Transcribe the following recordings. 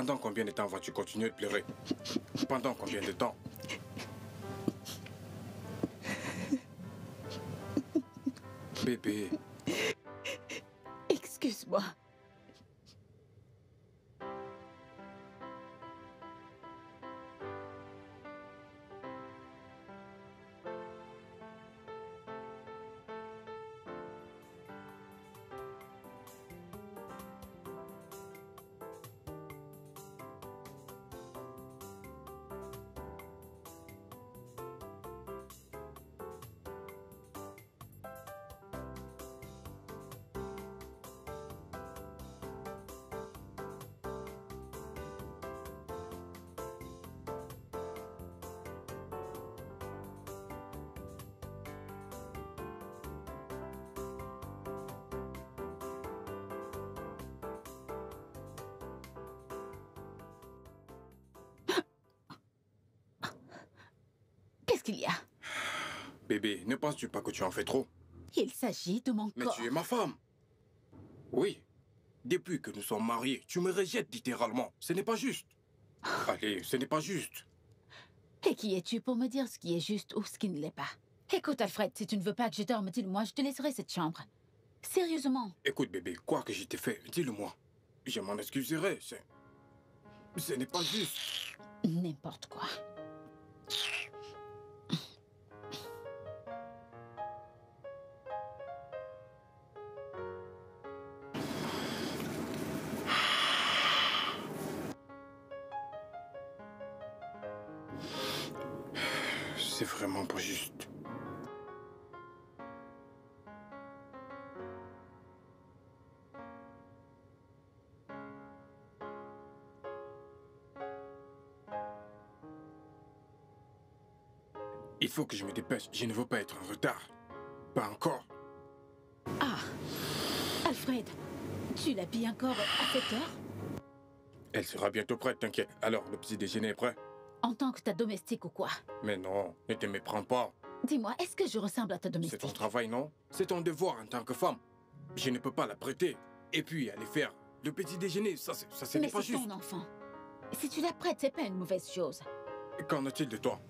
Pendant combien de temps vas-tu continuer de pleurer? Pendant combien de temps? Bébé. Penses-tu pas que tu en fais trop Il s'agit de mon Mais corps. tu es ma femme. Oui. Depuis que nous sommes mariés, tu me rejettes littéralement. Ce n'est pas juste. Allez, ce n'est pas juste. Et qui es-tu pour me dire ce qui est juste ou ce qui ne l'est pas? Écoute, Alfred, si tu ne veux pas que je dorme, dis-le-moi, je te laisserai cette chambre. Sérieusement. Écoute, bébé, quoi que je t'ai fait, dis-le-moi. Je m'en excuserai. C'est... Ce n'est pas juste. N'importe quoi. Faut que je me dépêche. Je ne veux pas être en retard. Pas encore. Ah Alfred, tu l'habilles encore à cette heure? Elle sera bientôt prête, t'inquiète. Alors, le petit déjeuner est prêt? En tant que ta domestique ou quoi? Mais non, ne te méprends pas. Dis-moi, est-ce que je ressemble à ta C'est ton domestique? travail, non? C'est ton devoir en tant que femme. Je ne peux pas la prêter. Et puis aller faire le petit déjeuner, ça, c'est- ça, ce Mais n'est pas c'est juste. ton enfant. Si tu la prêtes, c'est pas une mauvaise chose. Qu'en est-il de toi?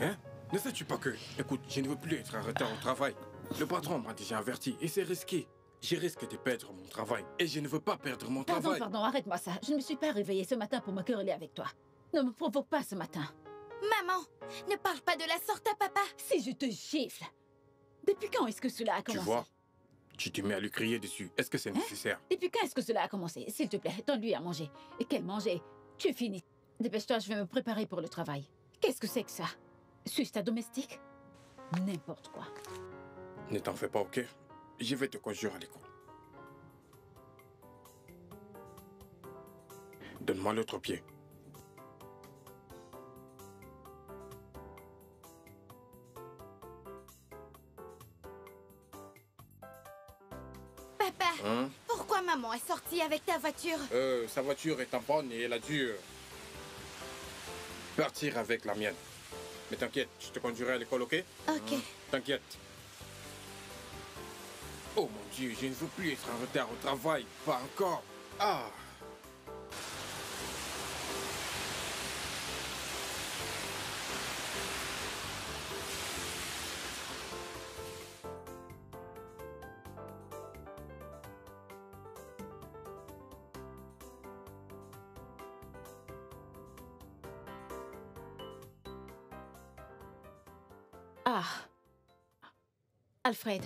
Hein? Ne sais-tu pas que... Écoute, je ne veux plus être en retard au travail. Le patron m'a déjà averti et c'est risqué. Je risque de perdre mon travail et je ne veux pas perdre mon Pardon, travail. pardon, arrête-moi ça. Je ne me suis pas réveillée ce matin pour me quereller avec toi. Ne me provoque pas ce matin. Maman, ne parle pas de la sorte à papa. Si je te gifle Depuis quand est-ce que cela a Tu commencé vois Tu te mets à lui crier dessus. Est-ce que c'est nécessaire Depuis quand est-ce que cela a commencé S'il te plaît, donne-lui à manger. Et qu'elle manger Tu es fini. Dépêche-toi, je vais me préparer pour le travail. Qu'est-ce que c'est que ça Suis-je ta domestique? N'importe quoi. Ne t'en fais pas, ok? Je vais te conjurer à l'école. Donne-moi l'autre pied. Papa, Hein? Pourquoi maman est sortie avec ta voiture? Euh, sa voiture est en panne et elle a dû euh, partir avec la mienne. Mais t'inquiète, je te conduirai à l'école, ok Ok. T'inquiète. Oh mon Dieu, je ne veux plus être en retard au travail. Pas encore. Ah Ah Alfred,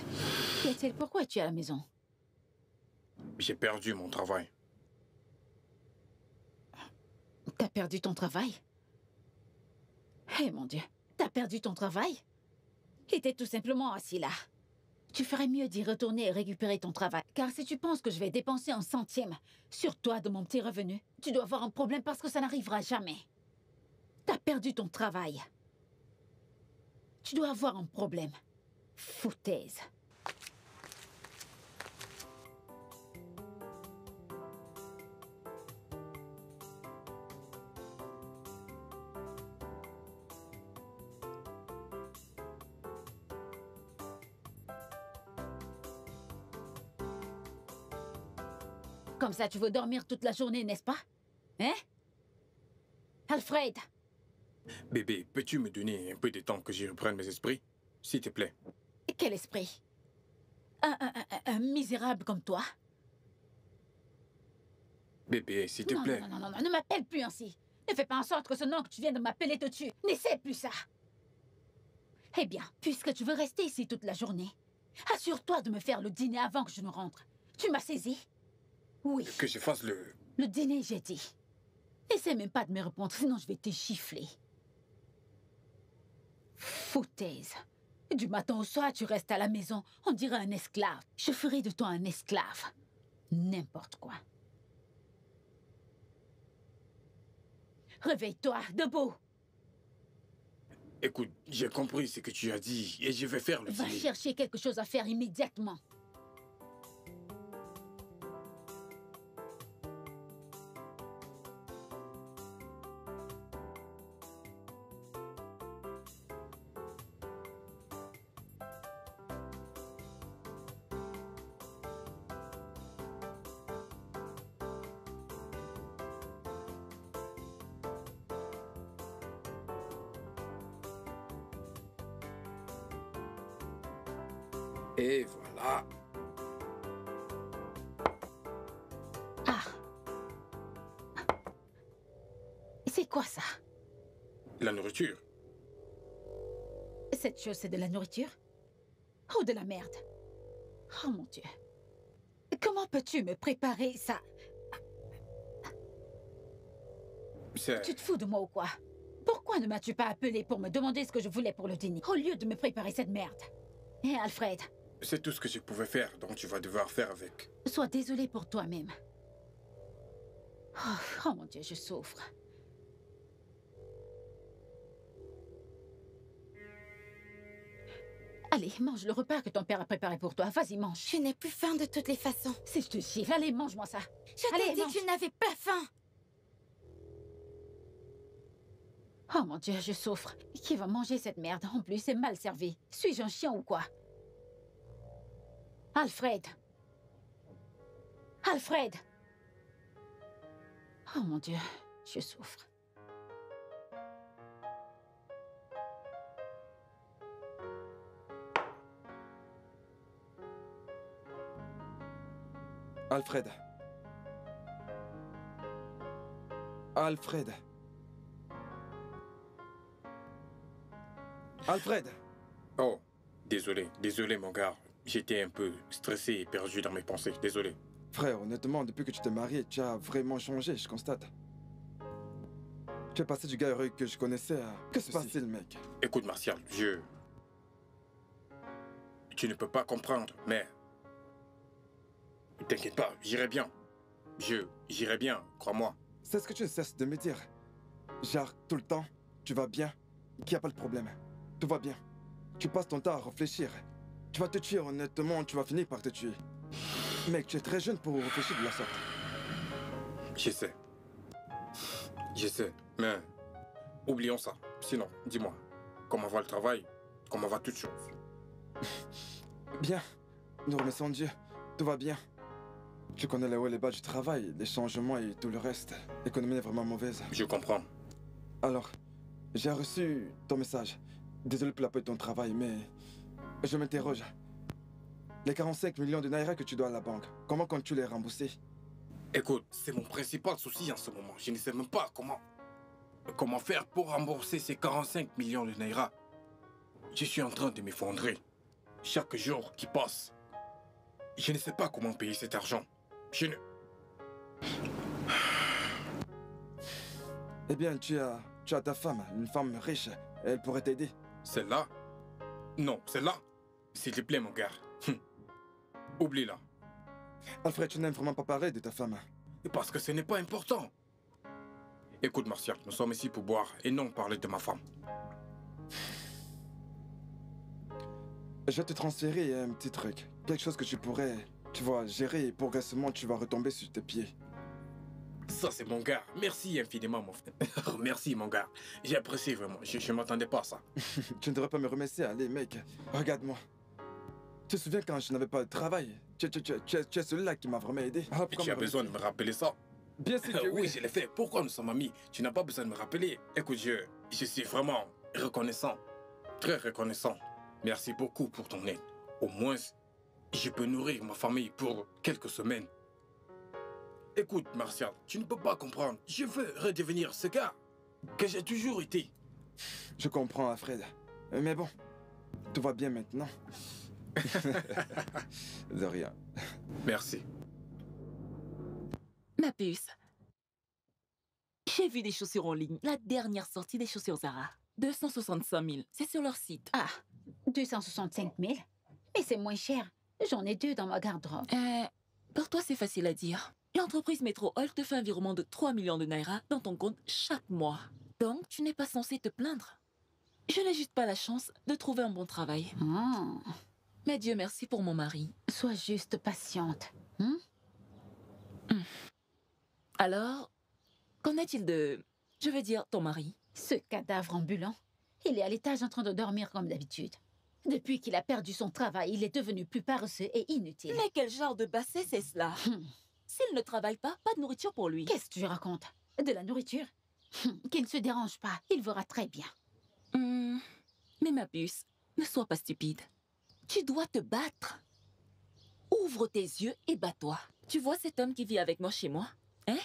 qu'y a-t-il Pourquoi es-tu à la maison? J'ai perdu mon travail. T'as perdu ton travail? Eh mon Dieu, t'as perdu ton travail? T'es tout simplement assis là. Tu ferais mieux d'y retourner et récupérer ton travail. Car si tu penses que je vais dépenser un centime sur toi de mon petit revenu, tu dois avoir un problème parce que ça n'arrivera jamais. T'as perdu ton travail. Tu dois avoir un problème. Foutaise. Comme ça, tu veux dormir toute la journée, n'est-ce pas? Hein? Alfred Bébé, peux-tu me donner un peu de temps que j'y reprenne mes esprits S'il te plaît? Quel esprit? Un, un- un- un misérable comme toi Bébé, s'il te non, plaît. non, non, non, non, ne m'appelle plus ainsi. Ne fais pas en sorte que ce nom que tu viens de m'appeler te tue. N'essaie plus ça. Eh bien, puisque tu veux rester ici toute la journée, assure-toi de me faire le dîner avant que je ne rentre. Tu m'as saisi? Oui, Que je fasse le... le dîner, j'ai dit. N'essaie même pas de me répondre, sinon je vais te gifler. Foutaise. Du matin au soir, tu restes à la maison. On dirait un esclave. Je ferai de toi un esclave. N'importe quoi. Réveille-toi, debout. Écoute, j'ai compris ce que tu as dit et je vais faire le Va chercher quelque chose à faire immédiatement. C'est de la nourriture? Ou de la merde Oh mon Dieu. Comment peux-tu me préparer ça? Tu te fous de moi ou quoi? Pourquoi ne m'as-tu pas appelé pour me demander ce que je voulais pour le dîner Au lieu de me préparer cette merde? Hé Alfred, C'est tout ce que je pouvais faire, donc tu vas devoir faire avec. sois désolé pour toi-même. Oh, oh mon Dieu, je souffre. Allez, mange le repas que ton père a préparé pour toi. Vas-y, mange. Je n'ai plus faim de toutes les façons. Je te gifle, allez, mange-moi ça. Je t'ai dit mange. que je n'avais pas faim. Oh mon Dieu, je souffre. Qui va manger cette merde? En plus, c'est mal servi. Suis-je un chien ou quoi? Alfred Alfred Oh mon Dieu, je souffre. Alfred. Alfred. Alfred. Oh, désolé, désolé mon gars. J'étais un peu stressé et perdu dans mes pensées, désolé. Frère, honnêtement, depuis que tu t'es marié, tu as vraiment changé, je constate. Tu es passé du gars heureux que je connaissais à... Que se passe-t-il, mec? Écoute Martial, je... Tu ne peux pas comprendre, mais... T'inquiète pas, j'irai bien. Je... J'irai bien, crois-moi. C'est ce que tu ne cesses de me dire. Genre, tout le temps, tu vas bien, qu'il n'y a pas de problème. Tout va bien. Tu passes ton temps à réfléchir. Tu vas te tuer, honnêtement, tu vas finir par te tuer. Mec, tu es très jeune pour réfléchir de la sorte. Je sais. Je sais, mais... Oublions ça. Sinon, dis-moi, comment va le travail? Comment va toute chose? Bien, nous remercions Dieu. Tout va bien. Tu connais les hauts et les bas du travail, les changements et tout le reste. L'économie est vraiment mauvaise. Je comprends. Alors, j'ai reçu ton message. Désolé pour la de ton travail, mais je m'interroge. Les 45 millions de Naira que tu dois à la banque, comment comptes-tu les rembourser? Écoute, c'est mon principal souci en ce moment. Je ne sais même pas comment... Comment faire pour rembourser ces 45 millions de Naira. Je suis en train de m'effondrer. Chaque jour qui passe, je ne sais pas comment payer cet argent. Je ne... Eh bien, tu as, tu as ta femme, une femme riche. Elle pourrait t'aider. Celle-là? Non, celle-là? S'il te plaît, mon gars. Hum. Oublie-la. Alfred, tu n'aimes vraiment pas parler de ta femme. Parce que ce n'est pas important. Écoute, Martial, nous sommes ici pour boire et non parler de ma femme. Je vais te transférer un petit truc. Quelque chose que tu pourrais, tu vois, gérer et progressivement tu vas retomber sur tes pieds. Ça, c'est mon gars. Merci infiniment, mon frère. Merci, mon gars. J'ai apprécié vraiment. Je ne m'attendais pas à ça. Tu ne devrais pas me remercier, allez mec. Regarde-moi. Tu te souviens quand je n'avais pas de travail? Tu, tu, tu, tu es, celui-là qui m'a vraiment aidé. Ah, Et tu as besoin de me rappeler ça Bien sûr que oui, oui. je l'ai fait. Pourquoi nous sommes amis? Tu n'as pas besoin de me rappeler. Écoute, je, je suis vraiment reconnaissant. Très reconnaissant. Merci beaucoup pour ton aide. Au moins, je peux nourrir ma famille pour quelques semaines. Écoute, Martial, tu ne peux pas comprendre. Je veux redevenir ce gars que j'ai toujours été. Je comprends, Alfred. Euh, Mais bon, tout va bien maintenant. De rien. Merci. Ma puce. J'ai vu des chaussures en ligne. La dernière sortie des chaussures Zara. 265 000. C'est sur leur site. Ah, 265 000 Mais c'est moins cher. J'en ai deux dans ma garde-robe. Euh, pour toi, c'est facile à dire. L'entreprise Metro Oil te fait un virement de 3 millions de naira dans ton compte chaque mois. Donc, tu n'es pas censé te plaindre. Je n'ai juste pas la chance de trouver un bon travail. Ah, Mais Dieu merci pour mon mari. sois juste patiente. Alors, qu'en est-il de... Je veux dire, ton mari? Ce cadavre ambulant, il est à l'étage en train de dormir comme d'habitude. Depuis qu'il a perdu son travail, il est devenu plus paresseux et inutile. Mais quel genre de basset c'est cela? Hmm. S'il ne travaille pas, pas de nourriture pour lui. Qu'est-ce que tu racontes? De la nourriture? Hum, Qu'il ne se dérange pas, il verra très bien. Hmm, Mais ma puce, ne sois pas stupide. Tu dois te battre. Ouvre tes yeux et bats-toi. Tu vois cet homme qui vit avec moi chez moi Hein?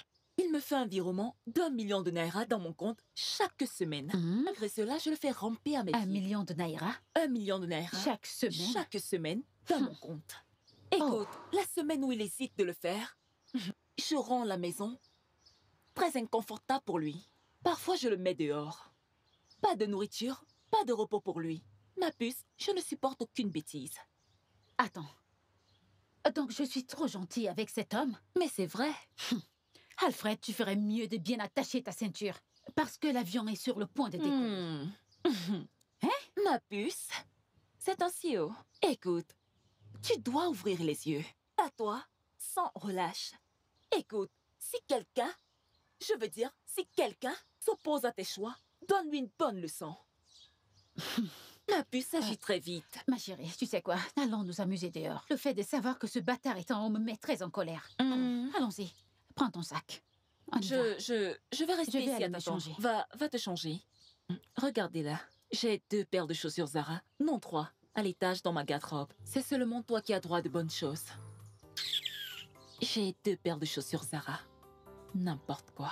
Il me fait un virement d'un million de naira dans mon compte chaque semaine. Hum, Malgré cela, je le fais ramper à mes Un million de naira? Un million de naira chaque semaine? chaque semaine dans mon compte. Écoute, la semaine où il hésite de le faire, je rends la maison très inconfortable pour lui. Parfois, je le mets dehors. Pas de nourriture, pas de repos pour lui. Ma puce, je ne supporte aucune bêtise. Attends. Donc je suis trop gentille avec cet homme? Mais c'est vrai. Alfred, tu ferais mieux de bien attacher ta ceinture. Parce que l'avion est sur le point de décoller. Hmm. Ma puce, c'est ainsi haut. Écoute, tu dois ouvrir les yeux. À toi, sans relâche. Écoute, si quelqu'un, je veux dire, si quelqu'un s'oppose à tes choix, donne-lui une bonne leçon. Ma puce agit très vite. Ma chérie, tu sais quoi? Allons nous amuser dehors. Le fait de savoir que ce bâtard est en haut me met très en colère. Hmm. Allons-y. Prends ton sac. On y va. Je, je, je vais rester Je vais ici aller à me changer. Va, va te changer. Regardez là. J'ai deux paires de chaussures Zara, non trois, à l'étage dans ma garde-robe. C'est seulement toi qui as droit de bonnes choses. J'ai deux paires de chaussures Zara. N'importe quoi.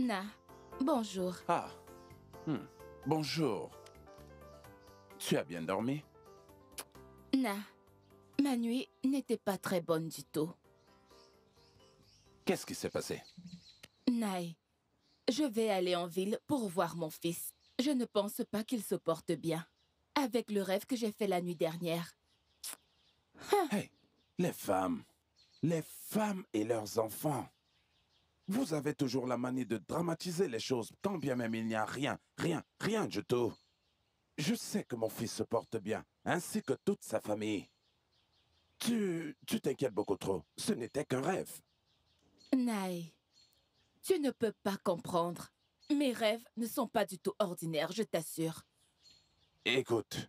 Na, bonjour. Ah. Hmm. Bonjour. Tu as bien dormi? Na, ma nuit n'était pas très bonne du tout. Qu'est-ce qui s'est passé? Naï, je vais aller en ville pour voir mon fils. Je ne pense pas qu'il se porte bien. Avec le rêve que j'ai fait la nuit dernière. Hey, les femmes. Les femmes et leurs enfants. Vous avez toujours la manie de dramatiser les choses, tant bien même il n'y a rien, rien, rien du tout. Je sais que mon fils se porte bien, ainsi que toute sa famille. Tu... tu t'inquiètes beaucoup trop. Ce n'était qu'un rêve. Naï, tu ne peux pas comprendre. Mes rêves ne sont pas du tout ordinaires, je t'assure. Écoute,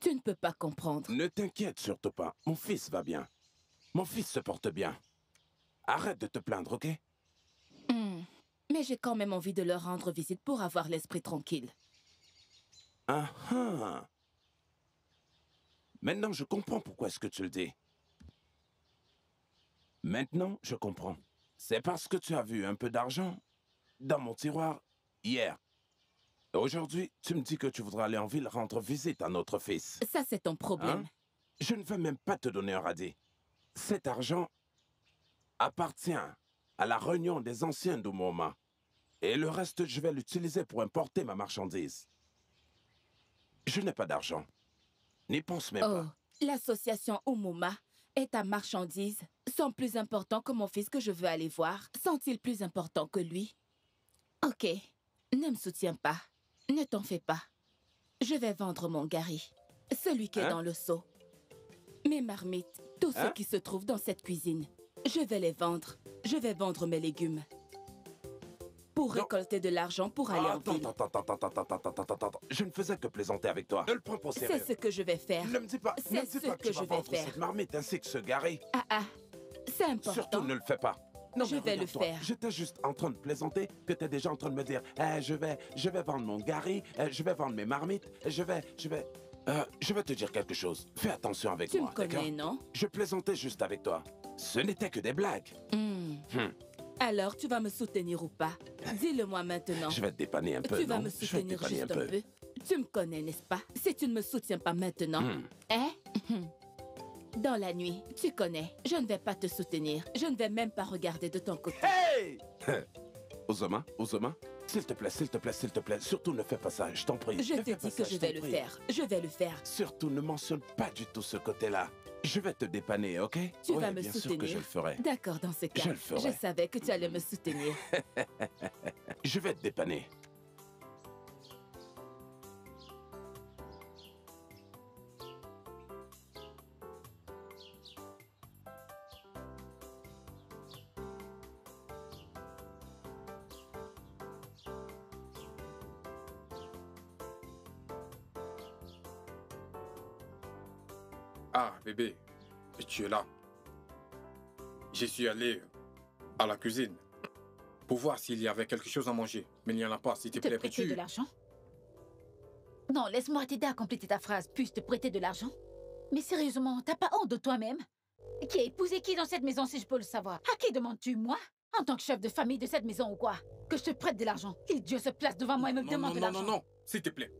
Tu ne peux pas comprendre. ne t'inquiète surtout pas. Mon fils va bien. Mon fils se porte bien. Arrête de te plaindre, ok? Mais j'ai quand même envie de leur rendre visite pour avoir l'esprit tranquille. Ah ah. Maintenant, je comprends pourquoi est-ce que tu le dis. Maintenant, je comprends. C'est parce que tu as vu un peu d'argent dans mon tiroir hier. Aujourd'hui, tu me dis que tu voudras aller en ville rendre visite à notre fils. Ça, c'est ton problème. Hein? Je ne veux même pas te donner un radis. Cet argent appartient à la réunion des anciens d'Umoma. Et le reste, je vais l'utiliser pour importer ma marchandise. Je n'ai pas d'argent. N'y pense même Oh, pas. l'association Umuma et ta marchandise sont plus importants que mon fils que je veux aller voir Sont-ils plus importants que lui? Ok, ne me soutiens pas. Ne t'en fais pas. Je vais vendre mon Gary, celui qui est Hein? dans le seau. Mes marmites, tout ce Hein? qui se trouve dans cette cuisine. Je vais les vendre. Je vais vendre mes légumes. Pour Non. récolter de l'argent pour aller en Attends, ville. attends, attends, attends, attends, attends, attends, attends, attends. Je ne faisais que plaisanter avec toi. Ne le prends pas au C'est sérieux. ce que je vais faire. Ne me dis pas, C'est ne me dis ce pas que, que tu vas je vais vendre faire. cette marmite ainsi que ce Gary. Ah ah, c'est important. Surtout ne le fais pas. Non, Je vais le regarde-toi, faire. J'étais juste en train de plaisanter que tu es déjà en train de me dire Eh, je vais je vais vendre mon Gary, eh, je vais vendre mes marmites, eh, je vais je vais Euh, je vais te dire quelque chose. Fais attention avec Tu moi, me connais, non? Je plaisantais juste avec toi. Ce n'était que des blagues. Hmm. Hmm. Alors, tu vas me soutenir ou pas? Dis-le-moi maintenant. Je vais te dépanner un peu. tu vas me Je vais te soutenir juste un peu. Tu me connais, n'est-ce pas? Si tu ne me soutiens pas maintenant, Hmm. hein? Dans la nuit, tu connais, je ne vais pas te soutenir. Je ne vais même pas regarder de ton côté. Hey Ozoma, Ozoma, s'il te plaît, s'il te plaît, s'il te plaît, surtout ne fais pas ça, je t'en prie. Je te dis que ça, je vais le faire. Je vais le faire. Surtout ne mentionne pas du tout ce côté-là. Je vais te dépanner, ok Tu Oui, vas me bien sûr que soutenir. je le ferai. D'accord, dans ce cas. Je le ferai. savais que tu allais me soutenir. Je vais te dépanner. Je suis allé à la cuisine pour voir s'il y avait quelque chose à manger. Mais il n'y en a pas, s'il te Te plaît. prêter peux-tu- de l'argent? Non, laisse-moi t'aider à compléter ta phrase. Puis-je te prêter de l'argent? Mais sérieusement, t'as pas honte de toi-même? Qui a épousé qui dans cette maison, si je peux le savoir? À qui demandes-tu, moi? En tant que chef de famille de cette maison ou quoi? Que je te prête de l'argent? Il Dieu se place devant moi et me non, demande non, de non, l'argent. non, non, s'il te plaît.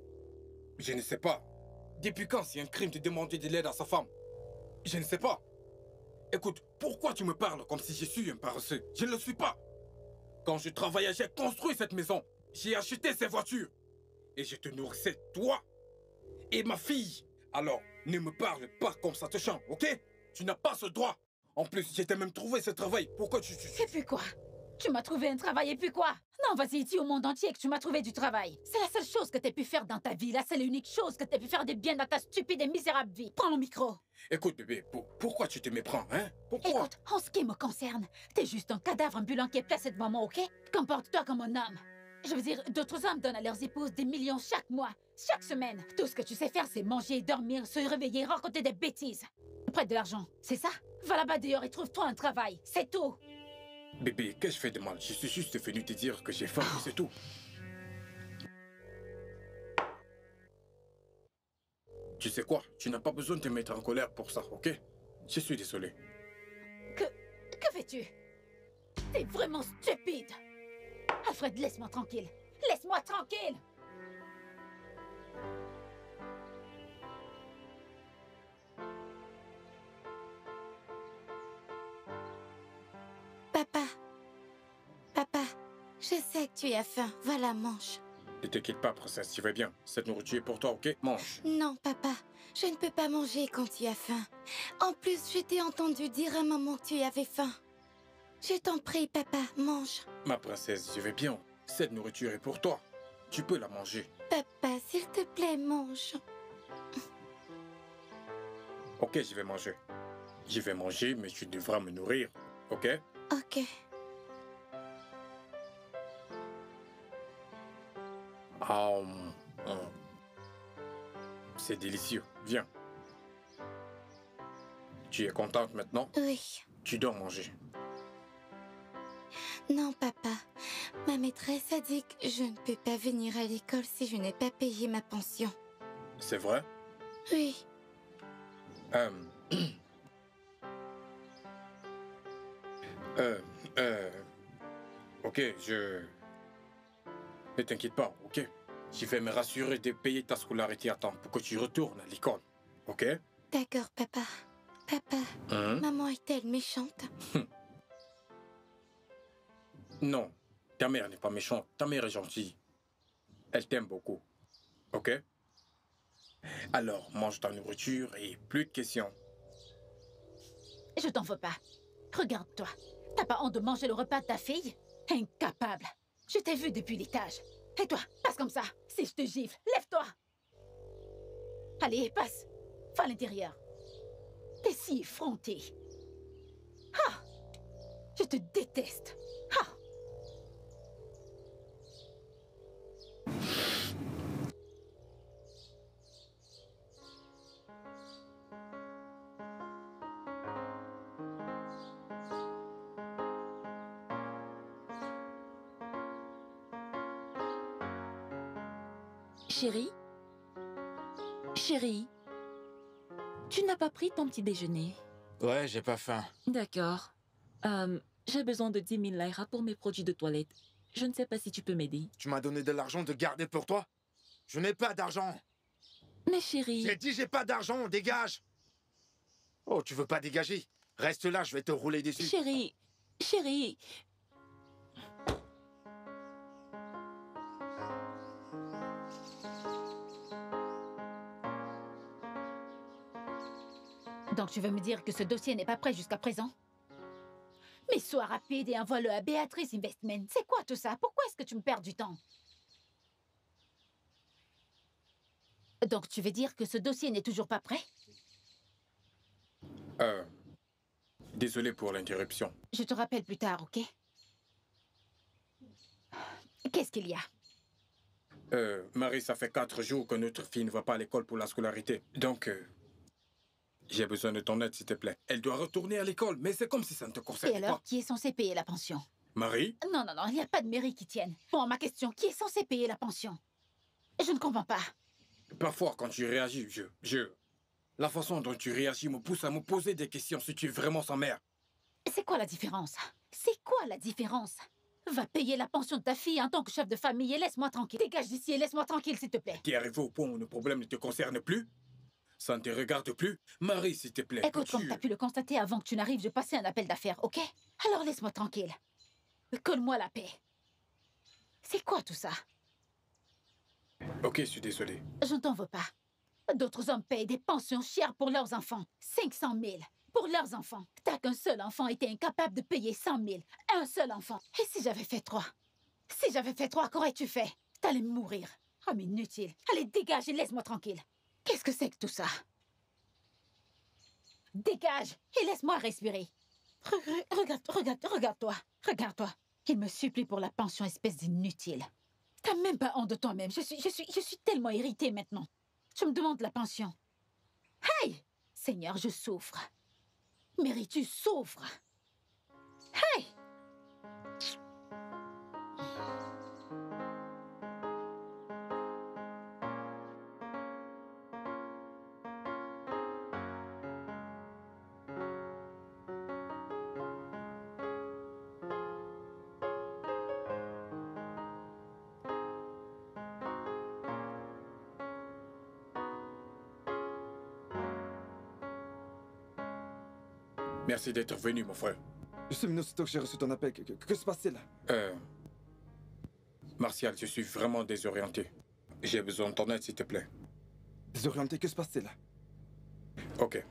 Je ne sais pas. Depuis quand c'est un crime de demander de l'aide à sa femme? Je ne sais pas. Écoute, pourquoi tu me parles comme si je suis un paresseux? Je ne le suis pas. Quand je travaillais, j'ai construit cette maison. J'ai acheté ces voitures. Et je te nourrissais, toi et ma fille. Alors, ne me parle pas comme ça te chante, ok? Tu n'as pas ce droit. En plus, j'ai même trouvé ce travail. Pourquoi tu... tu- tu- Et puis quoi? Tu m'as trouvé un travail et puis quoi? Non, vas-y, dis au monde entier que tu m'as trouvé du travail. C'est la seule chose que t'aies pu faire dans ta vie. Là, c'est l'unique chose que t'aies pu faire de bien dans ta stupide et misérable vie. Prends le micro. Écoute, bébé, pour- pourquoi tu te méprends, hein? Pourquoi? Écoute, en ce qui me concerne, t'es juste un cadavre ambulant qui est placé devant moi, ok? Comporte-toi comme un homme. Je veux dire, d'autres hommes donnent à leurs épouses des millions chaque mois, chaque semaine. Tout ce que tu sais faire, c'est manger, dormir, se réveiller, raconter des bêtises. Prête de l'argent, c'est ça? Va là-bas dehors et trouve-toi un travail, c'est tout. Bébé, qu'est-ce que je fais de mal? Je suis juste venu te dire que j'ai faim, et c'est tout. Tu sais quoi? Tu n'as pas besoin de te mettre en colère pour ça, ok? Je suis désolé. Que... que fais-tu? T'es vraiment stupide! Alfred, laisse-moi tranquille. Laisse-moi tranquille je sais que tu as faim. Voilà, mange. Ne t'inquiète pas, princesse, tu vas bien. Cette nourriture est pour toi, ok? Mange. Non, papa, je ne peux pas manger quand tu as faim. En plus, je t'ai entendu dire à maman que tu avais faim. Je t'en prie, papa, mange. Ma princesse, je vais bien. Cette nourriture est pour toi. Tu peux la manger. Papa, s'il te plaît, mange. Ok, je vais manger. Je vais manger, mais tu devras me nourrir, ok? Ok. Hum. C'est délicieux. Viens. Tu es contente maintenant? Oui. Tu dois manger. Non, papa. Ma maîtresse a dit que je ne peux pas venir à l'école si je n'ai pas payé ma pension. C'est vrai? Oui. Euh... euh... euh... Ok, je... Ne t'inquiète pas, ok? Je vais me rassurer de payer ta scolarité à temps pour que tu retournes à l'école, ok? D'accord, papa. Papa, Hein? maman est-elle méchante? Non, ta mère n'est pas méchante, ta mère est gentille. Elle t'aime beaucoup, ok? Alors, mange ta nourriture et plus de questions. Je t'en veux pas. Regarde-toi. T'as pas honte de manger le repas de ta fille? Incapable. Je t'ai vu depuis l'étage. Et toi, passe comme ça. Si je te gifle, lève-toi. Allez, passe. Va à l'intérieur. T'es si effronté. Ah Je te déteste. Pris ton petit déjeuner? Ouais, j'ai pas faim. D'accord. Euh, J'ai besoin de 10 000 Lyra pour mes produits de toilette. Je ne sais pas si tu peux m'aider. Tu m'as donné de l'argent de garder pour toi? Je n'ai pas d'argent. Mais chérie... J'ai dit j'ai pas d'argent, dégage Oh, tu veux pas dégager? Reste là, je vais te rouler dessus. Chérie... Chérie... Donc tu veux me dire que ce dossier n'est pas prêt jusqu'à présent? Mais sois rapide et envoie-le à Béatrice Investment. C'est quoi tout ça? Pourquoi est-ce que tu me perds du temps? Donc tu veux dire que ce dossier n'est toujours pas prêt? Euh. Désolé pour l'interruption. Je te rappelle plus tard, ok? Qu'est-ce qu'il y a? Euh, Marie, ça fait quatre jours que notre fille ne va pas à l'école pour la scolarité. Donc, euh, j'ai besoin de ton aide, s'il te plaît. Elle doit retourner à l'école, mais c'est comme si ça ne te Et concerne alors, pas. qui est censé payer la pension? Marie? Non, non, non, il n'y a pas de mairie qui tienne. Bon, ma question, qui est censé payer la pension? Je ne comprends pas. Parfois, quand tu réagis, je, je... La façon dont tu réagis me pousse à me poser des questions si tu es vraiment sa mère. C'est quoi la différence? C'est quoi la différence? Va payer la pension de ta fille en tant que chef de famille et laisse-moi tranquille. Dégage d'ici et laisse-moi tranquille, s'il te plaît. T'es arrivé au point où le problème ne te concerne plus? Ça ne te regarde plus Marie, s'il te plaît. Écoute, comme peux-tu- t'as pu le constater avant que tu n'arrives, je passais un appel d'affaires, ok? Alors laisse-moi tranquille. Colle-moi la paix. C'est quoi tout ça? Ok, je suis désolé. Je ne t'en veux pas. D'autres hommes payent des pensions chères pour leurs enfants. 500 000 pour leurs enfants. T'as qu'un seul enfant et t'es incapable de payer 100 000. Un seul enfant. Et si j'avais fait trois? Si j'avais fait trois, qu'aurais-tu fait? T'allais mourir. Oh, mais inutile. Allez, dégage et laisse-moi tranquille. Qu'est-ce que c'est que tout ça? Dégage et laisse-moi respirer. Re- re- regarde, regarde, regarde-toi. Regarde-toi. Il me supplie pour la pension, espèce d'inutile. T'as même pas honte de toi-même. Je suis, je suis, je suis tellement irritée maintenant. Je me demande la pension. Hey Seigneur, je souffre. Mary, tu Merci d'être venu, mon frère. Je suis venu aussitôt que j'ai reçu ton appel. Que, que- que se passe-t-il Euh... Martial, je suis vraiment désorienté. J'ai besoin de ton aide, s'il te plaît. Désorienté, que se passe-t-il Ok.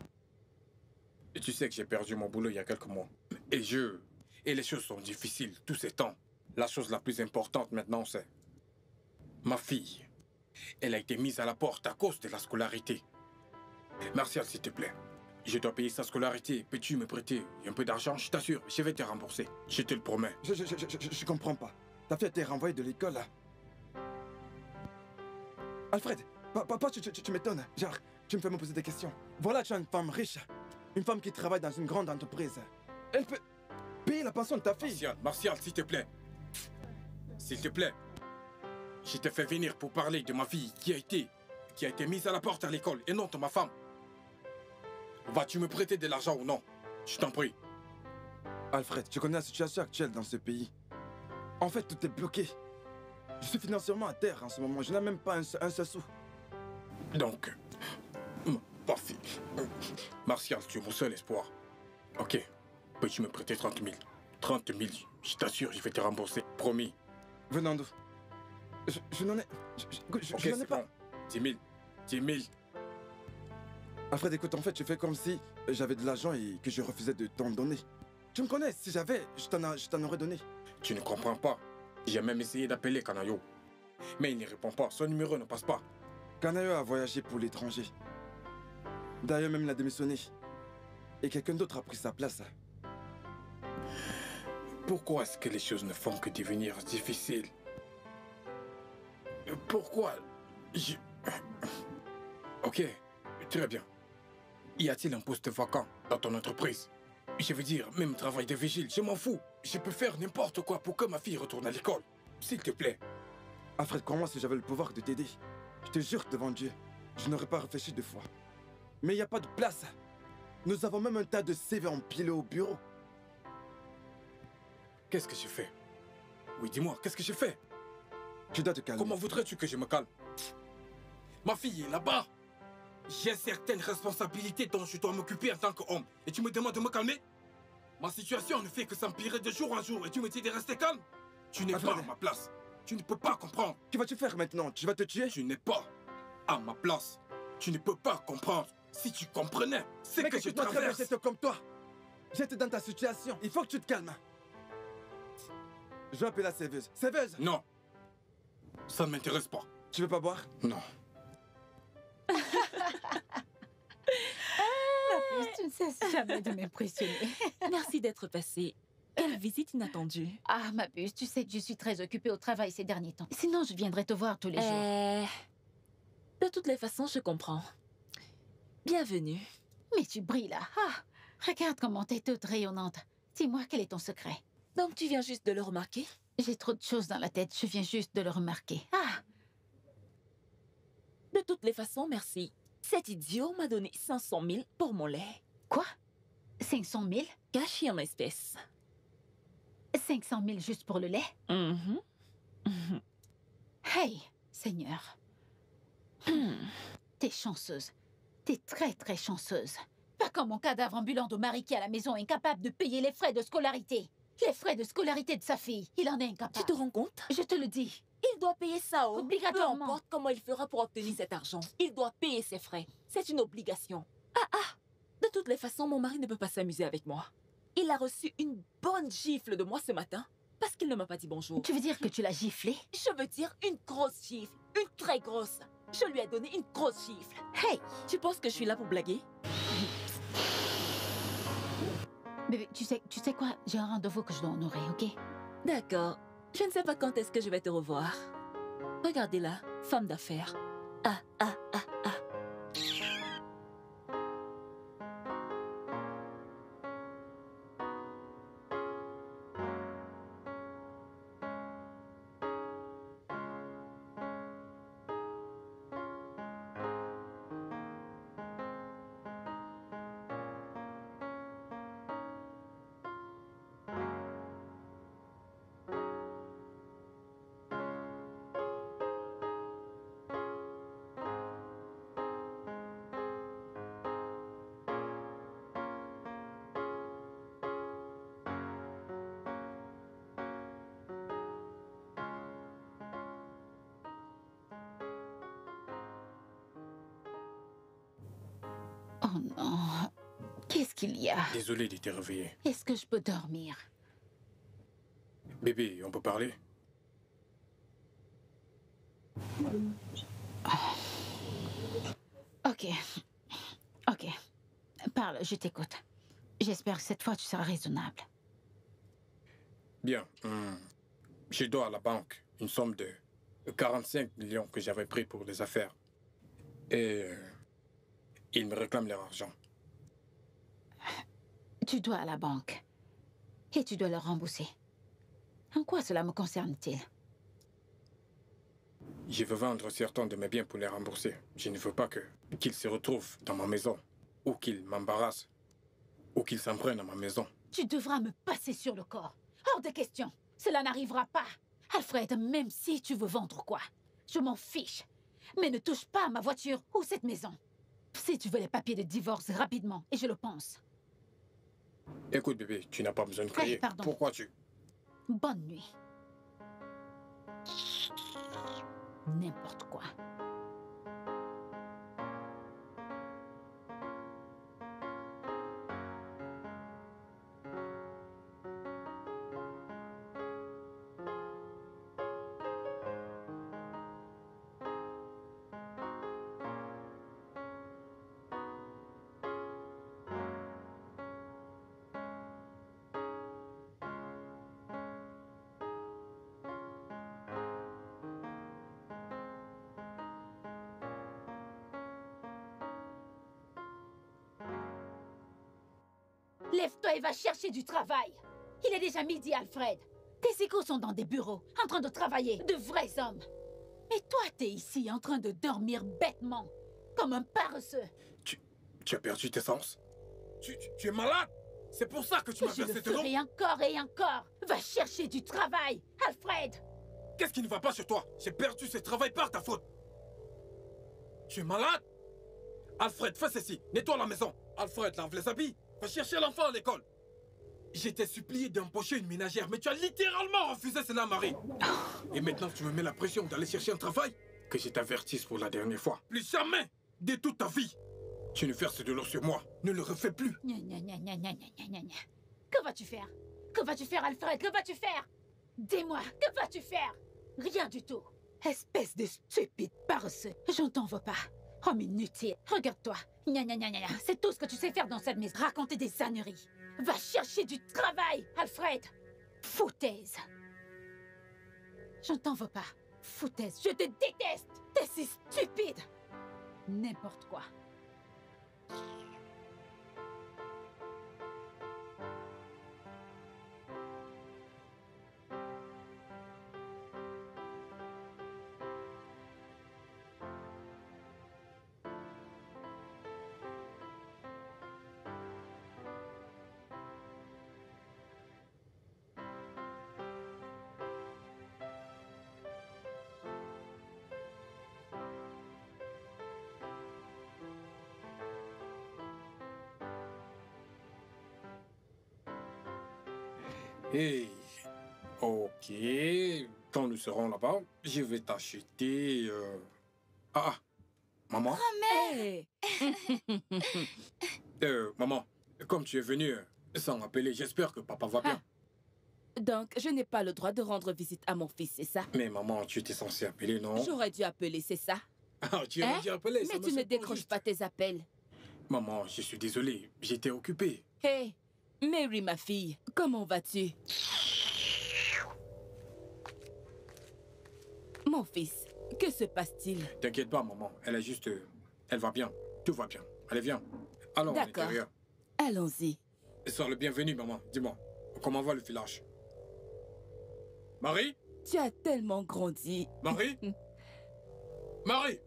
Tu sais que j'ai perdu mon boulot il y a quelques mois. Et je... Et les choses sont difficiles tous ces temps. La chose la plus importante maintenant, c'est... Ma fille. Elle a été mise à la porte à cause de la scolarité. Martial, s'il te plaît. Je dois payer sa scolarité. Peux-tu me prêter un peu d'argent? Je t'assure, je vais te rembourser. Je te le promets. Je, je, je, je, je comprends pas. Ta fille a été renvoyée de l'école. Alfred, pa- papa, tu, tu, tu- tu m'étonnes. Genre, tu me fais me poser des questions. Voilà, tu as une femme riche. Une femme qui travaille dans une grande entreprise. Elle peut payer la pension de ta fille. Martial, Martial, s'il te plaît. S'il te plaît. Je te fais venir pour parler de ma fille qui a été... qui a été mise à la porte à l'école et non de ma femme. Vas-tu me prêter de l'argent ou non? Je t'en prie. Alfred, tu connais la situation actuelle dans ce pays. En fait, tout est bloqué. Je suis financièrement à terre en ce moment. Je n'ai même pas un, seul- un seul sou. Donc... Ma fille... euh, Martial, tu es mon seul espoir. Ok. Peux-tu me prêter 30 000 30 000, je t'assure, je vais te rembourser. Promis. Venant d'où? Je, je n'en ai. Je, je- je- je n'en ai pas. bon. 10 000. 10 000. Alfred, écoute, en fait, tu fais comme si j'avais de l'argent et que je refusais de t'en donner. Tu me connais, si j'avais, je t'en a- je t'en aurais donné. Tu ne comprends pas. J'ai même essayé d'appeler Kanayo. Mais il ne répond pas. Son numéro ne passe pas. Kanayo a voyagé pour l'étranger. D'ailleurs, même il a démissionné. Et quelqu'un d'autre a pris sa place. Pourquoi est-ce que les choses ne font que devenir difficiles? Pourquoi? Je... Ok, très bien. Y a-t-il un poste vacant dans ton entreprise? Je veux dire, même travail de vigile, je m'en fous. Je peux faire n'importe quoi pour que ma fille retourne à l'école. S'il te plaît. Alfred, crois-moi, si j'avais le pouvoir de t'aider, je te jure devant Dieu, je n'aurais pas réfléchi deux fois. Mais il n'y a pas de place. Nous avons même un tas de CV empilés au bureau. Qu'est-ce que je fais? Oui, dis-moi, qu'est-ce que je fais? Tu dois te calmer. Comment voudrais-tu que je me calme? Ma fille est là-bas. J'ai certaines responsabilités dont je dois m'occuper en tant qu'homme. Et tu me demandes de me calmer? Ma situation ne fait que s'empirer de jour en jour et tu me dis de rester calme? Tu n'es pas à ma place. Tu ne peux pas comprendre. Que vas-tu faire maintenant? Tu vas te tuer? Tu n'es pas à ma place. Tu ne peux pas comprendre. Si tu comprenais ce Mec, que je traverse. j'étais comme toi. J'étais dans ta situation. Il faut que tu te calmes. Je vais appeler la serveuse. Serveuse? Non. Ça ne m'intéresse pas. Tu veux pas boire? Non. Tu ne cesses jamais de m'impressionner. Merci d'être passé. Quelle visite inattendue. Ah, ma puce, tu sais que je suis très occupée au travail ces derniers temps. Sinon, je viendrai te voir tous les jours. Euh, De toutes les façons, je comprends. Bienvenue. Mais tu brilles là. Ah, regarde comment t'es toute rayonnante. Dis-moi, quel est ton secret? Donc tu viens juste de le remarquer? J'ai trop de choses dans la tête, je viens juste de le remarquer. Ah, toutes les façons, merci. Cet idiot m'a donné 500 000 pour mon lait. quoi? 500 000 Caché en espèces. 500 000 juste pour le lait? Mhm. Hey, Seigneur. Hmm. T'es chanceuse. T'es très, très chanceuse. Pas comme mon cadavre ambulant de mari qui à la maison incapable de payer les frais de scolarité. Les frais de scolarité de sa fille. Il en est Tu incapable. te rends compte? Je te le dis. Il doit payer ça, oh. Obligatoirement. Peu importe comment il fera pour obtenir cet argent. Il doit payer ses frais. C'est une obligation. Ah ah De toutes les façons, mon mari ne peut pas s'amuser avec moi. Il a reçu une bonne gifle de moi ce matin parce qu'il ne m'a pas dit bonjour. Tu veux dire que tu l'as giflé? Je veux dire une grosse gifle. Une très grosse. Je lui ai donné une grosse gifle. Hey Tu penses que je suis là pour blaguer? Bébé, tu sais, tu sais quoi? J'ai un rendez-vous que je dois honorer, ok? D'accord. Je ne sais pas quand est-ce que je vais te revoir. Regardez-la, femme d'affaires. Ah, ah, ah, Désolé de te réveiller. Est-ce que je peux dormir? Bébé, on peut parler? Ok. Ok. Parle, je t'écoute. J'espère que cette fois tu seras raisonnable. Bien. hum, Je dois à la banque une somme de 45 millions que j'avais pris pour les affaires. Et euh, ils me réclament leur argent. Tu dois à la banque. Et tu dois leur rembourser. En quoi cela me concerne-t-il? Je veux vendre certains de mes biens pour les rembourser. Je ne veux pas que qu'ils se retrouvent dans ma maison, ou qu'ils m'embarrassent, ou qu'ils s'en prennent à ma maison. Tu devras me passer sur le corps. Hors de question. Cela n'arrivera pas. Alfred, même si tu veux vendre quoi, je m'en fiche. Mais ne touche pas à ma voiture ou cette maison. Si tu veux les papiers de divorce rapidement, et je le pense. Écoute, bébé, tu n'as pas besoin de crier. pardon. Pourquoi tu Bonne nuit. N'importe quoi. Et va chercher du travail. Il est déjà midi, Alfred. Tes échos sont dans des bureaux, en train de travailler, de vrais hommes. Et toi, t'es ici, en train de dormir bêtement, comme un paresseux. Tu as perdu tes sens? Tu, tu- tu es malade? C'est pour ça que tu m'as versé tes ferai encore et encore. Va chercher du travail, Alfred. Qu'est-ce qui ne va pas sur toi? J'ai perdu ce travail par ta faute. Tu es malade? Alfred, fais ceci. Nettoie la maison. Alfred, lave les habits. Va chercher l'enfant à l'école. Je t'ai supplié d'embaucher une ménagère, mais tu as littéralement refusé cela, Marie. Et maintenant, tu me mets la pression d'aller chercher un travail Que je t'avertisse pour la dernière fois. Plus jamais De toute ta vie Tu ne verses de l'eau sur moi. Ne le refais plus. Gna, gna, gna. Que vas-tu faire? Que vas-tu faire, Alfred? Que vas-tu faire? Dis-moi, que vas-tu faire? Rien du tout. Espèce de stupide paresseux. Je ne t'en veux pas. Homme inutile. Regarde-toi. C'est tout ce que tu sais faire dans cette maison. Raconter des âneries. Va chercher du travail, Alfred. Foutaise. Je ne t'en veux pas. Foutaise. Je te déteste. T'es si stupide. N'importe quoi. Hey, ok. Quand nous serons là-bas, je vais t'acheter. euh, Ah, ah, maman. Hey, Euh, maman, comme tu es venue euh, sans appeler, j'espère que papa va bien. Donc, je n'ai pas le droit de rendre visite à mon fils, c'est ça? Mais maman, tu étais censé appeler, non? J'aurais dû appeler, c'est ça? Ah, tu Hein? aurais dû appeler. ça Mais me tu ne décroches juste. pas tes appels. Maman, je suis désolé, j'étais occupé. Hey, Mary, ma fille, comment vas-tu? Mon fils, que se passe-t-il? T'inquiète pas, maman, elle est juste. euh, Elle va bien, tout va bien. Allez, viens. Allons à l'intérieur. Allons-y. Sois le bienvenu, maman. Dis-moi, comment va le village? Marie? Tu as tellement grandi. Marie? Marie?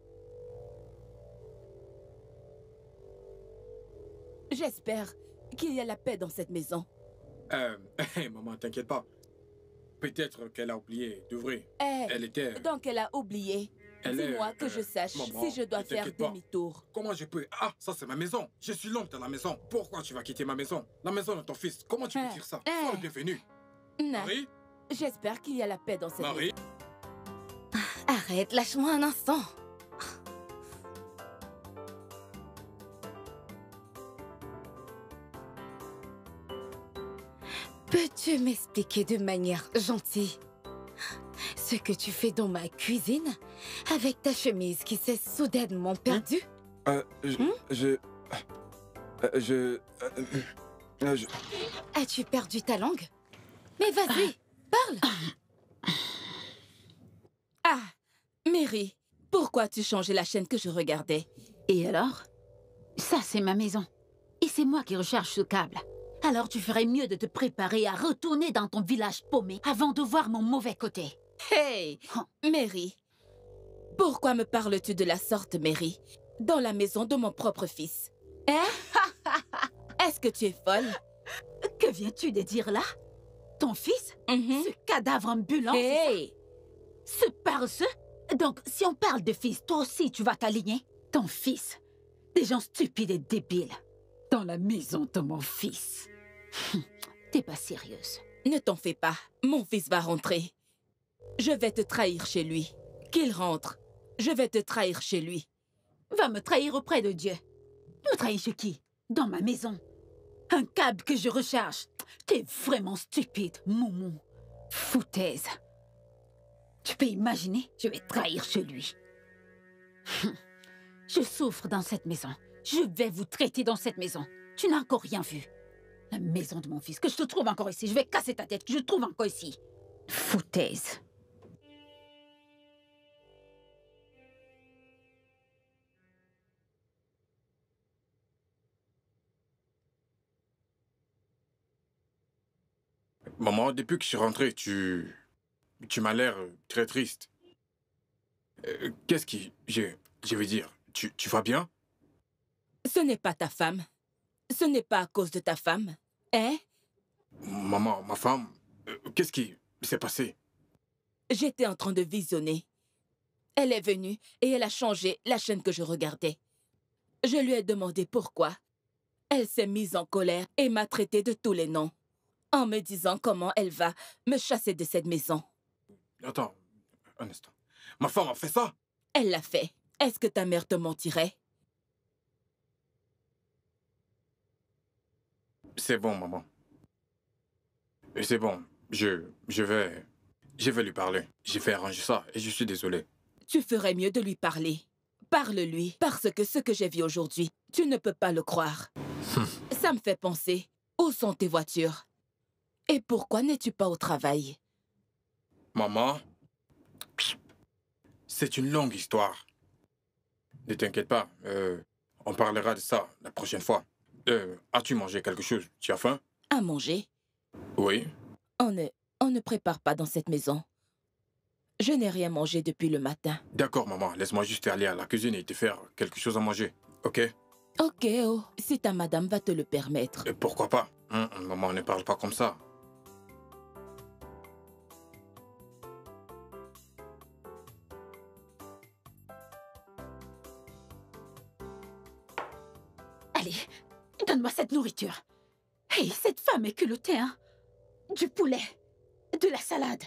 J'espère qu'il y a la paix dans cette maison. Euh, maman, t'inquiète pas. Peut-être qu'elle a oublié d'ouvrir. Eh, Elle était. donc elle a oublié. Dis-moi que euh, je sache maman, si je dois faire demi-tour. Comment je peux? Ah, ça c'est ma maison. Je suis l'homme de la maison. Pourquoi tu vas quitter ma maison? La maison de ton fils. Comment tu peux Eh, dire ça? eh. Sois le bienvenu. Non, Marie? J'espère qu'il y a la paix dans cette Marie? Arrête, lâche-moi un instant. Peux-tu m'expliquer de manière gentille ce que tu fais dans ma cuisine avec ta chemise qui s'est soudainement perdue Euh, je. Je. euh, je. euh, euh, je- As-tu perdu ta langue Mais vas-y, parle Ah, Mary, pourquoi as-tu changé la chaîne que je regardais? Et alors? Ça, c'est ma maison. Et c'est moi qui recherche ce câble. Alors tu ferais mieux de te préparer à retourner dans ton village paumé avant de voir mon mauvais côté. Hey, Mary, pourquoi me parles-tu de la sorte, Mary, dans la maison de mon propre fils. Hein? Est-ce que tu es folle? Que viens-tu de dire là? Ton fils? Mhm. Ce cadavre ambulant Hey, Ce paresseux? Donc, si on parle de fils, toi aussi tu vas t'aligner? Ton fils? Des gens stupides et débiles. Dans la maison de mon fils. T'es pas sérieuse. ne t'en fais pas, mon fils va rentrer. Je vais te trahir chez lui. Qu'il rentre. Je vais te trahir chez lui. Va me trahir auprès de Dieu. Me trahir chez qui? Dans ma maison. Un câble que je recharge. T'es vraiment stupide, Moumou. Foutaise. Tu peux imaginer? Je vais trahir chez lui. Je souffre dans cette maison. Je vais vous traiter dans cette maison. Tu n'as encore rien vu. La maison de mon fils, que je te trouve encore ici. Je vais casser ta tête, que je te trouve encore ici. Foutaise. Maman, depuis que je suis rentré, tu... Tu m'as l'air très triste. Euh, Qu'est-ce qui... Je, je veux dire, tu, tu vas bien? Ce n'est pas ta femme. Ce n'est pas à cause de ta femme. Hein? Maman, ma femme, euh, qu'est-ce qui s'est passé? J'étais en train de visionner. Elle est venue et elle a changé la chaîne que je regardais. Je lui ai demandé pourquoi. Elle s'est mise en colère et m'a traité de tous les noms, en me disant comment elle va me chasser de cette maison. Attends, un instant. Ma femme a fait ça? Elle l'a fait. Est-ce que ta mère te mentirait? C'est bon, maman. C'est bon. Je, je vais... Je vais lui parler. J'ai fait arranger ça et je suis désolé. Tu ferais mieux de lui parler. Parle-lui, parce que ce que j'ai vu aujourd'hui, tu ne peux pas le croire. Ça me fait penser, où sont tes voitures? Et pourquoi n'es-tu pas au travail? Maman, c'est une longue histoire. Ne t'inquiète pas, euh, on parlera de ça la prochaine fois. Euh, As-tu mangé quelque chose? Tu as faim? À manger Oui. On ne, on ne prépare pas dans cette maison. Je n'ai rien mangé depuis le matin. D'accord, maman. Laisse-moi juste aller à la cuisine et te faire quelque chose à manger. Ok? Ok, oh, si ta madame va te le permettre. Euh, Pourquoi pas? Hum, Maman, ne parle pas comme ça. Donne-moi cette nourriture. Hey, cette femme est culottée, hein. Du poulet, de la salade.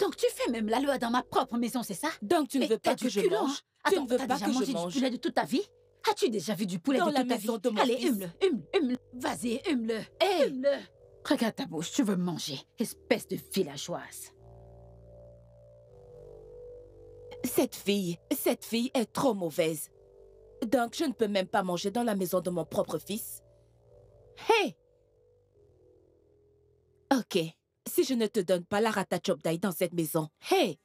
Donc tu fais même la loi dans ma propre maison, c'est ça? Donc tu ne veux pas que du je mange? hein? Tu ne veux pas déjà que mangé je du mange? poulet de toute ta vie? As-tu déjà vu du poulet Dans de la toute ta maison vie? de mon Allez, hume-le, hume, hume Vas-y, hume-le, Hey! hume-le. Regarde ta bouche, tu veux manger, espèce de villageoise. Cette fille, cette fille est trop mauvaise. Donc je ne peux même pas manger dans la maison de mon propre fils? Hé Ok, si je ne te donne pas la rata chopdai dans cette maison, hé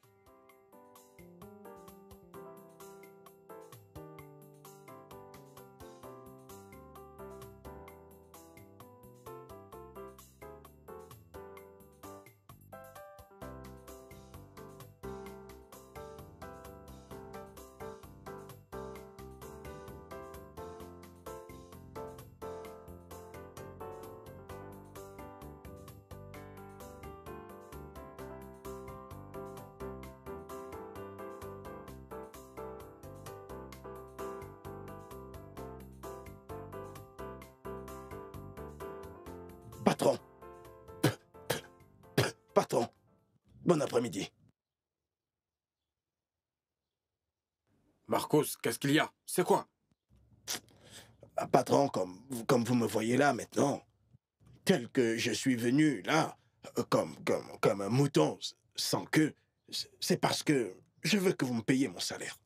après-midi. Marcos, qu'est-ce qu'il y a? C'est quoi? Patron, comme, comme vous me voyez là maintenant, tel que je suis venu là, euh, comme, comme, comme un mouton sans queue, c'est parce que je veux que vous me payiez mon salaire.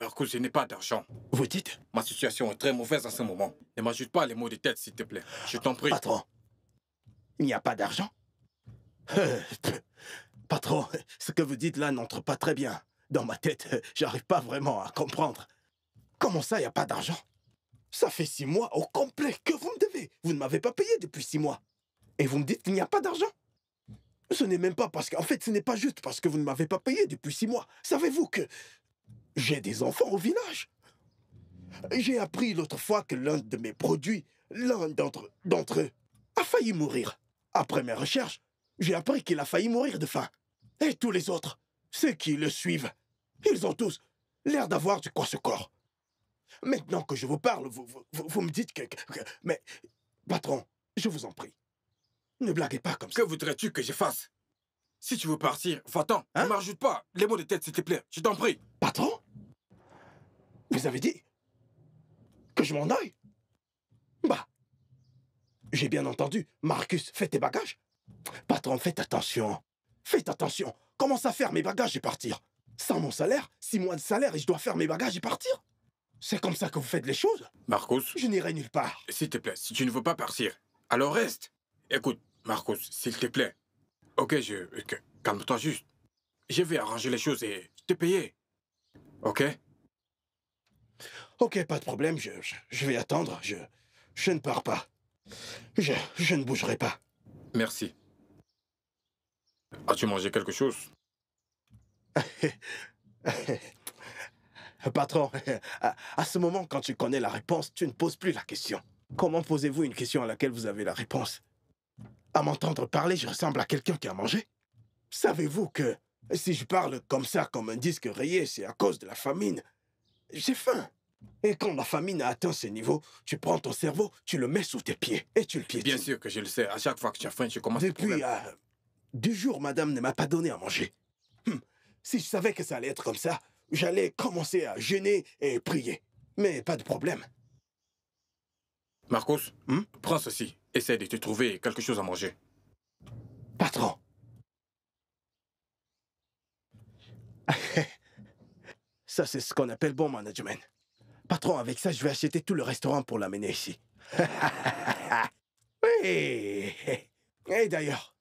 Marcos, je n'ai pas d'argent. Vous dites? Ma situation est très mauvaise en ce moment. Ne m'ajoute pas les mots de tête, s'il te plaît. Je t'en prie. Patron, il n'y a pas d'argent? Patron, ce que vous dites là n'entre pas très bien. Dans ma tête, j'arrive pas vraiment à comprendre. Comment ça, il n'y a pas d'argent? Ça fait six mois au complet que vous me devez. Vous ne m'avez pas payé depuis six mois. Et vous me dites qu'il n'y a pas d'argent? Ce n'est même pas parce que... En fait, ce n'est pas juste parce que vous ne m'avez pas payé depuis six mois. Savez-vous que j'ai des enfants au village? J'ai appris l'autre fois que l'un de mes produits, l'un d'entre eux, a failli mourir. Après mes recherches, j'ai appris qu'il a failli mourir de faim. Et tous les autres, ceux qui le suivent, ils ont tous l'air d'avoir du quoi ce corps. Maintenant que je vous parle, vous, vous, vous- vous me dites que, que- que- Mais, patron, je vous en prie, ne blaguez pas comme ça. Que voudrais-tu que je fasse? Si tu veux partir, va-t'en. Hein? ne m'ajoute pas les mots de tête, s'il te plaît. Je t'en prie. Patron? Vous avez dit que je m'en aille? Bah, j'ai bien entendu. Marcus, fais tes bagages. Patron, faites attention. Faites attention. Commence à faire mes bagages et partir. Sans mon salaire, six mois de salaire et je dois faire mes bagages et partir. C'est comme ça que vous faites les choses Marcos, Je n'irai nulle part. s'il te plaît, si tu ne veux pas partir, alors reste. Écoute, Marcos, s'il te plaît. Ok, je... Calme-toi juste. Je vais arranger les choses et te payer. Ok? Ok, pas de problème, je, je, je vais attendre. Je, je ne pars pas. Je, je ne bougerai pas. Merci. As-tu mangé quelque chose Patron, à, à ce moment, quand tu connais la réponse, tu ne poses plus la question. Comment posez-vous une question à laquelle vous avez la réponse? À m'entendre parler, je ressemble à quelqu'un qui a mangé Savez-vous que si je parle comme ça, comme un disque rayé, c'est à cause de la famine J'ai faim. Et quand la famine a atteint ce niveau, tu prends ton cerveau, tu le mets sous tes pieds et tu le piétines. Bien sûr que je le sais. À chaque fois que tu as faim, tu commences Depuis euh, deux jours, madame ne m'a pas donné à manger. Hum, Si je savais que ça allait être comme ça, j'allais commencer à jeûner et prier. Mais pas de problème. Marcos, Hmm prends ceci. Essaie de te trouver quelque chose à manger. Patron. Ça, c'est ce qu'on appelle bon management. Patron, avec ça, je vais acheter tout le restaurant pour l'amener ici. oui. Et d'ailleurs,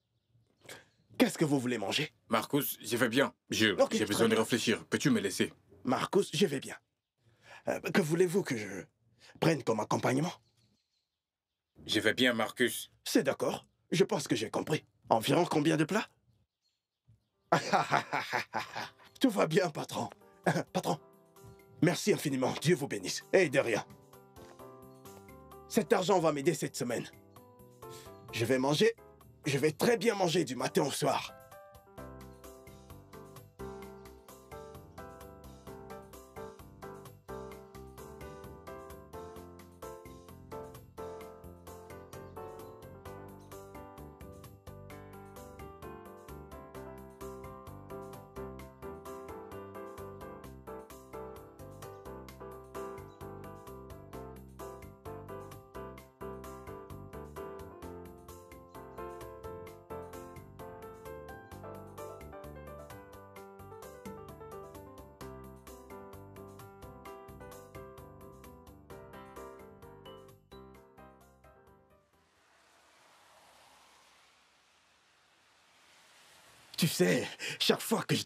qu'est-ce que vous voulez manger? Marcos, je vais bien. J'ai besoin de réfléchir. Peux-tu me laisser? Marcus, je vais bien. Euh, que voulez-vous que je prenne comme accompagnement? Je vais bien, Marcus. C'est d'accord. Je pense que j'ai compris. Environ combien de plats? Tout va bien, patron. Patron, merci infiniment. Dieu vous bénisse. Et de rien. Cet argent va m'aider cette semaine. Je vais manger. Je vais très bien manger du matin au soir.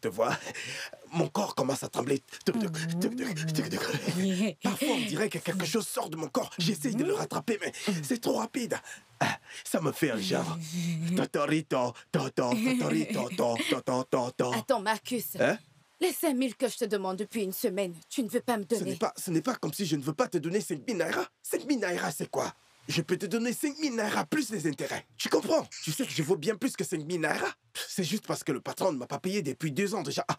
Te vois, mon corps commence à trembler. Tuc. Parfois, on dirait que quelque chose sort de mon corps. J'essaye de le rattraper, mais c'est trop rapide. Ah, Ça me fait un genre. Totorito, toto, totorito, to, to, to, to, to. Attends, Marcus. Hein? Les 5000 que je te demande depuis une semaine, tu ne veux pas me Ce n'est donner. pas, ce n'est pas comme si je ne veux pas te donner 5000 naira. 5000 naira, c'est quoi? Je peux te donner 5000 naira plus les intérêts. Tu comprends? Tu sais que je vaux bien plus que 5000 naira? C'est juste parce que le patron ne m'a pas payé depuis deux ans déjà. Ah,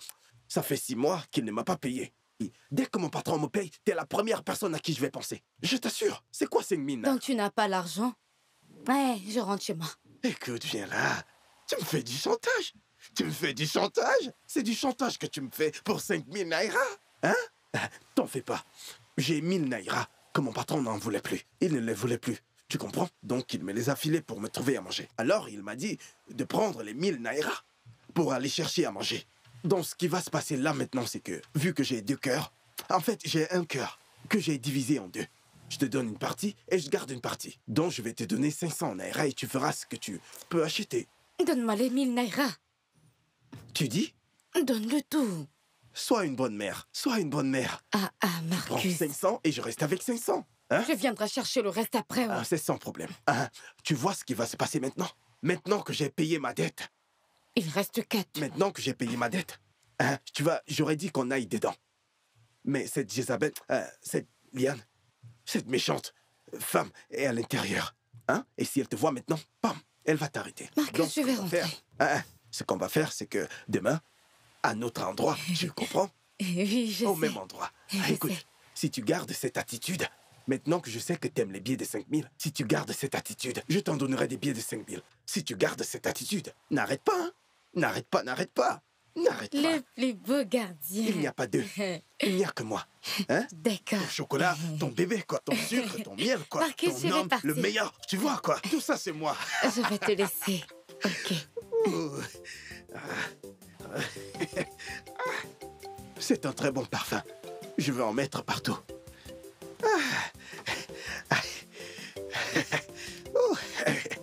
ça fait six mois qu'il ne m'a pas payé. Et dès que mon patron me paye, t'es la première personne à qui je vais penser. Je t'assure. C'est quoi 5000 naira? Donc tu n'as pas l'argent? Ouais, je rentre chez moi. Écoute, viens là. Tu me fais du chantage. Tu me fais du chantage C'est du chantage que tu me fais pour 5000 naira. Hein? Ah, T'en fais pas. J'ai 1000 naira que mon patron n'en voulait plus? Il ne les voulait plus. Tu comprends? Donc il me les a filés pour me trouver à manger. Alors il m'a dit de prendre les 1000 naira pour aller chercher à manger. Donc ce qui va se passer là maintenant, c'est que, vu que j'ai deux cœurs, en fait j'ai un cœur que j'ai divisé en deux. Je te donne une partie et je garde une partie. Donc je vais te donner 500 naira et tu feras ce que tu peux acheter. Donne-moi les 1000 naira. Tu dis? Donne-le tout. Sois une bonne mère. Sois une bonne mère. Ah, ah, Prends Marcus. 500 et je reste avec 500. Hein? Je viendrai chercher le reste après. ouais. Ah, C'est sans problème. Hein tu vois ce qui va se passer maintenant? Maintenant que j'ai payé ma dette. Il reste 4. Maintenant que j'ai payé ma dette. Hein, tu vois, j'aurais dit qu'on aille dedans. Mais cette Jézabel, euh, cette Liane, cette méchante femme est à l'intérieur. Hein Et si elle te voit maintenant, pam, elle va t'arrêter. Marcus, Donc, je vais va faire, hein, ce qu'on va faire, c'est que demain, à notre endroit, tu comprends? Oui, je Au sais. même endroit. Je Ah, écoute, sais. si tu gardes cette attitude, maintenant que je sais que t'aimes les billets de 5000, si tu gardes cette attitude, je t'en donnerai des billets de 5000. Si tu gardes cette attitude, n'arrête pas, hein N'arrête pas, n'arrête pas. N'arrête pas. Le plus beau gardien. Il n'y a pas d'eux. Il n'y a que moi. Hein D'accord. Ton chocolat, ton bébé, quoi. Ton sucre, ton miel, quoi. Marcus, je vais ton homme, partir? le meilleur. Tu vois, quoi. Tout ça, c'est moi. Je vais te laisser. Ok. Ouh. Ah. C'est un très bon parfum. Je vais en mettre partout. Ah.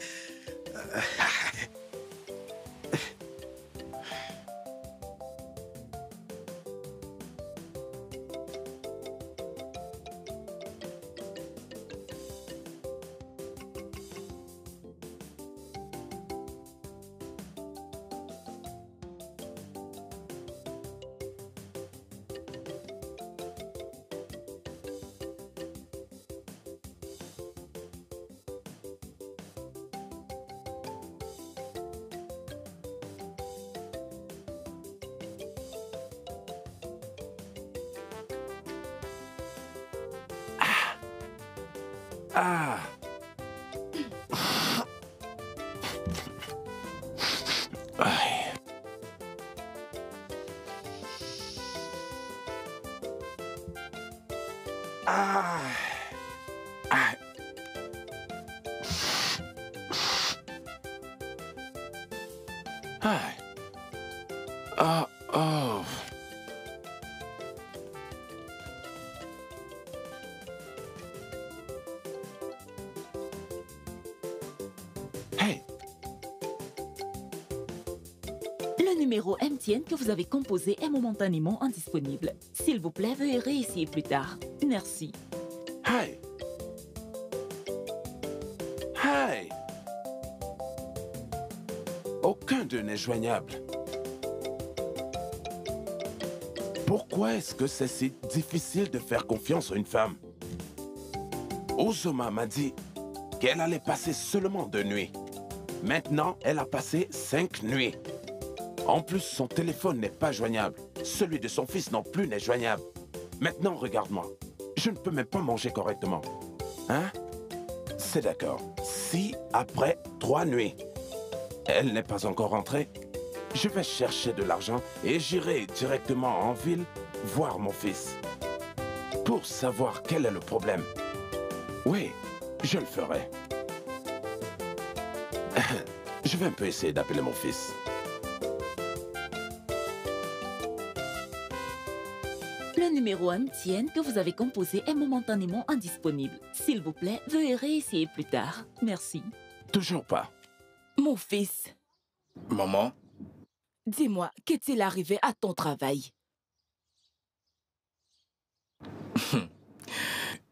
que vous avez composé est momentanément indisponible. S'il vous plaît, veuillez réessayer plus tard. Merci. Hey! Hey! Aucun d'eux n'est joignable. Pourquoi est-ce que c'est si difficile de faire confiance à une femme? Ozoma m'a dit qu'elle allait passer seulement deux nuits. Maintenant, elle a passé cinq nuits. En plus, son téléphone n'est pas joignable. Celui de son fils non plus n'est joignable. Maintenant, regarde-moi. Je ne peux même pas manger correctement. Hein? C'est d'accord. Si, après trois nuits, elle n'est pas encore rentrée, je vais chercher de l'argent et j'irai directement en ville voir mon fils. Pour savoir quel est le problème. Oui, je le ferai. Je vais un peu essayer d'appeler mon fils. Numéro MTN que vous avez composé est momentanément indisponible. S'il vous plaît, veuillez réessayer plus tard. Merci. Toujours pas. Mon fils, Maman, dis-moi, qu'est-il arrivé à ton travail?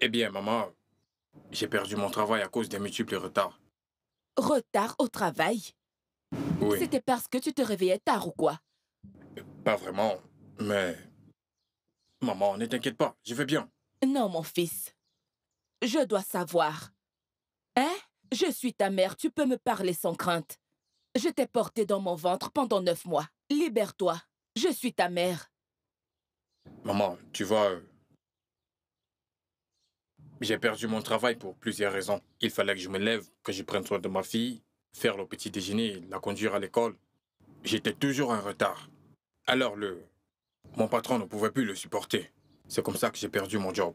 Eh bien, maman, j'ai perdu mon travail à cause des multiples retards. Retard au travail? Oui, C'était parce que tu te réveillais tard ou quoi? Pas vraiment, mais... Maman, ne t'inquiète pas, je vais bien. Non, mon fils. Je dois savoir. Hein? Je suis ta mère, tu peux me parler sans crainte. Je t'ai porté dans mon ventre pendant neuf mois. Libère-toi. Je suis ta mère. Maman, tu vois... euh, J'ai perdu mon travail pour plusieurs raisons. Il fallait que je me lève, que je prenne soin de ma fille, faire le petit déjeuner, la conduire à l'école. J'étais toujours en retard. Alors le... Mon patron ne pouvait plus le supporter. C'est comme ça que j'ai perdu mon job.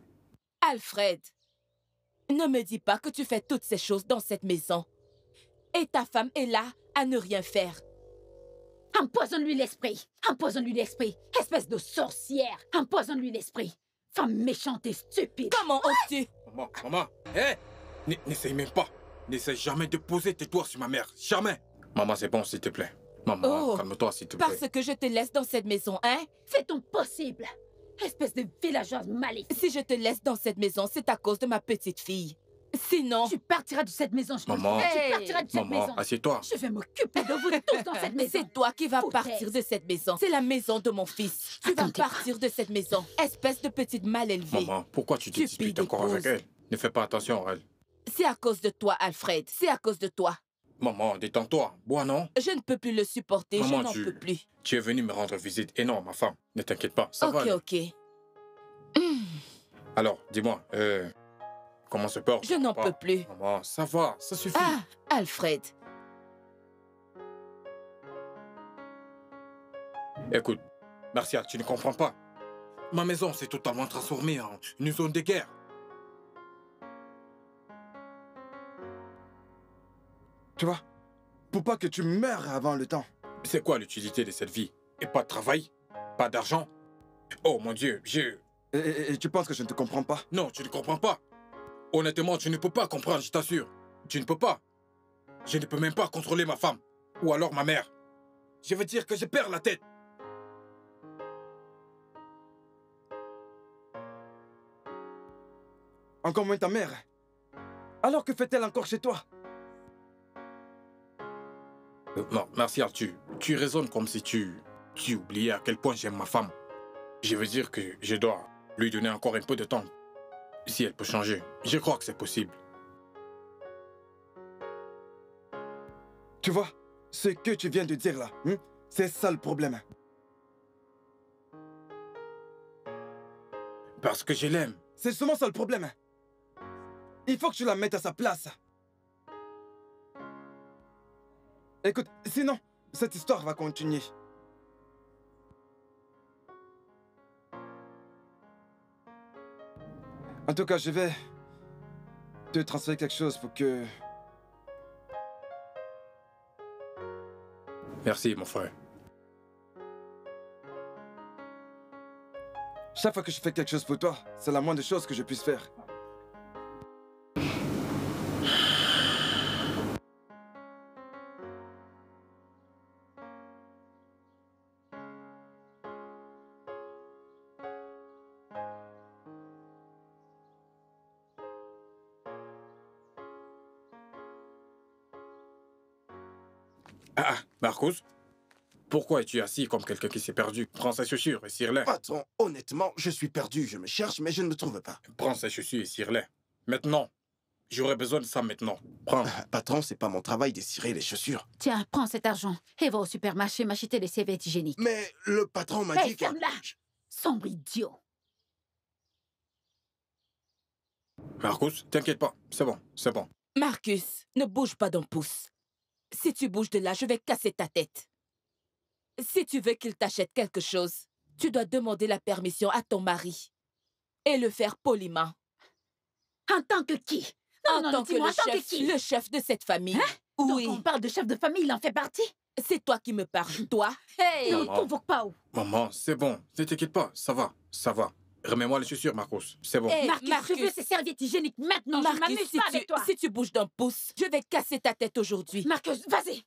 Alfred, ne me dis pas que tu fais toutes ces choses dans cette maison. Et ta femme est là à ne rien faire. Empoisonne-lui l'esprit. Empoisonne-lui l'esprit. Espèce de sorcière. Empoisonne-lui l'esprit. Femme méchante et stupide. Comment oses-tu? Maman, maman, hé? N'essaye même pas. N'essaye jamais de poser tes doigts sur ma mère. Jamais. Maman, c'est bon, s'il te plaît. Maman, Oh, calme-toi, s'il te plaît. Parce que je te laisse dans cette maison, hein? Fais ton possible. Espèce de villageoise maléfique. Si je te laisse dans cette maison, c'est à cause de ma petite fille. Sinon, Tu partiras de cette maison, je te le Maman. dis. Hey. Tu partiras de cette Maman, maison. assieds-toi. Je vais m'occuper de vous tous dans cette maison. c'est toi qui vas Foutaise. partir de cette maison. C'est la maison de mon fils. Tu vas partir de cette maison. Espèce de petite mal élevée. Maman, pourquoi tu te disputes encore avec elle? Ne fais pas attention à elle. C'est à cause de toi, Alfred. C'est à cause de toi. Maman, détends-toi. Bois, non? Je ne peux plus le supporter. Maman, je n'en tu- peux plus. Tu es venu me rendre visite. Et non, ma femme. Ne t'inquiète pas. Ça va ok, ok. Alors, dis-moi, euh, comment se porte Je n'en peux plus. Maman, ça va, ça suffit. Ah, Alfred. Écoute, Marcia, tu ne comprends pas. Ma maison s'est totalement transformée en une zone de guerre. Tu vois? Pour pas que tu meurs avant le temps. C'est quoi l'utilité de cette vie? Et pas de travail? Pas d'argent? Oh mon Dieu, je... Et, et- et tu penses que je ne te comprends pas? Non, tu ne comprends pas. Honnêtement, tu ne peux pas comprendre, je t'assure. Tu ne peux pas. Je ne peux même pas contrôler ma femme. Ou alors ma mère. Je veux dire que je perds la tête. Encore moins ta mère. Alors que fait-elle encore chez toi? Non, Martial, tu, tu raisonnes comme si tu, tu oubliais à quel point j'aime ma femme. Je veux dire que je dois lui donner encore un peu de temps. Si elle peut changer, je crois que c'est possible. Tu vois Ce que tu viens de dire là, hein, c'est ça le problème. Parce que je l'aime. C'est seulement ça le problème. Il faut que tu la mettes à sa place. Écoute, sinon, cette histoire va continuer. En tout cas, je vais te transférer quelque chose pour que... Merci, mon frère. Chaque fois que je fais quelque chose pour toi, c'est la moindre chose que je puisse faire. Marcus? Pourquoi es-tu assis comme quelqu'un qui s'est perdu? Prends ses chaussures et cire-les. Patron, honnêtement, je suis perdu. Je me cherche, mais je ne me trouve pas. Prends ses chaussures et cire-les. Maintenant. J'aurais besoin de ça maintenant. Prends. Patron, c'est pas mon travail de cirer les chaussures. Tiens, prends cet argent et va au supermarché m'acheter les serviettes hygiéniques. Mais le patron m'a Hé, dit que... ferme-la Sombre idiot Marcus, t'inquiète pas. C'est bon, c'est bon. Marcus, ne bouge pas d'un pouce. Si tu bouges de là, je vais casser ta tête. Si tu veux qu'il t'achète quelque chose, tu dois demander la permission à ton mari. Et le faire poliment. En tant que qui? Non, en non, tant que dis-moi, le en tant que chef, qui? le chef de cette famille. oui. Donc on parle de chef de famille, il en fait partie? C'est toi qui me parles, toi. Hey Ne me convoque pas, oh. Maman, c'est bon. Ne t'inquiète pas. Ça va, ça va. Remets-moi les chaussures, Marcus. C'est bon. Hey, Marcus, je veux ces serviettes hygiéniques maintenant, je Marcus, m'amuse si pas tu, avec toi si tu bouges d'un pouce, je vais casser ta tête aujourd'hui. Marcus, vas-y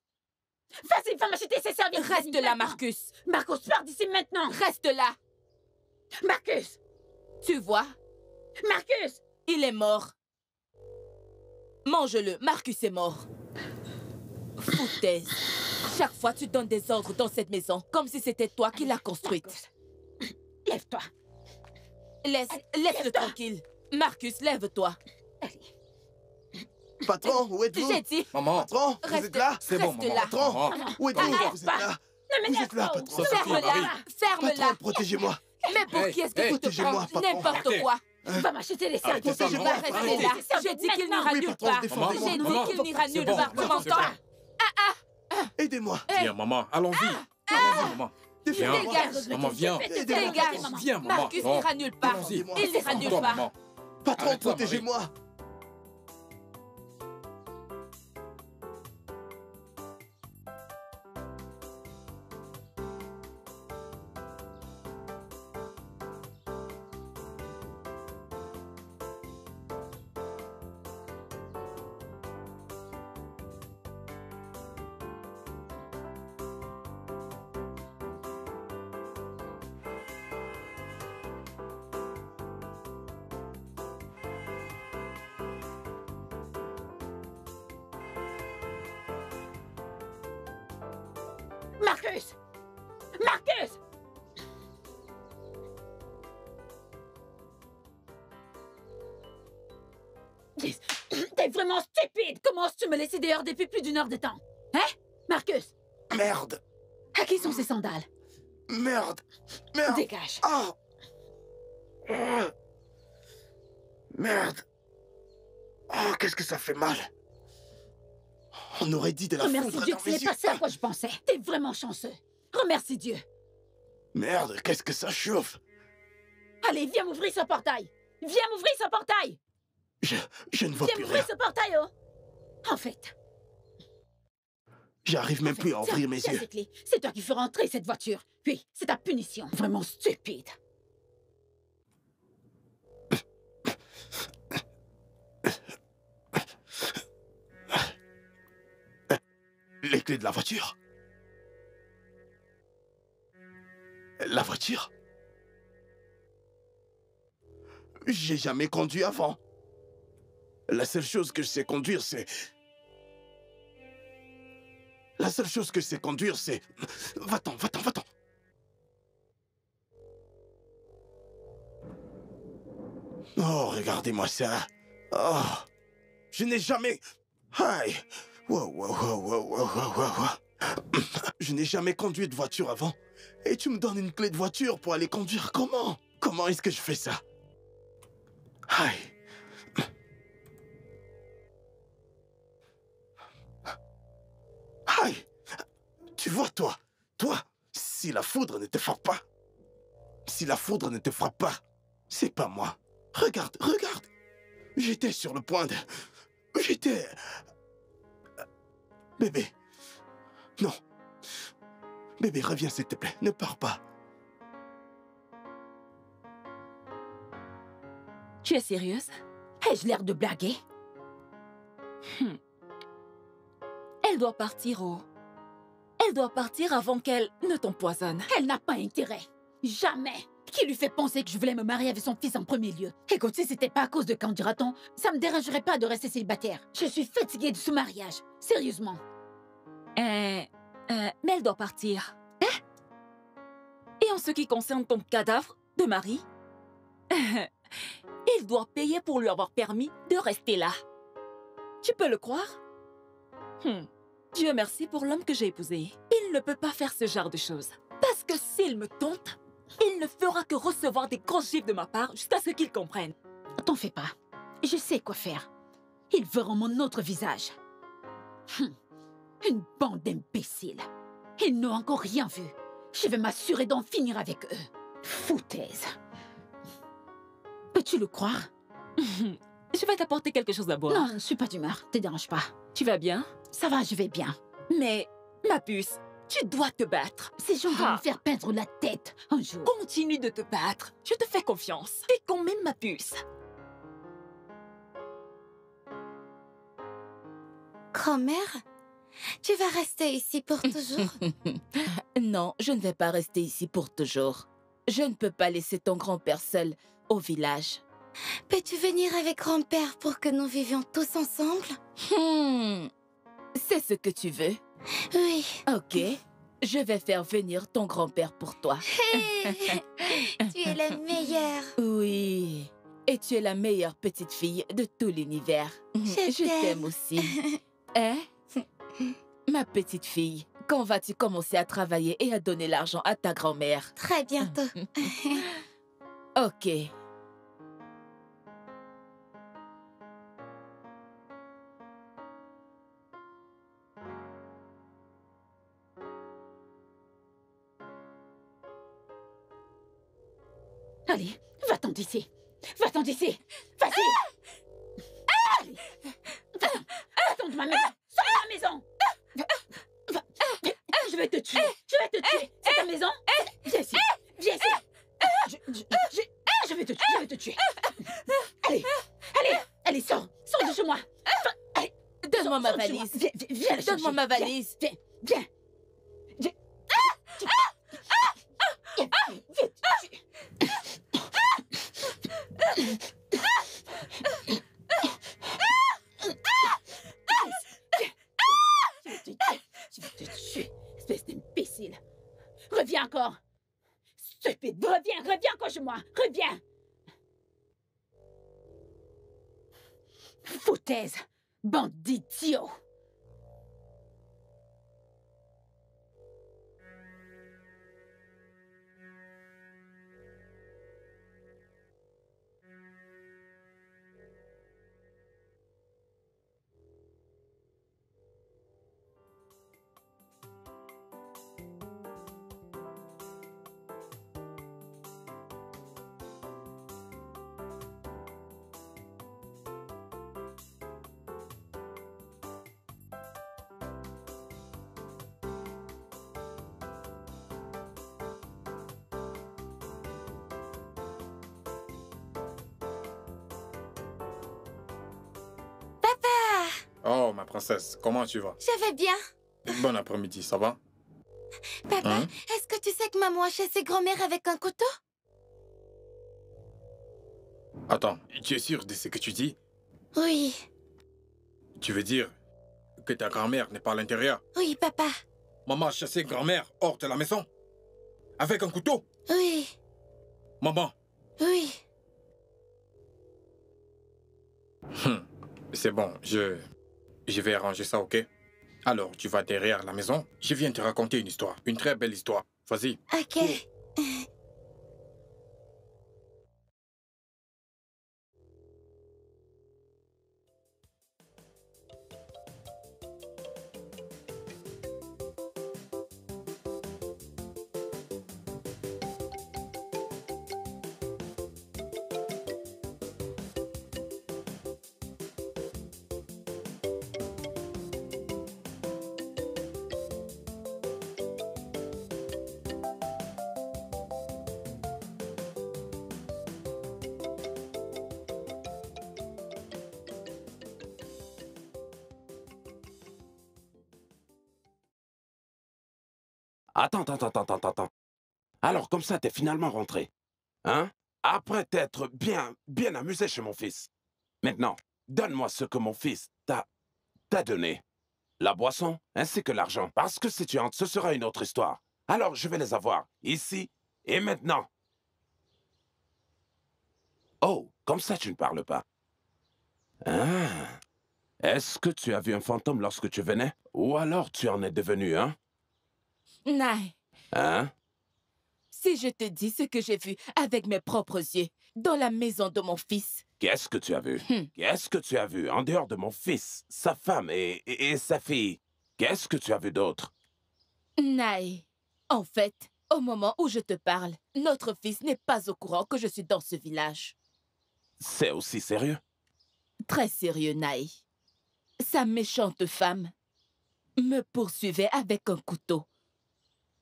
Vas-y, va m'acheter ces serviettes Reste là, maintenant. Marcus. Marcus, pars d'ici maintenant Reste là. Marcus Tu vois, Marcus il est mort. Mange-le, Marcus est mort. Foutaise. Chaque fois, tu donnes des ordres dans cette maison, comme si c'était toi qui l'as construite. Lève-toi Laisse, laisse-le tranquille. Marcus, lève-toi. Patron, où êtes-vous? J'ai dit, Maman, Patron, vous Reste- êtes là? c'est bon, reste maman. là. Patron, Maman. où êtes-vous? Vous êtes pas. là? Vous êtes là, patron. Ferme-la. Ferme-la. Patron, protégez-moi. Mais pour Hey, qui est-ce que hey, tu te protégez-moi, prends? patron. n'importe quoi Va m'acheter les hygiéniques rester Arrêtez. là. J'ai dit qu'il n'ira nulle patron, part. J'ai dit qu'il n'ira nulle part. bon. ça Aidez-moi. Viens, maman, allons-y. Allons-y, maman. Viens. Maman, viens. Dégage. Viens, maman. Marcus n'ira nulle part. Il n'ira nulle part. Patron, protégez-moi. Laisser dehors depuis plus d'une heure de temps Hein Marcus? Merde. À qui sont ces sandales? Merde. Merde. Dégage. Ah. Merde. Oh, qu'est-ce que ça fait mal. On aurait dit de la Remercie foudre Dieu dans que ce n'est pas ça à quoi je pensais T'es vraiment chanceux Remercie Dieu Merde, qu'est-ce que ça chauffe? Allez, viens m'ouvrir ce portail Viens m'ouvrir ce portail Je, je ne vois Viens plus m'ouvrir rien. ce portail, oh En fait, J'arrive même en fait, plus à tiens, ouvrir mes tiens yeux. C'est toi qui feras entrer cette voiture. Puis, c'est ta punition. Vraiment stupide. Les clés de la voiture. La voiture J'ai jamais conduit avant. La seule chose que je sais conduire, c'est... La seule chose que je sais conduire, c'est... Va-t'en, va-t'en, va-t'en. Oh, regardez-moi ça. Oh, je n'ai jamais... Aïe. Wow, wow, wow, wow, wow, wow, wow. Je n'ai jamais conduit de voiture avant. Et tu me donnes une clé de voiture pour aller conduire. Comment? Comment est-ce que je fais ça? Aïe. Tu vois, toi, toi, si la foudre ne te frappe pas, si la foudre ne te frappe pas, c'est pas moi. Regarde, regarde. J'étais sur le point de... J'étais... Bébé. Non. Bébé, reviens s'il te plaît. Ne pars pas. Tu es sérieuse? Ai-je l'air de blaguer? Hmm. Elle doit partir au... Elle doit partir avant qu'elle ne t'empoisonne. Elle n'a pas intérêt. Jamais. Qui lui fait penser que je voulais me marier avec son fils en premier lieu? Écoute, si c'était pas à cause de quand dira-t-on, ça me dérangerait pas de rester célibataire. Je suis fatiguée de ce mariage. Sérieusement. Euh, euh, mais elle doit partir. Hein? Et en ce qui concerne ton cadavre de mari, il doit payer pour lui avoir permis de rester là. Tu peux le croire? Hmm. Dieu merci pour l'homme que j'ai épousé. Il ne peut pas faire ce genre de choses. Parce que s'il me tente, il ne fera que recevoir des grosses gifles de ma part jusqu'à ce qu'il comprenne. T'en fais pas. Je sais quoi faire. Ils verront mon autre visage. Hum. Une bande d'imbéciles. Ils n'ont encore rien vu. Je vais m'assurer d'en finir avec eux. Foutaise. Peux-tu le croire? Je vais t'apporter quelque chose à boire. Non, je ne suis pas d'humeur. Te dérange pas. Tu vas bien? Ça va, je vais bien. Mais, ma puce, tu dois te battre. Ces gens vont Ah. me faire peindre la tête un jour. Continue de te battre. Je te fais confiance. Et qu'on même ma puce. Grand-mère, tu vas rester ici pour toujours? Non, je ne vais pas rester ici pour toujours. Je ne peux pas laisser ton grand-père seul au village. Peux-tu venir avec grand-père pour que nous vivions tous ensemble? Hmm, C'est ce que tu veux Oui. Ok. Je vais faire venir ton grand-père pour toi. tu es la meilleure. Oui. Et tu es la meilleure petite fille de tout l'univers. Je t'aime. t'aime aussi. Hein? Ma petite fille, quand vas-tu commencer à travailler et à donner l'argent à ta grand-mère? Très bientôt. Ok. Allez, va-t'en d'ici. Va-t'en d'ici. Vas-y. Allez. Va-t'en. De ma maison. Sors de ma maison. Va- va- Je vais te tuer. Je vais te tuer. C'est ta maison Viens ici. Viens ici. Je, je- je- je vais te tuer. Je vais te tuer. Allez. Allez. Allez, sors. Sors de chez moi. Donne-moi ma valise. Viens, viens, viens Donne-moi ma valise. Viens. Bande d'idiots. Princesse, comment tu vas? Je vais bien. Bon après-midi, ça va? Papa, Hein? est-ce que tu sais que maman a chassé grand-mère avec un couteau? Attends, tu es sûr de ce que tu dis? Oui. Tu veux dire que ta grand-mère n'est pas à l'intérieur? Oui, papa. Maman a chassé grand-mère hors de la maison? Avec un couteau? Oui. Maman, Oui. hum, c'est bon, je... Je vais arranger ça, ok? Alors, tu vas derrière la maison. Je viens te raconter une histoire. Une très belle histoire. Vas-y. Ok. Alors, comme ça, t'es finalement rentré. Hein? Après t'être bien, bien amusé chez mon fils. Maintenant, donne-moi ce que mon fils t'a, t'a donné. La boisson, ainsi que l'argent. Parce que si tu entres, ce sera une autre histoire. Alors, je vais les avoir, ici et maintenant. Oh, comme ça, tu ne parles pas. Ah. Est-ce que tu as vu un fantôme lorsque tu venais? Ou alors tu en es devenu un? Nai, Hein? Si je te dis ce que j'ai vu avec mes propres yeux dans la maison de mon fils, Qu'est-ce que tu as vu? Hmm. Qu'est-ce que tu as vu en dehors de mon fils, sa femme et, et- et sa fille? Qu'est-ce que tu as vu d'autre? Nai, en fait, au moment où je te parle, notre fils n'est pas au courant que je suis dans ce village. C'est aussi sérieux Très sérieux, Nai. Sa méchante femme me poursuivait avec un couteau.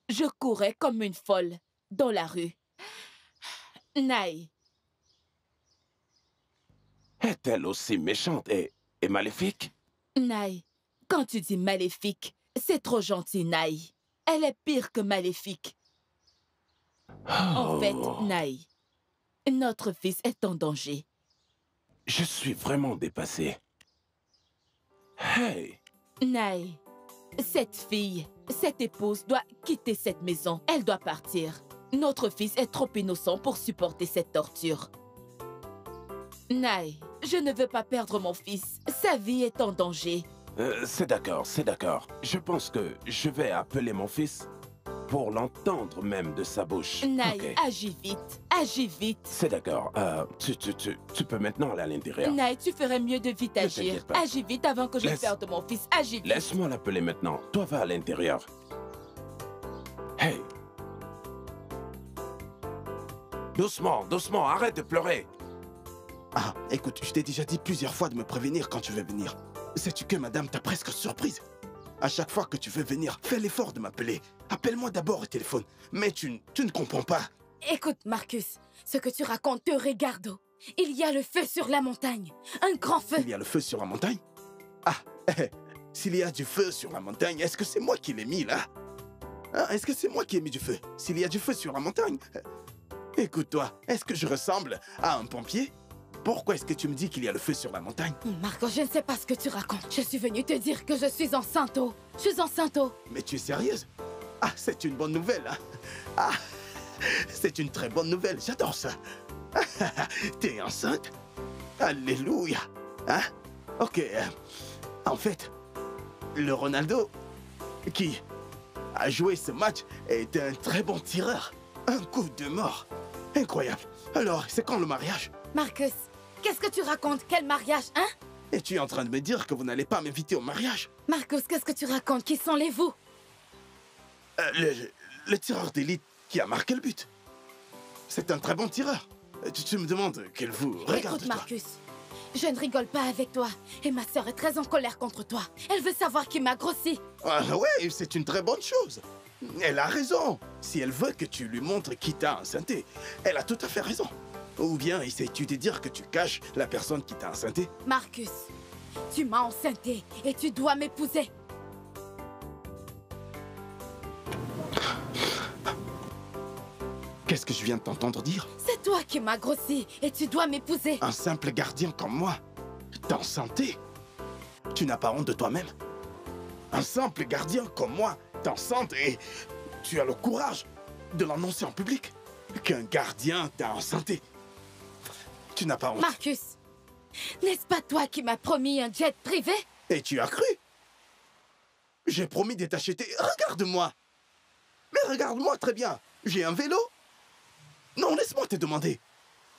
Je courais comme une folle dans la rue. Nai, Est-elle aussi méchante et, et maléfique? Nai, quand tu dis maléfique, c'est trop gentil, Nai. Elle est pire que maléfique. En fait, Oh, Nai, notre fils est en danger. Je suis vraiment dépassé. Hey Nai, cette fille, cette épouse doit quitter cette maison. Elle doit partir. Notre fils est trop innocent pour supporter cette torture. Nai, je ne veux pas perdre mon fils. Sa vie est en danger. Euh, C'est d'accord, c'est d'accord. Je pense que je vais appeler mon fils pour l'entendre même de sa bouche. Ok, agis vite. Agis vite. C'est d'accord. Euh, tu, tu, tu, tu peux maintenant aller à l'intérieur. Nai, tu ferais mieux de vite Ne agir. t'inquiète pas. Agis vite avant que je Laisse- perde mon fils. Agis vite. Laisse-moi l'appeler maintenant. Toi, va à l'intérieur. Hey Doucement, doucement, arrête de pleurer. Ah, écoute, je t'ai déjà dit plusieurs fois de me prévenir quand tu veux venir. Sais-tu que madame t'a presque surprise? À chaque fois que tu veux venir, fais l'effort de m'appeler. Appelle-moi d'abord au téléphone. Mais tu, ne comprends pas. Écoute, Marcus, ce que tu racontes te regarde. Il y a le feu sur la montagne. Un grand feu. Il y a le feu sur la montagne? Ah, eh, s'il y a du feu sur la montagne, est-ce que c'est moi qui l'ai mis là? Ah, Est-ce que c'est moi qui ai mis du feu? S'il y a du feu sur la montagne? Eh, Écoute-toi, est-ce que je ressemble à un pompier? Pourquoi est-ce que tu me dis qu'il y a le feu sur la montagne? Marco, je ne sais pas ce que tu racontes. Je suis venue te dire que je suis enceinte. oh. Je suis enceinte. oh. Mais tu es sérieuse? Ah, c'est une bonne nouvelle, hein Ah, c'est une très bonne nouvelle, j'adore ça. T'es enceinte? Alléluia Hein? Ok, euh, en fait, le Ronaldo qui a joué ce match est un très bon tireur. Un coup de mort. Incroyable. Alors, c'est quand le mariage? Marcus, qu'est-ce que tu racontes? Quel mariage, hein? Et tu es en train de me dire que vous n'allez pas m'inviter au mariage Marcus, qu'est-ce que tu racontes? Qui sont les vous? Euh, le, le tireur d'élite qui a marqué le but. C'est un très bon tireur. Euh, Tu, tu me demandes quel vous. Écoute, Regarde-toi. Marcus, je ne rigole pas avec toi. Et ma sœur est très en colère contre toi. Elle veut savoir qui m'a grossi. Ah ouais, c'est une très bonne chose. Elle a raison. Si elle veut que tu lui montres qui t'a enceinté, elle a tout à fait raison. Ou bien essayes-tu de dire que tu caches la personne qui t'a enceinté? Marcus, tu m'as enceinté et tu dois m'épouser. Qu'est-ce que je viens de t'entendre dire? C'est toi qui m'as grossi et tu dois m'épouser. Un simple gardien comme moi t'enceinter Tu n'as pas honte de toi-même? Un simple gardien comme moi t'enceinte et tu as le courage de l'annoncer en public qu'un gardien t'a enceinté. Tu n'as pas honte. Marcus, n'est-ce pas toi qui m'as promis un jet privé? Et tu as cru? J'ai promis de t'acheter. Regarde-moi Mais regarde-moi très bien. J'ai un vélo? Non, laisse-moi te demander.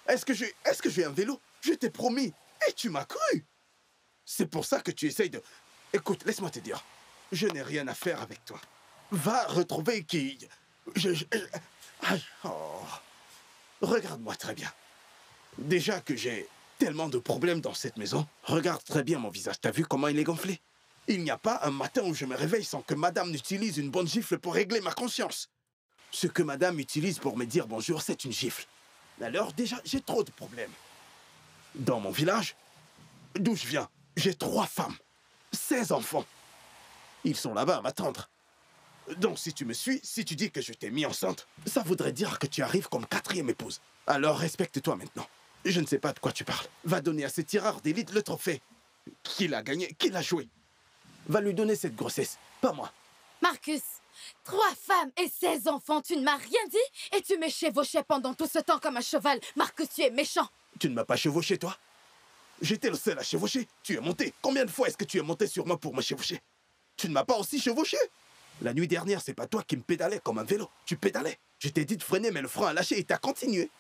Est-ce que j'ai est-ce que j'ai un vélo? Je t'ai promis. Et tu m'as cru C'est pour ça que tu essayes de... Écoute, laisse-moi te dire. Je n'ai rien à faire avec toi. Va retrouver qui... Je... je- Aïe, oh. Regarde-moi très bien. Déjà que j'ai tellement de problèmes dans cette maison, regarde très bien mon visage. T'as vu comment il est gonflé? Il n'y a pas un matin où je me réveille sans que madame n'utilise une bonne gifle pour régler ma conscience. Ce que madame utilise pour me dire bonjour, c'est une gifle. Alors déjà, j'ai trop de problèmes. Dans mon village, d'où je viens, j'ai trois femmes, 16 enfants. Ils sont là-bas à m'attendre. Donc si tu me suis, si tu dis que je t'ai mis enceinte, ça voudrait dire que tu arrives comme quatrième épouse. Alors respecte-toi maintenant. Je ne sais pas de quoi tu parles. Va donner à ce tireur d'élite le trophée. Qui l'a gagné? Qui l'a joué? Va lui donner cette grossesse, pas moi. Marcus, trois femmes et 16 enfants, tu ne m'as rien dit? Et tu me chevauchais pendant tout ce temps comme un cheval. Marcus, tu es méchant. Tu ne m'as pas chevauché, toi? J'étais le seul à chevaucher. Tu es monté. Combien de fois est-ce que tu es monté sur moi pour me chevaucher? Tu ne m'as pas aussi chevauché? La nuit dernière, c'est pas toi qui me pédalais comme un vélo. Tu pédalais. Je t'ai dit de freiner, mais le frein a lâché et t'as continué.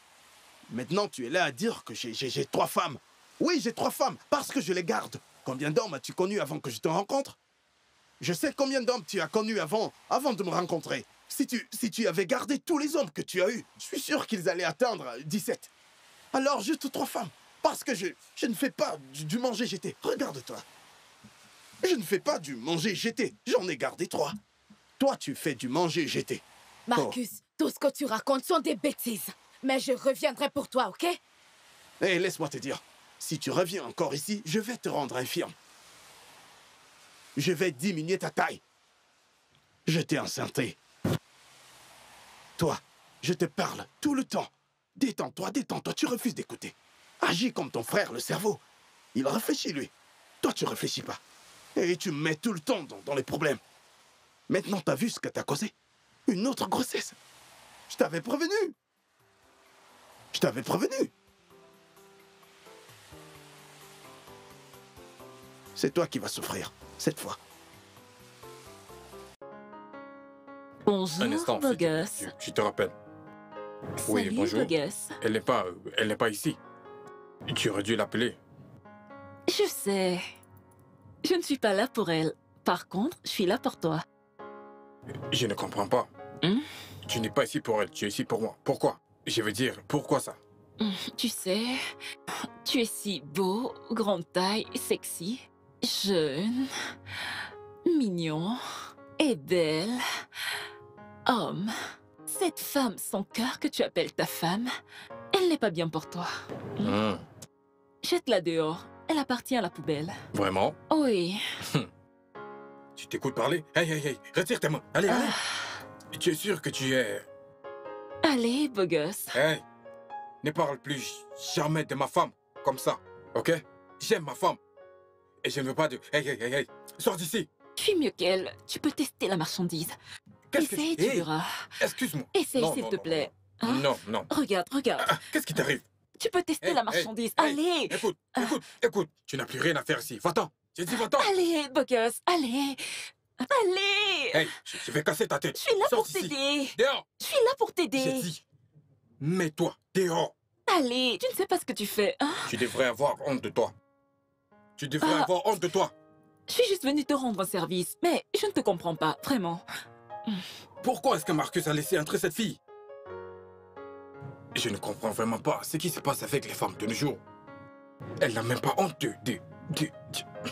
Maintenant, tu es là à dire que j'ai- trois femmes. Oui, j'ai trois femmes, parce que je les garde. Combien d'hommes as-tu connu avant que je te rencontre? Je sais combien d'hommes tu as connus avant, avant de me rencontrer. Si tu, si tu avais gardé tous les hommes que tu as eus, je suis sûr qu'ils allaient atteindre 17. Alors, juste trois femmes. Parce que je, je ne fais pas du, du manger jeté. Regarde-toi. Je ne fais pas du manger jeté. J'en ai gardé trois. Toi, tu fais du manger jeté. Marcus, tout ce que tu racontes sont des bêtises. Mais je reviendrai pour toi, ok? Eh, laisse-moi te dire, si tu reviens encore ici, je vais te rendre infirme. Je vais diminuer ta taille. Je t'ai enceinté. Toi, je te parle tout le temps. Détends-toi, détends-toi, tu refuses d'écouter. Agis comme ton frère, le cerveau. Il réfléchit, lui. Toi, tu réfléchis pas. Et tu me mets tout le temps dans, dans les problèmes. Maintenant, t'as vu ce que t'as causé? Une autre grossesse. Je t'avais prévenu. Je t'avais prévenu. C'est toi qui vas souffrir, cette fois. Bonjour, Un instant, gosse. je, je te rappelle. Oui, Salut, bonjour. gosse. Elle n'est pas, euh, elle n'est pas ici. Tu aurais dû l'appeler. Je sais. Je ne suis pas là pour elle. Par contre, je suis là pour toi. Je ne comprends pas. Hmm? Tu n'es pas ici pour elle, tu es ici pour moi. Pourquoi? Je veux dire, pourquoi ça? Tu sais, tu es si beau, grande taille, sexy, jeune, mignon et belle. Homme, cette femme sans cœur que tu appelles ta femme, elle n'est pas bien pour toi. Hmm, Jette-la dehors. Elle appartient à la poubelle. Vraiment? Oui. Tu t'écoutes parler? Hey, hey, hey, retire tes mains. Allez, allez. Ah, Tu es sûr que tu es... allez, beau gosse. Hey, ne parle plus jamais de ma femme comme ça, ok? J'aime ma femme. Et je ne veux pas de... Hey, hey, hey, hey, sors d'ici. Tu es mieux qu'elle. Tu peux tester la marchandise. Qu'est-ce que Essaye, tu... Hey, verras. excuse-moi. Essaye, s'il te plaît. Non, Hein? non. non. Regarde, regarde. Ah, Qu'est-ce qui t'arrive? Tu peux tester Hey, la marchandise. Allez, Écoute, écoute, écoute. Tu n'as plus rien à faire ici. Va-t'en. J'ai dit va-t'en. allez, beau gosse. Allez. Allez. Hey, je, je vais casser ta tête. Je suis là Sors pour t'aider. Dehors. Je suis là pour J'ai t'aider. dit. Mets-toi dehors. Allez, tu ne sais pas ce que tu fais. hein? Tu devrais avoir honte de toi. Tu devrais Ah. avoir honte de toi. Je suis juste venue te rendre un service, mais je ne te comprends pas, vraiment. Pourquoi est-ce que Marcus a laissé entrer cette fille? Je ne comprends vraiment pas ce qui se passe avec les femmes de nos jours. Elle n'a même pas honte de, de, de, de-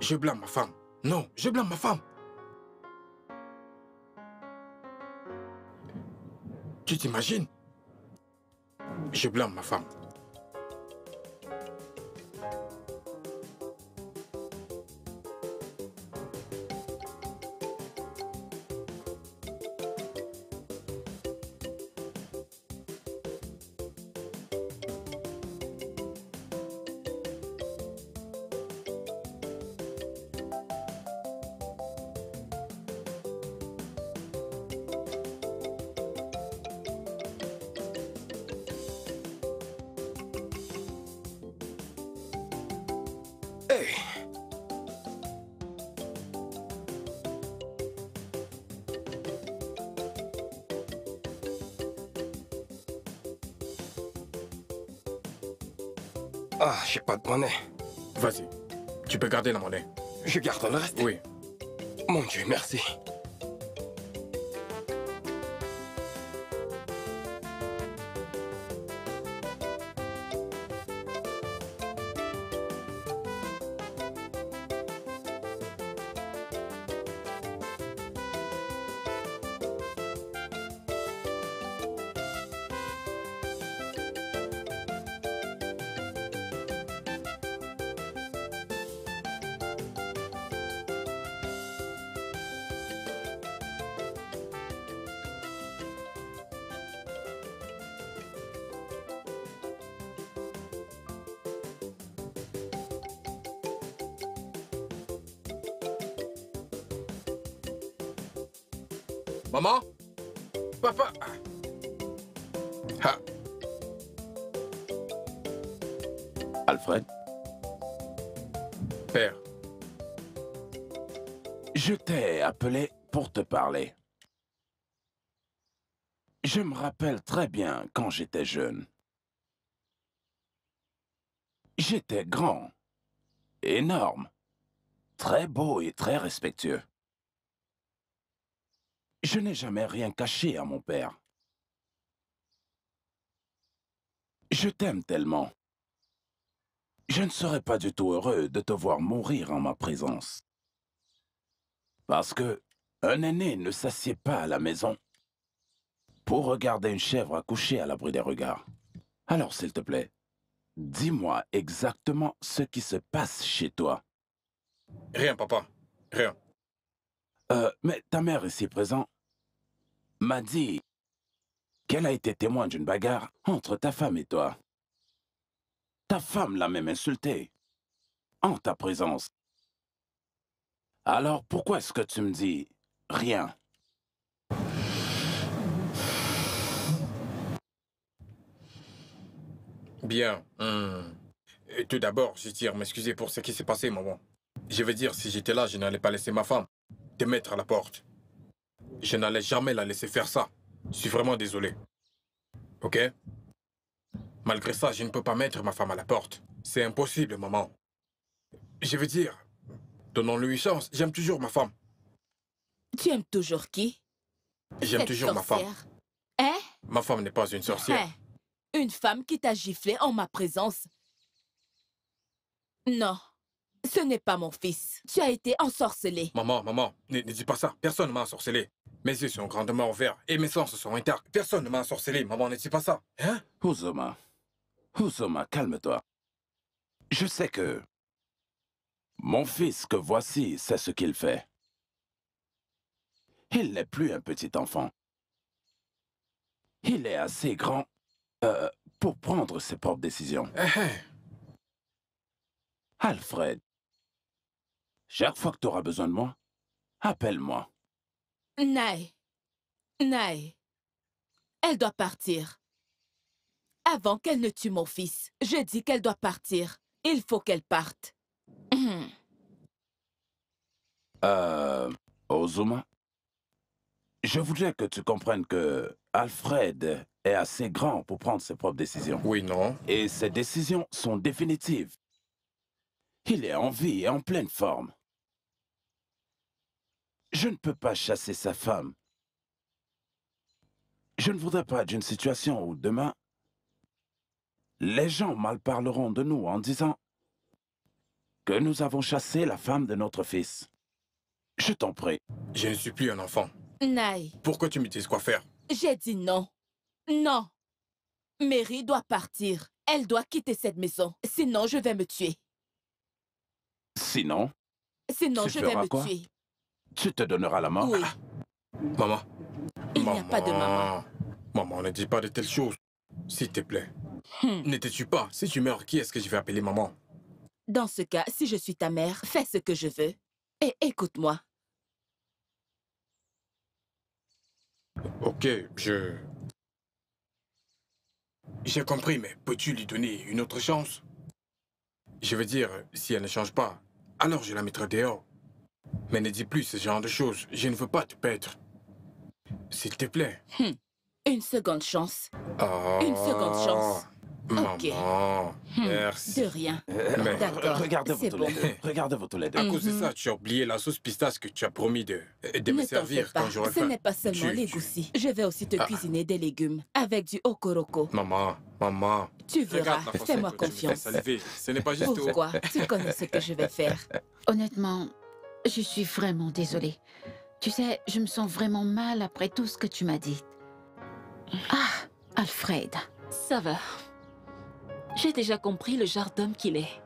Je blâme ma femme. Non, je blâme ma femme. Tu t'imagines? Je blâme ma femme. J'ai pas de monnaie. Vas-y. Tu peux garder la monnaie. Je garde le reste. Oui. Mon Dieu, merci. Maman? Papa? Ah, Alfred, Père, je t'ai appelé pour te parler. Je me rappelle très bien quand j'étais jeune. J'étais grand, énorme, très beau et très respectueux. Je n'ai jamais rien caché à mon père. Je t'aime tellement. Je ne serais pas du tout heureux de te voir mourir en ma présence. Parce que un aîné ne s'assied pas à la maison pour regarder une chèvre accoucher à l'abri des regards. Alors, s'il te plaît, dis-moi exactement ce qui se passe chez toi. rien, papa. Rien. Euh, mais ta mère ici présente m'a dit qu'elle a été témoin d'une bagarre entre ta femme et toi. Ta femme l'a même insulté en ta présence. Alors pourquoi est-ce que tu me dis rien? Bien. Et tout d'abord, je tiens à m'excuser pour ce qui s'est passé, maman. Je veux dire, si j'étais là, je n'allais pas laisser ma femme te mettre à la porte. Je n'allais jamais la laisser faire ça. Je suis vraiment désolé. Ok? Malgré ça, je ne peux pas mettre ma femme à la porte. C'est impossible, maman. Je veux dire, donnons-lui une chance. J'aime toujours ma femme. Tu aimes toujours qui? J'aime toujours ma femme. Hein? Ma femme n'est pas une sorcière. Hein? Une femme qui t'a giflé en ma présence? Non, ce n'est pas mon fils. Tu as été ensorcelé. Maman, maman, ne, ne dis pas ça. Personne ne m'a ensorcelé. Mes yeux sont grandement ouverts et mes sens sont intacts. Personne ne m'a ensorcelé. Maman, ne dis pas ça. Hein? Uzoma, Uzoma, calme-toi. Je sais que mon fils que voici sait ce qu'il fait. Il n'est plus un petit enfant. Il est assez grand euh, pour prendre ses propres décisions. Eh, eh. Alfred, chaque fois que tu auras besoin de moi, appelle-moi. Naï. Naï. Elle doit partir. Avant qu'elle ne tue mon fils, je dis qu'elle doit partir. Il faut qu'elle parte. Hum. Euh, Ozuma, je voudrais que tu comprennes que Alfred est assez grand pour prendre ses propres décisions. Oui, non. Et ces décisions sont définitives. Il est en vie et en pleine forme. Je ne peux pas chasser sa femme. Je ne voudrais pas d'une situation où demain, les gens mal parleront de nous en disant que nous avons chassé la femme de notre fils. Je t'en prie. Je ne suis plus un enfant. Naï, Pourquoi tu me dis quoi faire? J'ai dit non. Non. Mary doit partir. Elle doit quitter cette maison. Sinon, je vais me tuer. Sinon, Sinon, Tu je vais me quoi? tuer. Tu te donneras la mort. Oui. Maman. Il n'y a pas de maman. Maman, ne dis pas de telles choses. S'il te plaît. Hmm. Ne te tue pas. Si tu meurs, qui est-ce que je vais appeler maman? Dans ce cas, si je suis ta mère, fais ce que je veux. Et écoute-moi. Ok, je... J'ai compris, mais peux-tu lui donner une autre chance? Je veux dire, si elle ne change pas, alors je la mettrai dehors. Mais ne dis plus ce genre de choses. Je ne veux pas te perdre. S'il te plaît. Une seconde chance. Ah, Une seconde chance. Maman, Ok. Hmm, merci. De rien. Mais D'accord, Regardez-vous tous bon. Regardez-vous tous les deux. à cause de Mhm. ça, tu as oublié la sauce pistache que tu as promis de, de me ne t'en fais servir pas. quand j'aurai Ce n'est pas seulement Tu- les tu- goussis. Je vais aussi te Ah. cuisiner des légumes avec du okoroko. Maman, maman. Tu verras. Fais-moi confiance. Ce n'est pas juste... Pourquoi? Tu connais ce que je vais faire. Honnêtement, je suis vraiment désolée. Tu sais, je me sens vraiment mal après tout ce que tu m'as dit. Ah, Alfred. Ça va. J'ai déjà compris le genre d'homme qu'il est.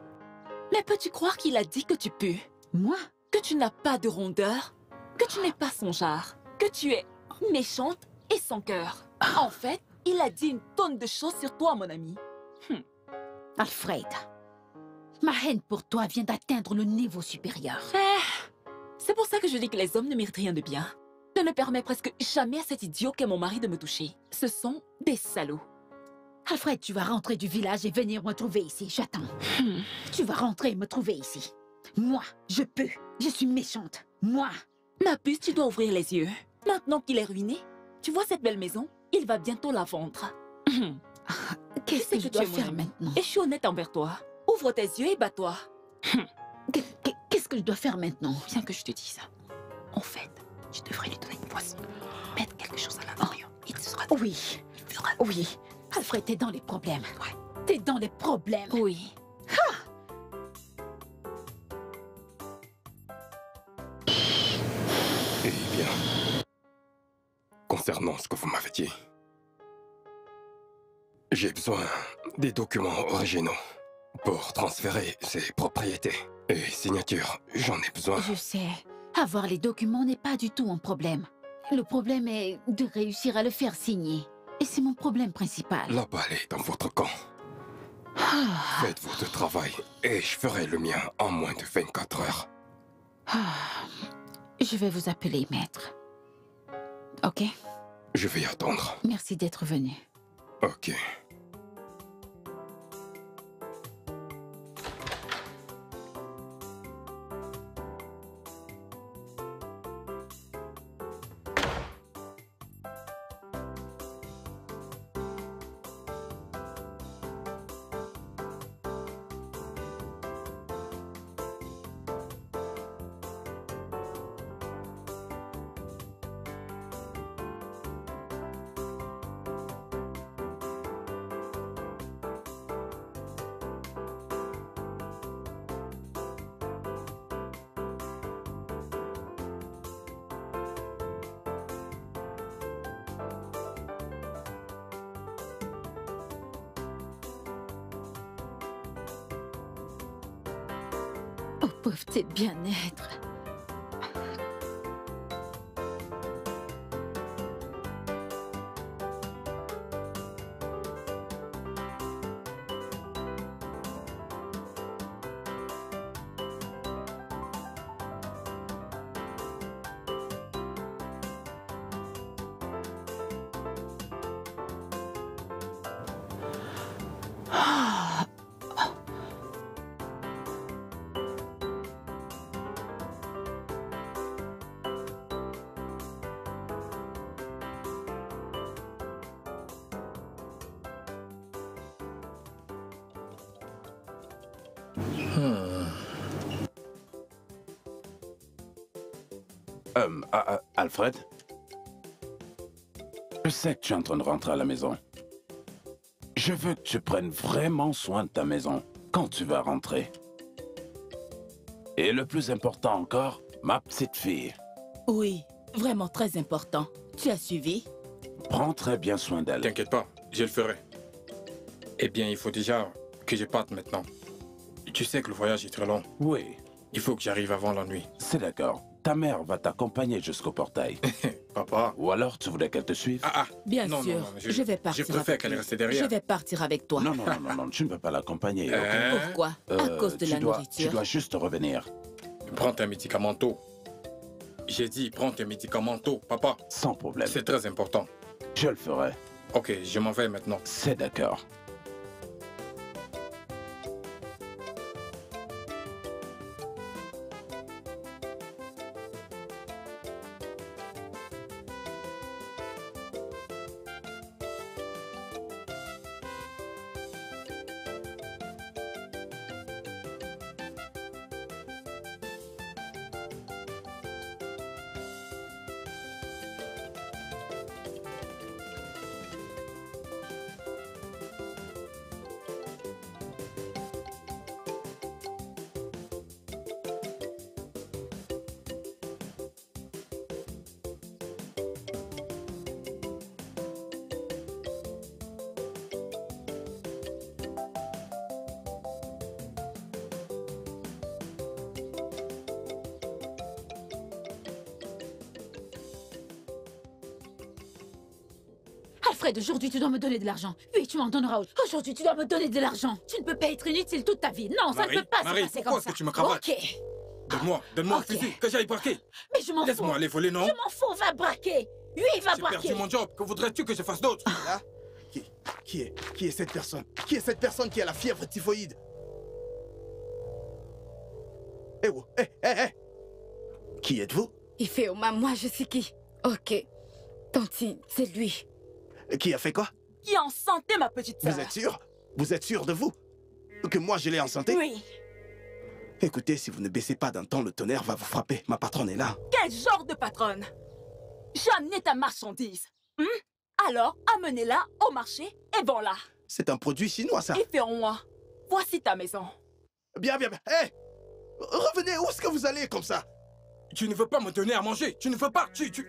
Mais peux-tu croire qu'il a dit que tu pues? Moi? Que tu n'as pas de rondeur? Que tu n'es pas son genre? Que tu es méchante et sans cœur? En fait, il a dit une tonne de choses sur toi, mon ami. Alfred. Ma haine pour toi vient d'atteindre le niveau supérieur. Eh, C'est pour ça que je dis que les hommes ne méritent rien de bien. Je ne permets presque jamais à cet idiot qu'est mon mari de me toucher. Ce sont des salauds. Alfred, tu vas rentrer du village et venir me trouver ici. J'attends. Hmm. Tu vas rentrer et me trouver ici. Moi, je peux. Je suis méchante. Moi. Ma puce, tu dois ouvrir les yeux. Maintenant qu'il est ruiné, tu vois cette belle maison? Il va bientôt la vendre. Qu'est-ce sais que dois tu es faire maintenant? Et je suis honnête envers toi. Ouvre tes yeux et bats-toi. Que je dois faire maintenant? Bien que je te dise. En fait, tu devrais lui donner une boisson. Mettre quelque chose à l'intérieur. Il te sera... Oui. il fera- Oui. Alfred, t'es dans les problèmes. T'es dans les problèmes. Oui. Eh bien, concernant ce que vous m'avez dit, j'ai besoin des documents originaux pour transférer ces propriétés. Et signatures, j'en ai besoin. Je sais. Avoir les documents n'est pas du tout un problème. Le problème est de réussir à le faire signer. Et c'est mon problème principal. La balle est dans votre camp. Ah, Faites votre travail et je ferai le mien en moins de 24 heures. ah. Je vais vous appeler, maître. Ok? Je vais attendre. Merci d'être venu. Ok. Alfred? Je sais que tu es en train de rentrer à la maison. Je veux que tu prennes vraiment soin de ta maison quand tu vas rentrer. Et le plus important encore, ma petite fille. Oui, vraiment très important. Tu as suivi? Prends très bien soin d'elle. T'inquiète pas, je le ferai. Eh bien, il faut déjà que je parte maintenant. Tu sais que le voyage est très long. Oui, Il faut que j'arrive avant la nuit. c'est d'accord. Ta mère va t'accompagner jusqu'au portail. Papa. Ou alors tu voulais qu'elle te suive Ah ah. Bien Non, sûr. non, je, je- vais partir. je préfère qu'elle reste derrière. Je vais partir avec toi. Non, non, non, non, non, tu ne peux pas l'accompagner. Hein Pourquoi? À Euh, cause de la dois, nourriture. Tu dois juste revenir. Prends tes médicaments. J'ai dit, prends tes médicaments, papa. Sans problème. C'est très important. Je le ferai. Ok, je m'en vais maintenant. C'est d'accord. Alfred, aujourd'hui, tu dois me donner de l'argent. Oui, tu m'en donneras. Aujourd'hui, tu dois me donner de l'argent. Tu ne peux pas être inutile toute ta vie. Non, ça ne peut pas Marie, se passer pourquoi comme est-ce ça. que tu me cravaches Ok. Donne-moi, donne-moi Ok. un fusil, que j'aille braquer. Mais je m'en fous. Laisse-moi aller voler, non Je m'en fous, va braquer. Lui, il va J'ai braquer. perdu mon job. Que voudrais-tu que je fasse d'autre Là qui, qui est Qui est cette personne Qui est cette personne qui a la fièvre typhoïde Eh oh, eh, eh, eh Qui êtes-vous Il fait au main, moi je sais qui. Ok. Tantine, c'est lui. Qui a fait quoi? Qui est en santé, ma petite sœur? Vous êtes sûr? Vous êtes sûr de vous? Que moi je l'ai en santé? Oui. Écoutez, si vous ne baissez pas d'un temps, le tonnerre va vous frapper. Ma patronne est là. Quel genre de patronne? J'ai amené ta marchandise. Hmm Alors, amenez-la au marché et vends-la. C'est un produit chinois, ça. Et fais en moi. Voici ta maison. Bien, bien, bien. Hé Revenez, où est-ce que vous allez comme ça? Tu ne veux pas me donner à manger. Tu ne veux pas. Tu, tu...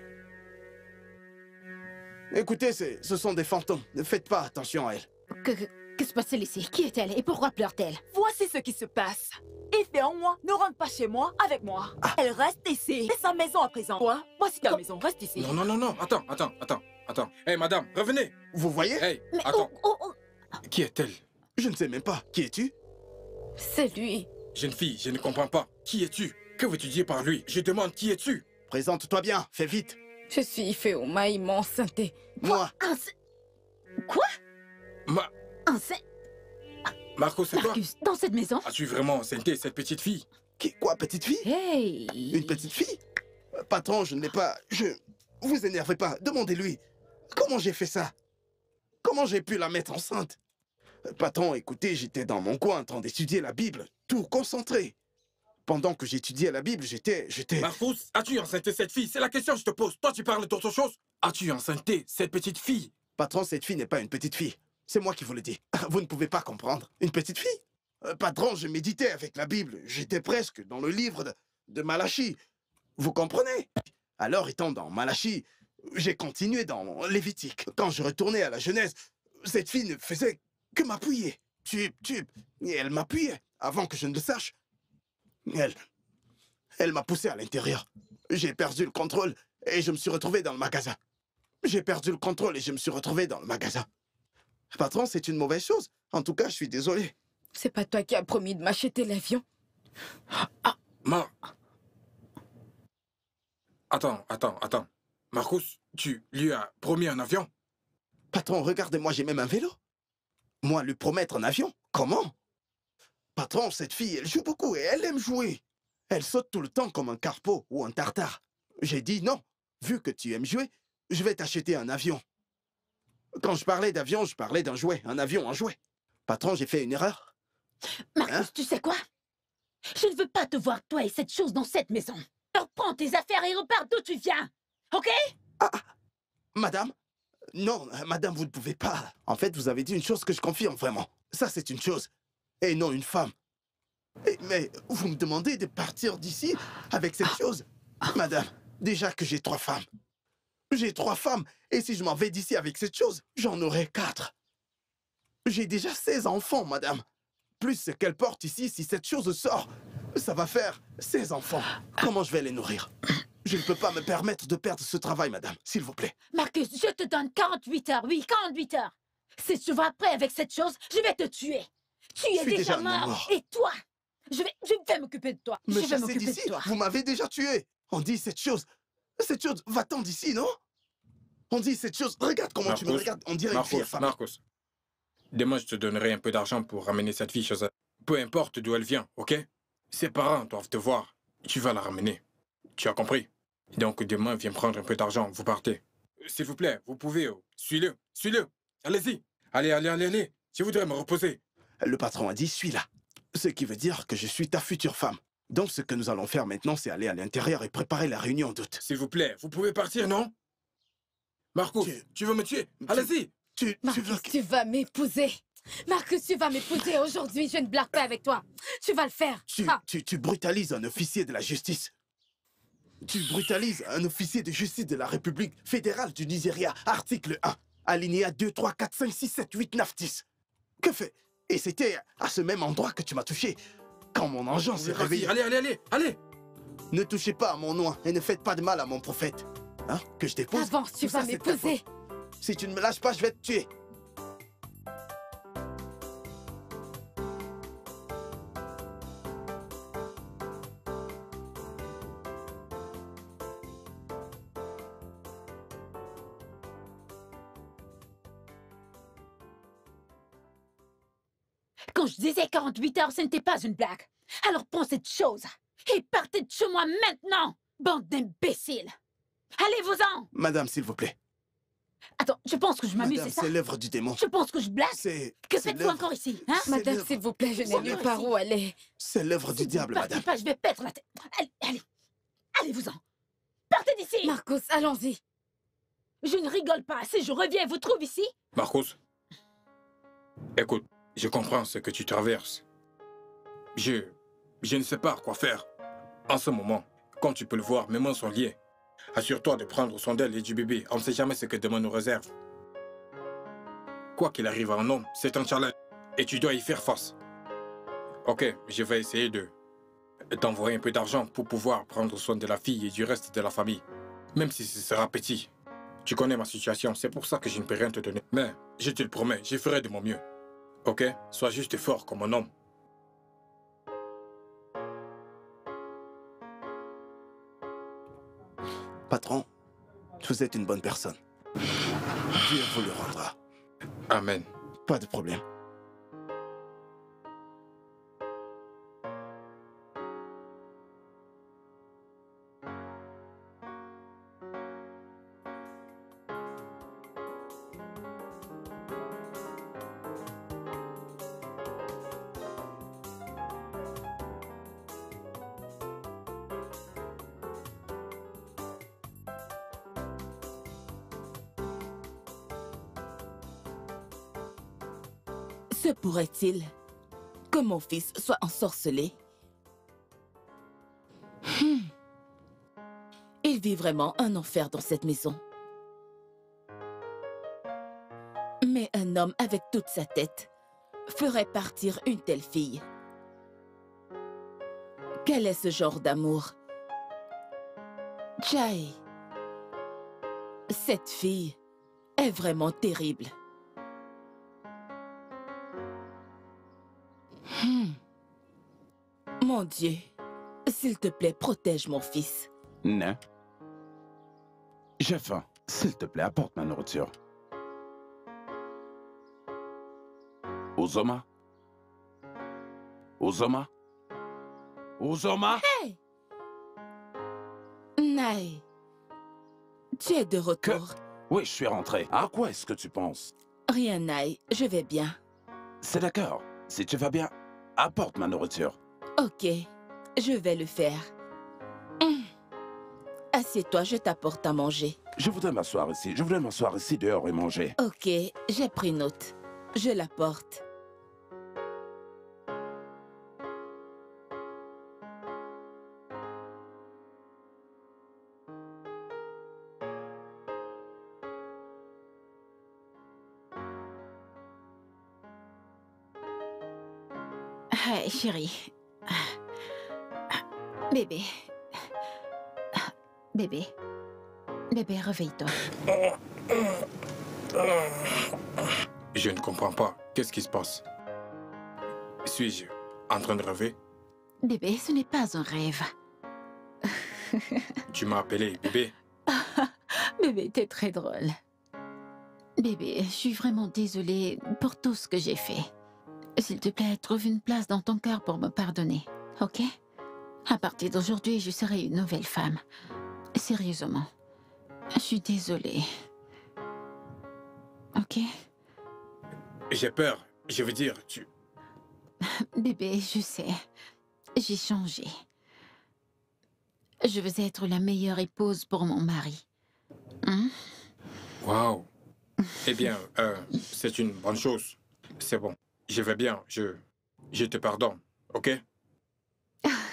Écoutez, ce sont des fantômes. Ne faites pas attention à elles. Que, que, que se passe-t-il ici? Qui est-elle? Et pourquoi pleure-t-elle? Voici ce qui se passe. Et fais en moi ne rentre pas chez moi avec moi. Ah. Elle reste ici. C'est sa maison à présent. Toi, voici ta maison. Reste ici. Non, non, non, non. Attends, attends, attends, attends. Hé, madame, revenez. Vous voyez? Hey, Mais attends. oh, oh, oh. Qui est-elle? Je ne sais même pas. Qui es-tu? C'est lui. Jeune fille, je ne comprends pas. Qui es-tu? Que veux-tu dire par lui? Je demande qui es-tu? Présente-toi bien. Fais vite. Je suis Ifeoma, il m'a enceinté. Moi. Ense- Quoi? Ma... Enceinte Marco, c'est toi? Marcus, dans cette maison? As-tu vraiment enceinté cette petite fille? Qui Quoi, petite fille? Hey Une petite fille? Patron, je ne l'ai pas. Je. Vous énervez pas. Demandez-lui. Comment j'ai fait ça? Comment j'ai pu la mettre enceinte? Patron, écoutez, j'étais dans mon coin en train d'étudier la Bible, tout concentré. Pendant que j'étudiais la Bible, j'étais. J'étais. Marcos, as-tu enceinté cette fille? C'est la question que je te pose. Toi, tu parles d'autre chose As-tu enceinté cette petite fille? Patron, cette fille n'est pas une petite fille. C'est moi qui vous le dis. Vous ne pouvez pas comprendre. Une petite fille? Euh, Patron, je méditais avec la Bible. J'étais presque dans le livre de, de Malachie. Vous comprenez? Alors, étant dans Malachie, j'ai continué dans Lévitique. Quand je retournais à la Genèse, cette fille ne faisait que m'appuyer. Tube, tube. Et elle m'appuyait avant que je ne le sache. Elle. Elle m'a poussé à l'intérieur. J'ai perdu le contrôle et je me suis retrouvé dans le magasin. J'ai perdu le contrôle et je me suis retrouvé dans le magasin. Patron, c'est une mauvaise chose. En tout cas, je suis désolé. C'est pas toi qui as promis de m'acheter l'avion Ma... Attends, attends, attends. Marcos, tu lui as promis un avion? Patron, regardez-moi, j'ai même un vélo. Moi, lui promettre un avion Comment? Patron, cette fille, elle joue beaucoup et elle aime jouer. Elle saute tout le temps comme un carpeau ou un tartare. J'ai dit non. Vu que tu aimes jouer, je vais t'acheter un avion. Quand je parlais d'avion, je parlais d'un jouet, un avion, un jouet. Patron, j'ai fait une erreur. Marcus, Hein? tu sais quoi? Je ne veux pas te voir, toi et cette chose, dans cette maison. Alors prends tes affaires et repars d'où tu viens. Ok? Madame? Non, madame, vous ne pouvez pas. En fait, vous avez dit une chose que je confirme vraiment. Ça, c'est une chose. Et non une femme. Et- mais vous me demandez de partir d'ici avec cette chose Madame, déjà que j'ai trois femmes. J'ai trois femmes. Et si je m'en vais d'ici avec cette chose, j'en aurai quatre. J'ai déjà 16 enfants, madame. Plus ce qu'elle porte ici, si cette chose sort, ça va faire 16 enfants. Comment je vais les nourrir? Je ne peux pas me permettre de perdre ce travail, madame, s'il vous plaît. Marcus, je te donne 48 heures, oui, 48 heures. Si tu vas après avec cette chose, je vais te tuer. Tu es déjà, déjà mort. mort. Et toi? Je vais, je vais m'occuper de toi. Me je vais m'occuper de d'ici toi. Vous m'avez déjà tué On dit cette chose. Cette chose, va-t'en d'ici, non? On dit cette chose. Regarde comment tu me regardes. On dirait une fille Marcos, femme. Marcos. Demain, je te donnerai un peu d'argent pour ramener cette fille chez elle. Peu importe d'où elle vient, ok? Ses parents doivent te voir. Tu vas la ramener. Tu as compris? Donc demain, viens prendre un peu d'argent. Vous partez. S'il vous plaît, vous pouvez. Suis-le. Suis-le. Allez-y. Allez, allez, allez, allez. Je voudrais me reposer. Le patron a dit suis-là. Ce qui veut dire que je suis ta future femme. Donc ce que nous allons faire maintenant, c'est aller à l'intérieur et préparer la réunion d'août. S'il vous plaît, vous pouvez partir, non? Marcos, Tu- tu veux me tuer? Allez-y. Tu, tu veux Marcus, que- tu vas m'épouser. Marcus, tu vas m'épouser aujourd'hui. Je ne blague pas avec toi. Tu vas le faire. tu, Ah, tu, tu brutalises un officier de la justice. Tu brutalises un officier de justice de la République fédérale du Nigeria, article 1, alinéa 2, 3, 4, 5, 6, 7, 8, 9, 10. Que fait Et c'était à ce même endroit que tu m'as touché. Quand mon engin s'est réveillé. Allez, allez, allez. Allez. Ne touchez pas à mon noix et ne faites pas de mal à mon prophète. Hein Que je t'épouse avance, tu Tout vas m'épouser. Si tu ne me lâches pas, je vais te tuer. Disais 48 heures, ce n'était pas une blague. Alors prends cette chose et partez de chez moi maintenant, bande d'imbéciles. Allez-vous-en Madame, s'il vous plaît. Attends, je pense que je m'amuse, c'est ça? c'est l'œuvre du démon. Je pense que je blague C'est. Que faites-vous encore ici hein? Madame, s'il vous plaît, je n'ai nulle part où aller. C'est l'œuvre Si du diable, partez madame. pas, je vais perdre la tête. Allez, allez. Allez-vous-en. Partez d'ici Marcos, allons-y. Je ne rigole pas. Si je reviens et vous trouve ici, Marcos, écoute, je comprends ce que tu traverses. Je. Je ne sais pas quoi faire. En ce moment, comme tu peux le voir, mes mains sont liées. Assure-toi de prendre soin d'elle et du bébé. On ne sait jamais ce que demain nous réserve. Quoi qu'il arrive à un homme, c'est un challenge. Et tu dois y faire face. Ok, je vais essayer de. d'envoyer un peu d'argent pour pouvoir prendre soin de la fille et du reste de la famille. Même si ce sera petit. Tu connais ma situation, c'est pour ça que je ne peux rien te donner. Mais, je te le promets, je ferai de mon mieux. Ok Sois juste fort comme un homme. Patron, vous êtes une bonne personne. Dieu vous le rendra. Amen. Pas de problème. Que mon fils soit ensorcelé Hmm. Il vit vraiment un enfer dans cette maison. Mais un homme avec toute sa tête ferait partir une telle fille. Quel est ce genre d'amour? Jai, cette fille est vraiment terrible. Dieu, s'il te plaît, protège mon fils. Non. J'ai faim. S'il te plaît, apporte ma nourriture. Uzoma Uzoma Uzoma Hey Nae, tu es de retour. Oui, je suis rentré. À quoi est-ce que tu penses? Rien, Nae, je vais bien. C'est d'accord. Si tu vas bien, apporte ma nourriture. Ok, je vais le faire. Hum. Assieds-toi, je t'apporte à manger. Je voudrais m'asseoir ici. Je voudrais m'asseoir ici dehors et manger. Ok, j'ai pris note. Je l'apporte. Hey, chérie. Bébé. Bébé. Bébé, réveille-toi. Je ne comprends pas. Qu'est-ce qui se passe? Suis-je en train de rêver? Bébé, ce n'est pas un rêve. Tu m'as appelé bébé. Bébé, t'es très drôle. Bébé, je suis vraiment désolée pour tout ce que j'ai fait. S'il te plaît, trouve une place dans ton cœur pour me pardonner, ok? À partir d'aujourd'hui, je serai une nouvelle femme. Sérieusement. Je suis désolée. Ok? J'ai peur. Je veux dire, tu... Bébé, je sais. J'ai changé. Je veux être la meilleure épouse pour mon mari. Hein? Waouh. Eh bien, euh, c'est une bonne chose. C'est bon. Je vais bien. Je... Je te pardonne. Ok?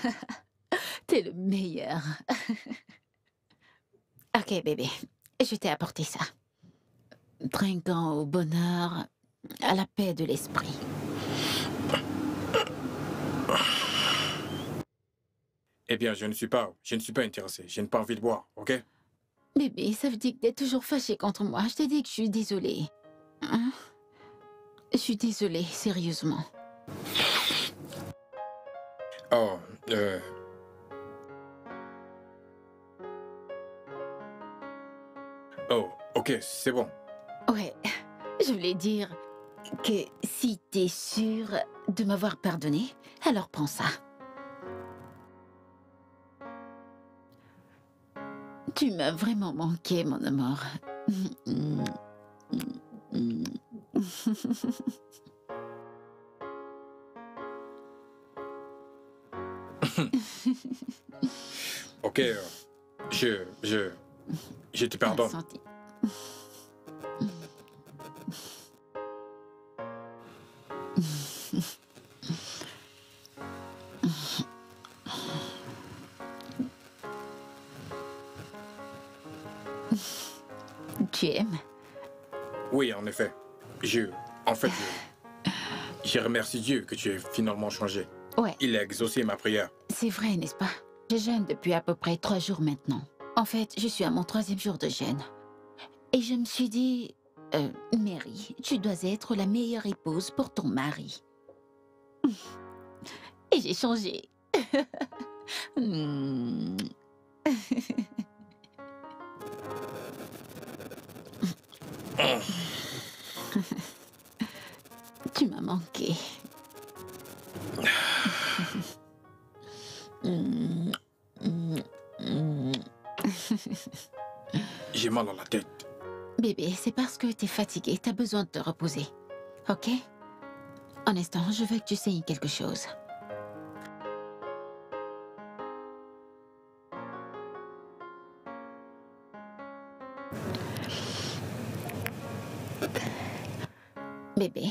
T'es le meilleur. ok, bébé. Je t'ai apporté ça. Trinquant au bonheur, à la paix de l'esprit. Eh bien, je ne suis pas... Je ne suis pas intéressé. Je n'ai pas envie de boire, ok? Bébé, ça veut dire que t'es toujours fâché contre moi. Je t'ai dit que je suis désolée. Hein? Je suis désolée, sérieusement. Oh, euh... Oh, ok, c'est bon. Ouais, je voulais dire, que si t'es sûr de m'avoir pardonné, alors prends ça. Tu m'as vraiment manqué, mon amour. Ok, je, je, je te pardonne. Tu aimes Oui, en effet. Je, en fait, je, je remercie Dieu que tu aies finalement changé. Ouais. Il a exaucé ma prière. C'est vrai, n'est-ce pas? Je jeûne depuis à peu près trois jours maintenant. En fait, je suis à mon troisième jour de jeûne. Et je me suis dit, euh, Mary, tu dois être la meilleure épouse pour ton mari. Et j'ai changé. Hmm. tu m'as manqué. J'ai mal à la tête. Bébé, c'est parce que t'es fatigué, t'as besoin de te reposer. Ok? Un instant, je veux que tu saignes quelque chose. Bébé.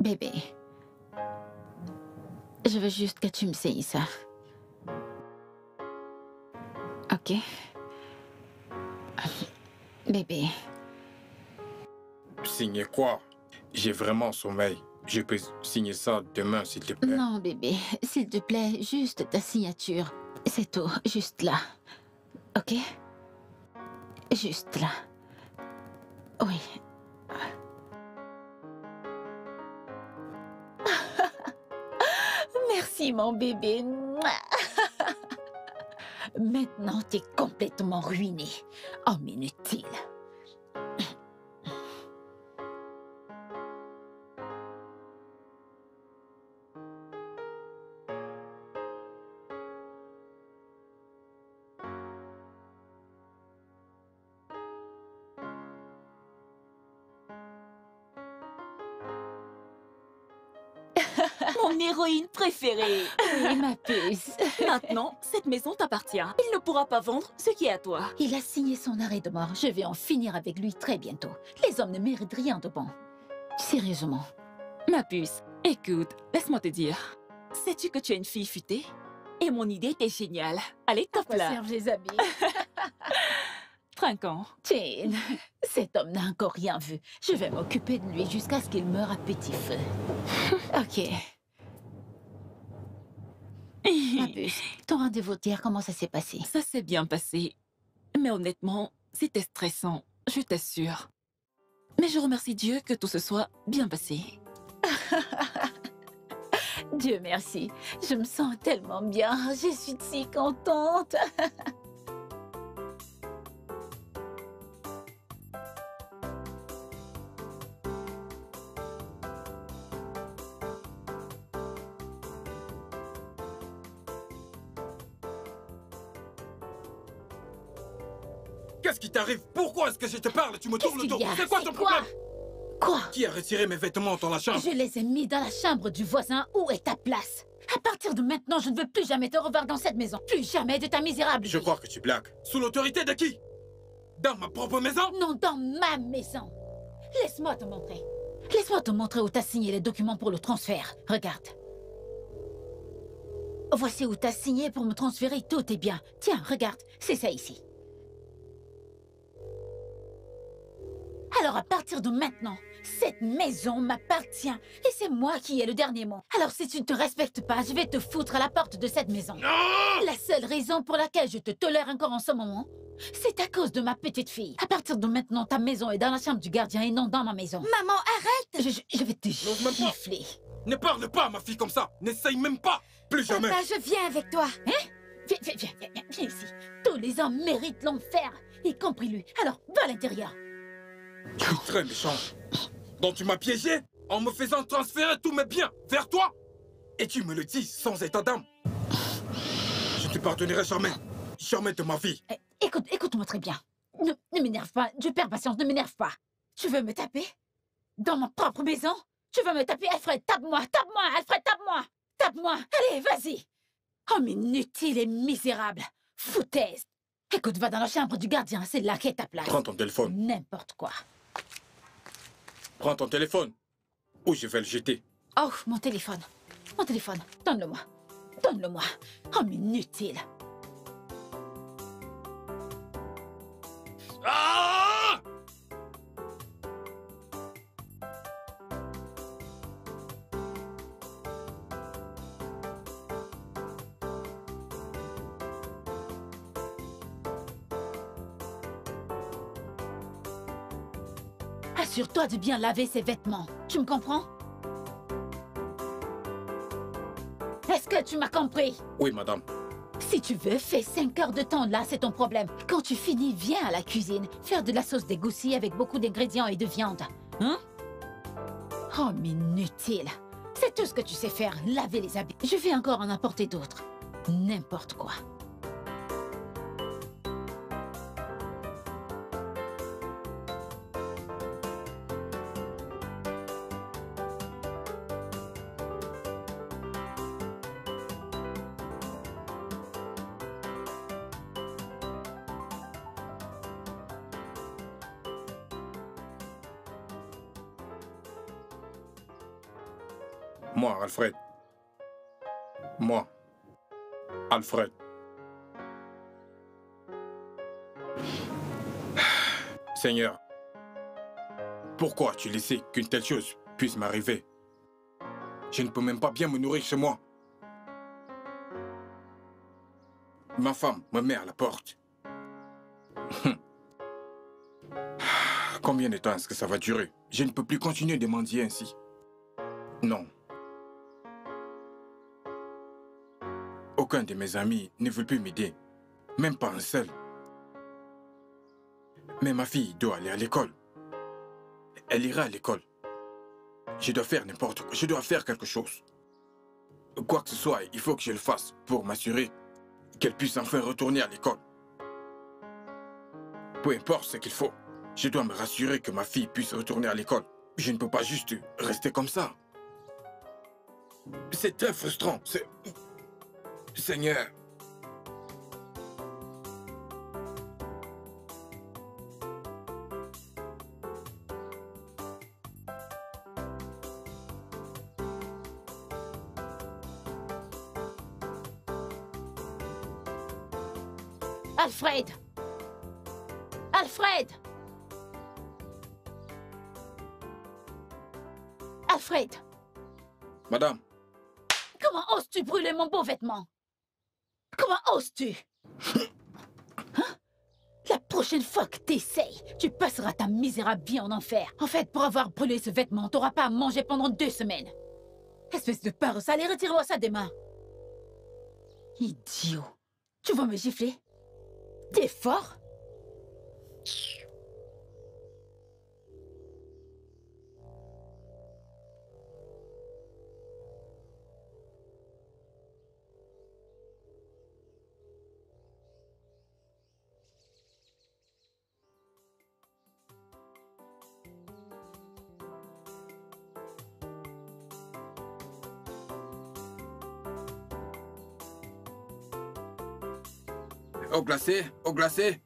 Bébé. Je veux juste que tu me saignes ça. Ok? Bébé. Signer quoi? J'ai vraiment sommeil. Je peux signer ça demain, s'il te plaît. Non, bébé, s'il te plaît, juste ta signature. C'est tout, juste là. Ok? Juste là. Oui. Merci, mon bébé. Maintenant, t'es complètement ruiné. Homme inutile. Oui, ma puce. Maintenant, cette maison t'appartient. Il ne pourra pas vendre ce qui est à toi. Il a signé son arrêt de mort. Je vais en finir avec lui très bientôt. Les hommes ne méritent rien de bon. Sérieusement. Ma puce, écoute, laisse-moi te dire. Sais-tu que tu es une fille futée? Et mon idée était géniale. Allez, top là. servent les amis? Trinquant. Jane, cet homme n'a encore rien vu. Je vais m'occuper de lui jusqu'à ce qu'il meure à petit feu. ok. Ma puce, ton rendez-vous d'hier, comment ça s'est passé Ça s'est bien passé. Mais honnêtement, c'était stressant, je t'assure. Mais je remercie Dieu que tout se soit bien passé. Dieu merci. Je me sens tellement bien. Je suis si contente. t'arrive Pourquoi est-ce que je te parle? Tu me tournes le dos. C'est quoi ton quoi? problème? Quoi? Qui a retiré mes vêtements dans la chambre? Je les ai mis dans la chambre du voisin. Où est ta place? À partir de maintenant, je ne veux plus jamais te revoir dans cette maison. Plus jamais de ta misérable Je crois que tu blagues. Sous l'autorité de qui? Dans ma propre maison? Non, dans ma maison. Laisse-moi te montrer. Laisse-moi te montrer où t'as signé les documents pour le transfert. Regarde. Voici où t'as signé pour me transférer tous tes biens. Tiens, regarde, c'est ça ici. Alors à partir de maintenant, cette maison m'appartient et c'est moi qui ai le dernier mot. Alors si tu ne te respectes pas, je vais te foutre à la porte de cette maison. La seule raison pour laquelle je te tolère encore en ce moment, c'est à cause de ma petite fille. À partir de maintenant, ta maison est dans la chambre du gardien et non dans ma maison. Maman, arrête Je, je- je vais te gifler. Ne parle pas à ma fille comme ça N'essaye même pas Plus jamais Papa, je viens avec toi. Viens, viens, viens, viens, viens, viens ici. Tous les hommes méritent l'enfer, y compris lui. Alors, va à l'intérieur. Tu es très méchant. dont tu m'as piégé en me faisant transférer tous mes biens vers toi Et tu me le dis sans état d'âme. Je te pardonnerai jamais. Jamais de ma vie. Eh, Écoute, écoute-moi très bien. Ne, ne m'énerve pas, je perds patience, ne m'énerve pas. Tu veux me taper? Dans ma propre maison? Tu veux me taper? Alfred, tape-moi, tape-moi, Alfred, tape-moi Tape-moi Allez, vas-y Homme inutile et misérable Foutaise Écoute, va dans la chambre du gardien, c'est là qu'est ta place. Prends ton téléphone. N'importe quoi. Prends ton téléphone. Ou je vais le jeter. Oh, mon téléphone. Mon téléphone. Donne-le-moi. Donne-le-moi. Homme inutile. Assure-toi de bien laver ses vêtements. Tu me comprends? Est-ce que tu m'as compris? Oui, madame. Si tu veux, fais 5 heures de temps là, c'est ton problème. Quand tu finis, viens à la cuisine, faire de la sauce d'égoussi avec beaucoup d'ingrédients et de viande. Hein? Oh, mais inutile. C'est tout ce que tu sais faire, laver les habits. Je vais encore en apporter d'autres. N'importe quoi. Alfred. Seigneur, pourquoi as-tu laissé qu'une telle chose puisse m'arriver? Je ne peux même pas bien me nourrir chez moi. Ma femme me met à la porte. Combien de temps est-ce que ça va durer? Je ne peux plus continuer de mendier ainsi. Non. Aucun de mes amis ne veut plus m'aider. Même pas un seul. Mais ma fille doit aller à l'école. Elle ira à l'école. Je dois faire n'importe quoi. Je dois faire quelque chose. Quoi que ce soit, il faut que je le fasse pour m'assurer qu'elle puisse enfin retourner à l'école. Peu importe ce qu'il faut, je dois me rassurer que ma fille puisse retourner à l'école. Je ne peux pas juste rester comme ça. C'est très frustrant. C'est... Seigneur. Vie en enfer. En fait, pour avoir brûlé ce vêtement, t'auras pas à manger pendant deux semaines. Espèce de paresse, allez, retire-moi ça des mains. Idiot. Tu vas me gifler? T'es fort Glacé? Ô, Glacé?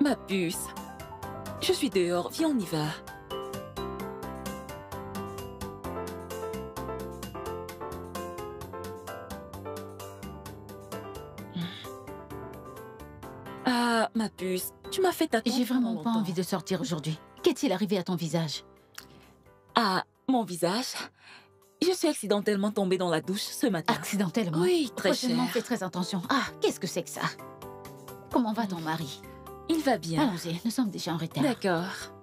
Ma puce. Je suis dehors. Viens, on y va. Ah, ma puce. Tu m'as fait attendre. J'ai vraiment pas envie de sortir aujourd'hui. Qu'est-il arrivé à ton visage? Ah, mon visage? Je suis accidentellement tombée dans la douche ce matin. Accidentellement? Oui, très Prochainement, cher. fais très attention. Ah, qu'est-ce que c'est que ça? Comment va ton mari? Il va bien. Allons-y, nous sommes déjà en retard. D'accord.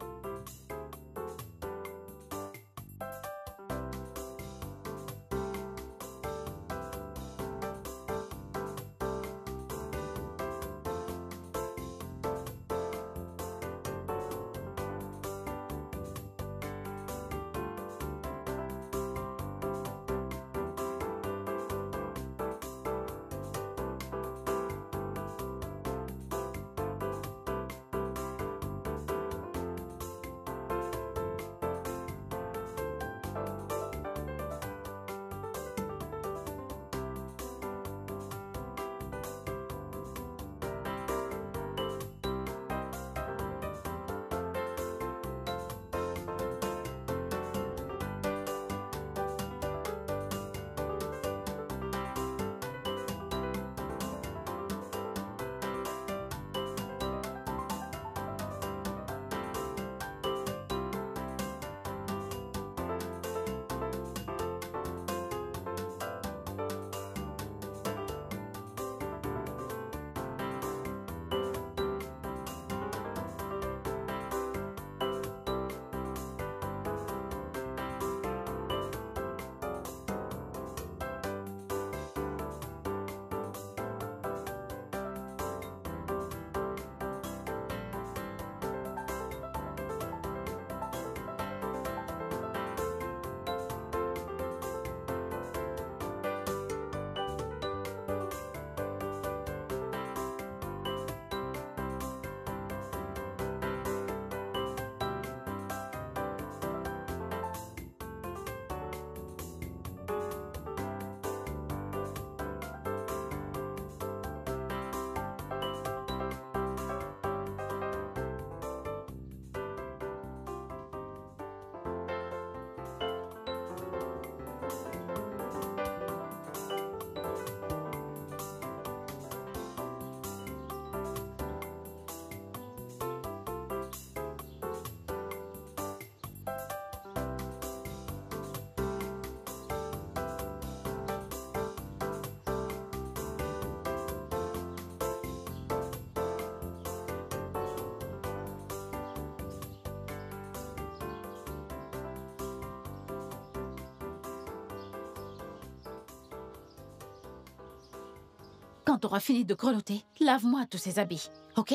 Quand tu auras fini de grelotter, lave-moi tous ces habits, ok?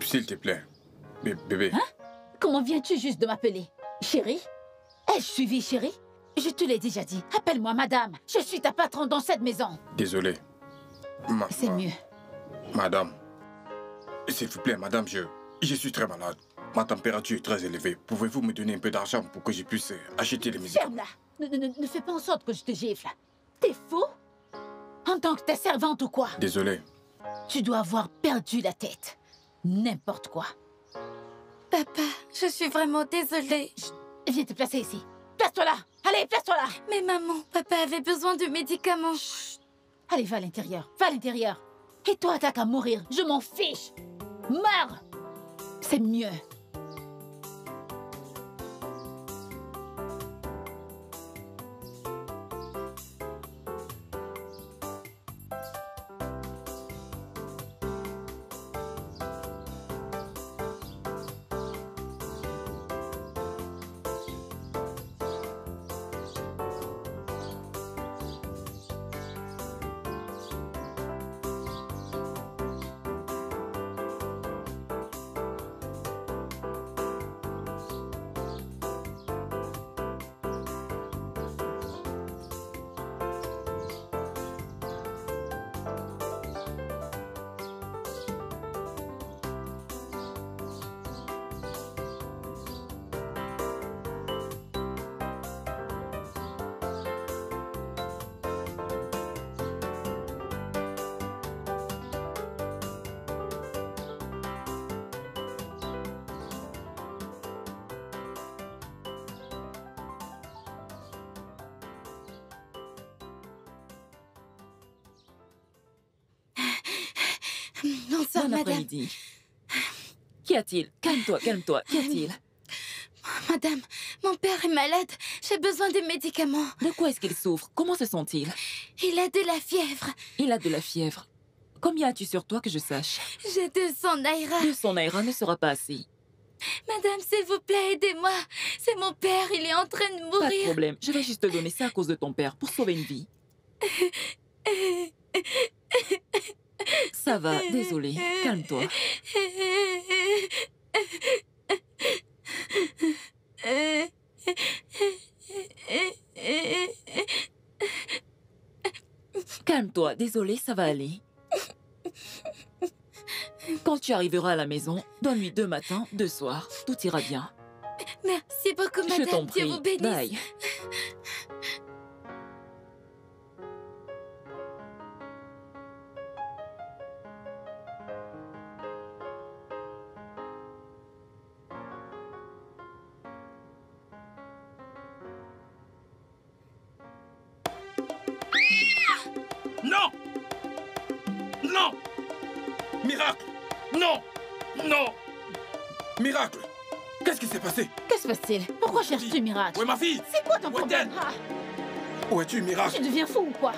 S'il te plaît. Bé- bébé. Hein? Comment viens-tu juste de m'appeler? Chérie? Ai-je suivi chérie? Je te l'ai déjà dit. Appelle-moi madame. Je suis ta patronne dans cette maison. Désolé. Ma- C'est mieux. Madame. S'il vous plaît, madame, je, je suis très malade. Ma température est très élevée. Pouvez-vous me donner un peu d'argent pour que je puisse acheter les médicaments Ferme-la. Ne, ne- ne- ne fais pas en sorte que je te gifle. En tant que ta servante ou quoi Désolé. Tu dois avoir perdu la tête. N'importe quoi. Papa, je suis vraiment désolée. Viens te placer ici. Place-toi là. Allez, place-toi là. Mais maman, papa avait besoin de médicaments. Allez, va à l'intérieur. Va à l'intérieur. Et toi, t'as qu'à mourir. Je m'en fiche. Meurs. C'est mieux. Calme-toi, calme-toi. Qu'y a-t-il Madame, mon père est malade. J'ai besoin des médicaments. De quoi est-ce qu'il souffre? Comment se sent-il? Il a de la fièvre. Il a de la fièvre. Combien as-tu sur toi que je sache? J'ai 200 naira. 200 naira ne sera pas assez. Madame, s'il vous plaît, aidez-moi. C'est mon père, il est en train de Pas de mourir. problème. Je vais juste te donner ça à cause de ton père pour sauver une vie. Ça va, désolé. Calme-toi. Calme-toi, désolé, ça va aller. Quand tu arriveras à la maison, donne-lui deux matins, deux soirs. Tout ira bien. Merci beaucoup, Je t'en madame. Dieu prie. vous bénisse. Bye. Miracle. Non. Non. Miracle. Qu'est-ce qui s'est passé? Que se passe-t-il? Pourquoi cherches-tu Miracle? Où est ma fille. C'est quoi ton problème? Où es-tu, Miracle? Tu deviens fou ou quoi?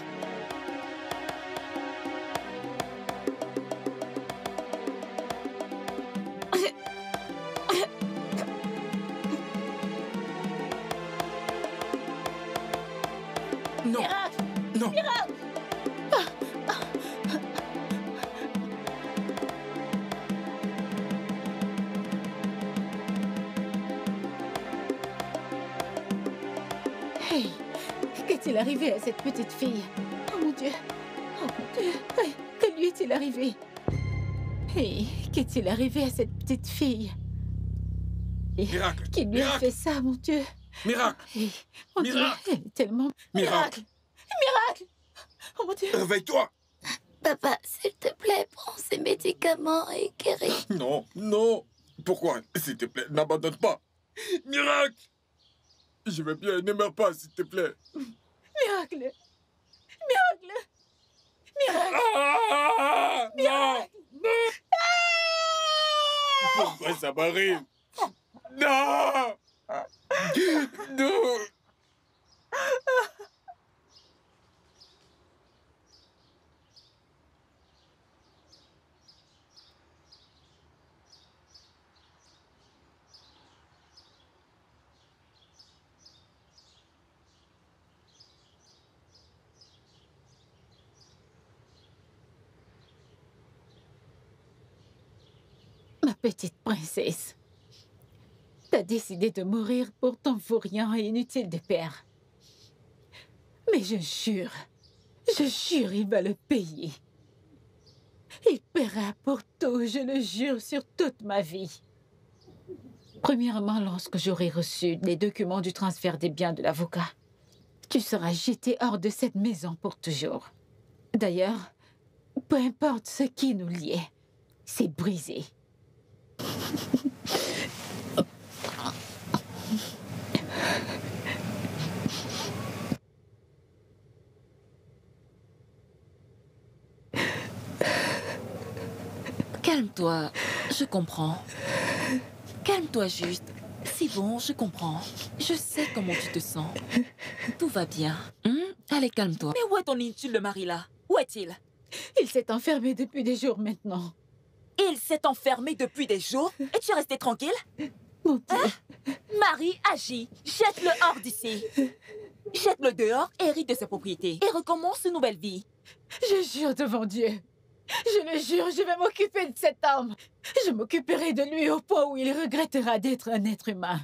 Cette petite fille. Oh mon Dieu. Oh mon Dieu. Que lui est-il arrivé? Hey, qu'est-il arrivé à cette petite fille? Et Miracle Qui lui a Miracle. fait ça, mon Dieu? Miracle. Hey, mon Dieu, Miracle. elle est tellement... Miracle. Miracle. Oh mon Dieu. Réveille-toi. Papa, s'il te plaît, prends ces médicaments et guéris. Non, non. Pourquoi? S'il te plaît, n'abandonne pas. Miracle. Je vais bien, ne meurs pas, s'il te plaît Miracle. Miracle. Miracle. Ah Non Pourquoi ça m'arrive? Non! Non petite princesse, t'as décidé de mourir pour ton vaurien et inutile de père. Mais je jure, je jure, il va le payer. Il paiera pour tout, je le jure, sur toute ma vie. Premièrement, lorsque j'aurai reçu les documents du transfert des biens de l'avocat, tu seras jeté hors de cette maison pour toujours. D'ailleurs, peu importe ce qui nous liait, c'est brisé. Calme-toi, je comprends. Calme-toi juste. C'est bon, je comprends. Je sais comment tu te sens. Tout va bien. Hum? Allez, calme-toi. Mais où est ton inutile de mari là? Où est-il? Il s'est enfermé depuis des jours maintenant. Il s'est enfermé depuis des jours? Et tu es resté tranquille? Mon Dieu. Marie agit. Jette-le hors d'ici. Jette-le dehors, hérite de sa propriété et recommence une nouvelle vie. Je jure devant Dieu. Je le jure, je vais m'occuper de cet homme. Je m'occuperai de lui au point où il regrettera d'être un être humain.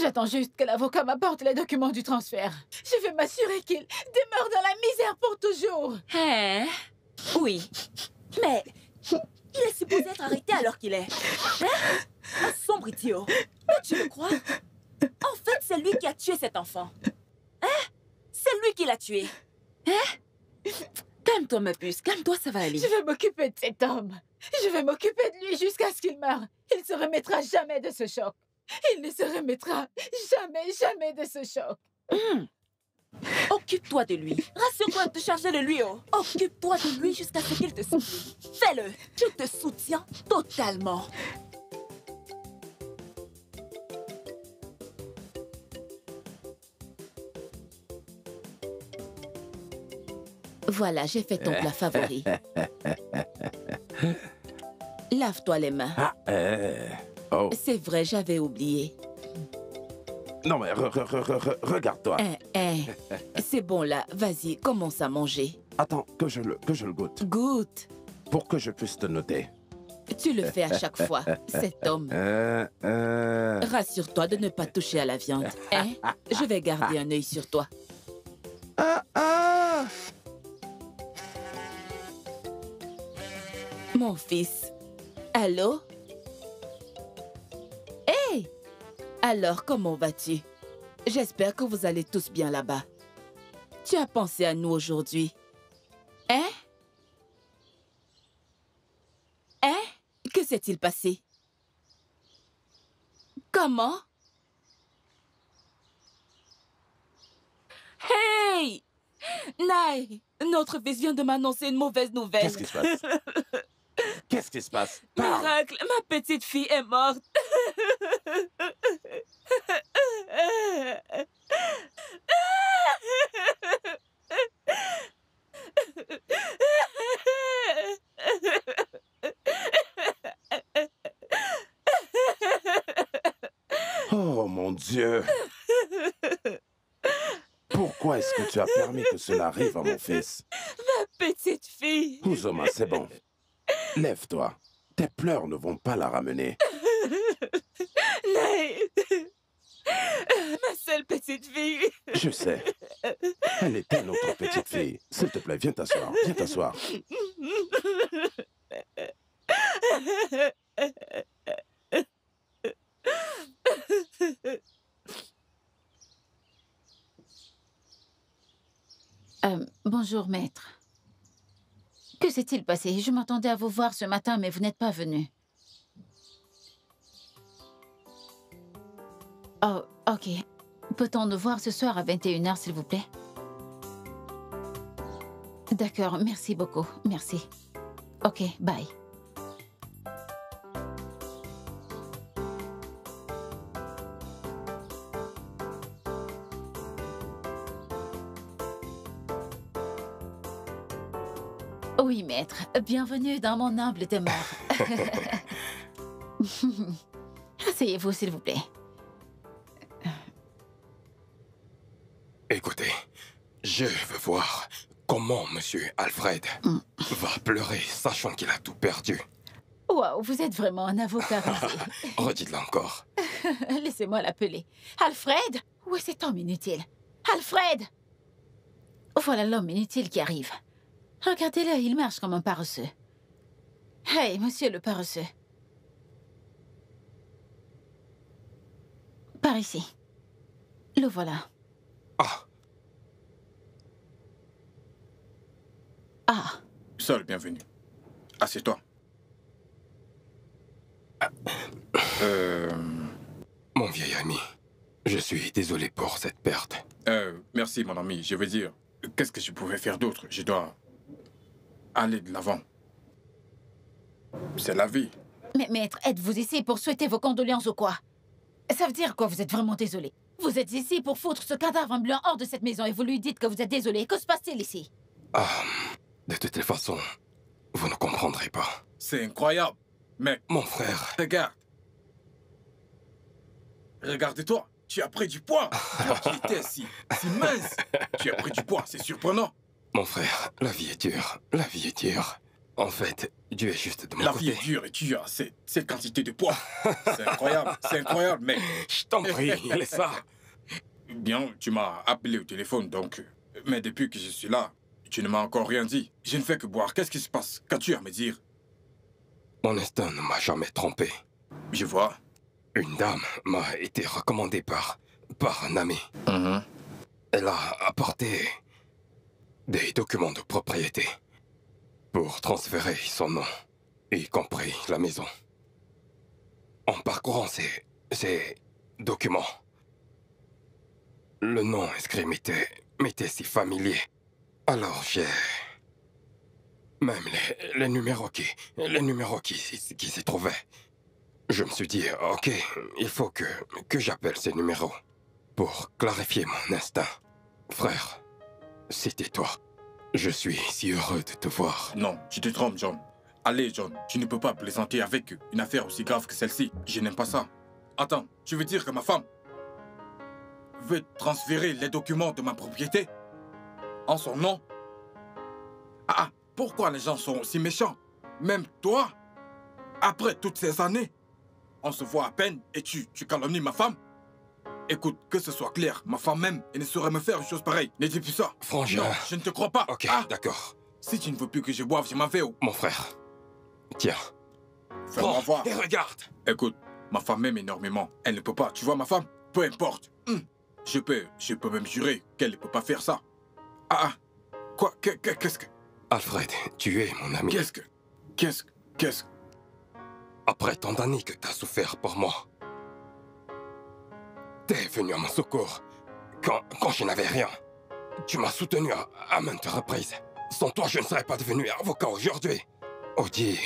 J'attends juste que l'avocat m'apporte les documents du transfert. Je vais m'assurer qu'il demeure dans la misère pour toujours. Hein? Oui. Mais il est supposé être arrêté alors qu'il est. Hein? Un sombre idiot. Mais tu le crois? En fait, c'est lui qui a tué cet enfant. Hein? C'est lui qui l'a tué. Hein? Calme-toi, ma puce. Calme-toi, ça va aller. Je vais m'occuper de cet homme. Je vais m'occuper de lui jusqu'à ce qu'il meure. Il ne se remettra jamais de ce choc. Il ne se remettra jamais, jamais de ce choc. Hum. Occupe-toi de lui. Rassure-toi de te charger de lui, oh. Occupe-toi de lui jusqu'à ce qu'il te supplie. Fais-le. Je te soutiens totalement. Voilà, j'ai fait ton plat favori. Lave-toi les mains. Ah, euh, oh. C'est vrai, j'avais oublié. Non, mais re- re- re- re- regarde-toi. Hein, hein. C'est bon là, vas-y, commence à manger. Attends, que je le, que je le goûte. Goûte. Pour que je puisse te noter. Tu le fais à chaque fois, cet homme. Euh, euh... Rassure-toi de ne pas toucher à la viande. Hein? Je vais garder un œil sur toi. Ah, ah Mon fils. Allô? Hé! Alors, comment vas-tu? J'espère que vous allez tous bien là-bas. Tu as pensé à nous aujourd'hui. Hein? Hein? Que s'est-il passé? Comment? Hey! Nai! Notre fils vient de m'annoncer une mauvaise nouvelle. Qu'est-ce qui se passe? Qu'est-ce qui se passe? Parle. Miracle, ma petite fille est morte. Oh mon Dieu Pourquoi est-ce que tu as permis que cela arrive à mon fils? Ma petite fille. Ouzoma, c'est bon. Lève-toi. Tes pleurs ne vont pas la ramener. Ma seule petite fille. Je sais. Elle était notre petite fille. S'il te plaît, viens t'asseoir. Viens t'asseoir. Euh, bonjour, maître. Que s'est-il passé? Je m'attendais à vous voir ce matin, mais vous n'êtes pas venu. Oh, ok. Peut-on nous voir ce soir à 21h, s'il vous plaît? D'accord, merci beaucoup. Merci. Ok, bye. Oui, maître. Bienvenue dans mon humble demeure. Asseyez-vous, s'il vous plaît. Écoutez, je veux voir comment Monsieur Alfred va pleurer sachant qu'il a tout perdu. Waouh, vous êtes vraiment un avocat. Redites-le encore. Laissez-moi l'appeler. Alfred? Où est cet homme inutile? Alfred? Voilà l'homme inutile qui arrive. Regardez-le, il marche comme un paresseux. Hey, monsieur le paresseux. Par ici. Le voilà. Ah, Ah, Seul, bienvenue. Assieds-toi. Euh, mon vieil ami, je suis désolé pour cette perte. euh, merci, mon ami. Je veux dire, qu'est-ce que je pouvais faire d'autre? Je dois aller de l'avant. C'est la vie. mais maître, êtes-vous ici pour souhaiter vos condoléances ou quoi? Ça veut dire quoi? Vous êtes vraiment désolé Vous êtes ici pour foutre ce cadavre ambulant hors de cette maison et vous lui dites que vous êtes désolé. Que se passe-t-il ici? Ah, de toutes les façons, vous ne comprendrez pas. C'est incroyable. Mais Mon frère, regarde. Regarde-toi. Tu as pris du poids. Qui étais si, si mince. Tu as pris du poids. C'est surprenant. Mon frère, la vie est dure. La vie est dure. En fait, Dieu est juste de mon La côté. vie est dure et tu as cette, cette quantité de poids. C'est incroyable. C'est incroyable. Mais Je t'en prie, laisse ça. bien, tu m'as appelé au téléphone, donc. Mais depuis que je suis là, tu ne m'as encore rien dit. Je ne fais que boire. Qu'est-ce qui se passe? Qu'as-tu à me dire? Mon instinct ne m'a jamais trompé. Je vois. Une dame m'a été recommandée par, par un ami. Elle a apporté des documents de propriété pour transférer son nom, y compris la maison. En parcourant ces, ces documents, le nom inscrit m'était si familier. Alors j'ai... Même les, les numéros qui... Les numéros qui, qui s'y trouvaient. Je me suis dit, ok, il faut que, que j'appelle ces numéros. Pour clarifier mon instinct. Frère, c'était toi. Je suis si heureux de te voir. Non, tu te trompes, John. Allez, John, tu ne peux pas plaisanter avec une affaire aussi grave que celle-ci. Je n'aime pas ça. Attends, tu veux dire que ma femme veut transférer les documents de ma propriété en son nom? Ah, ah, pourquoi les gens sont si méchants? Même toi Après toutes ces années, on se voit à peine et tu, tu calomnies ma femme? Écoute, que ce soit clair, ma femme même, elle ne saurait me faire une chose pareille. Ne dis plus ça. Franchement. Non, je ne te crois pas. Ok, Ah, d'accord. Si tu ne veux plus que je boive, je m'en vais. oh. Mon frère. Tiens. Fais-moi voir. Et regarde. Écoute, ma femme m'aime énormément. Elle ne peut pas. Tu vois ma femme? Peu importe. Hum. Je peux, je peux même jurer qu'elle ne peut pas faire ça. Ah, ah. Quoi? Que- que- Qu'est-ce que? Alfred, tu es mon ami. Qu'est-ce que? Qu'est-ce que Qu'est-ce? Que Après tant d'années que t'as souffert pour moi, t'es venu à mon secours quand, quand je n'avais rien. Tu m'as soutenu à, maintes reprises. Sans toi, je ne serais pas devenu avocat aujourd'hui. Audi,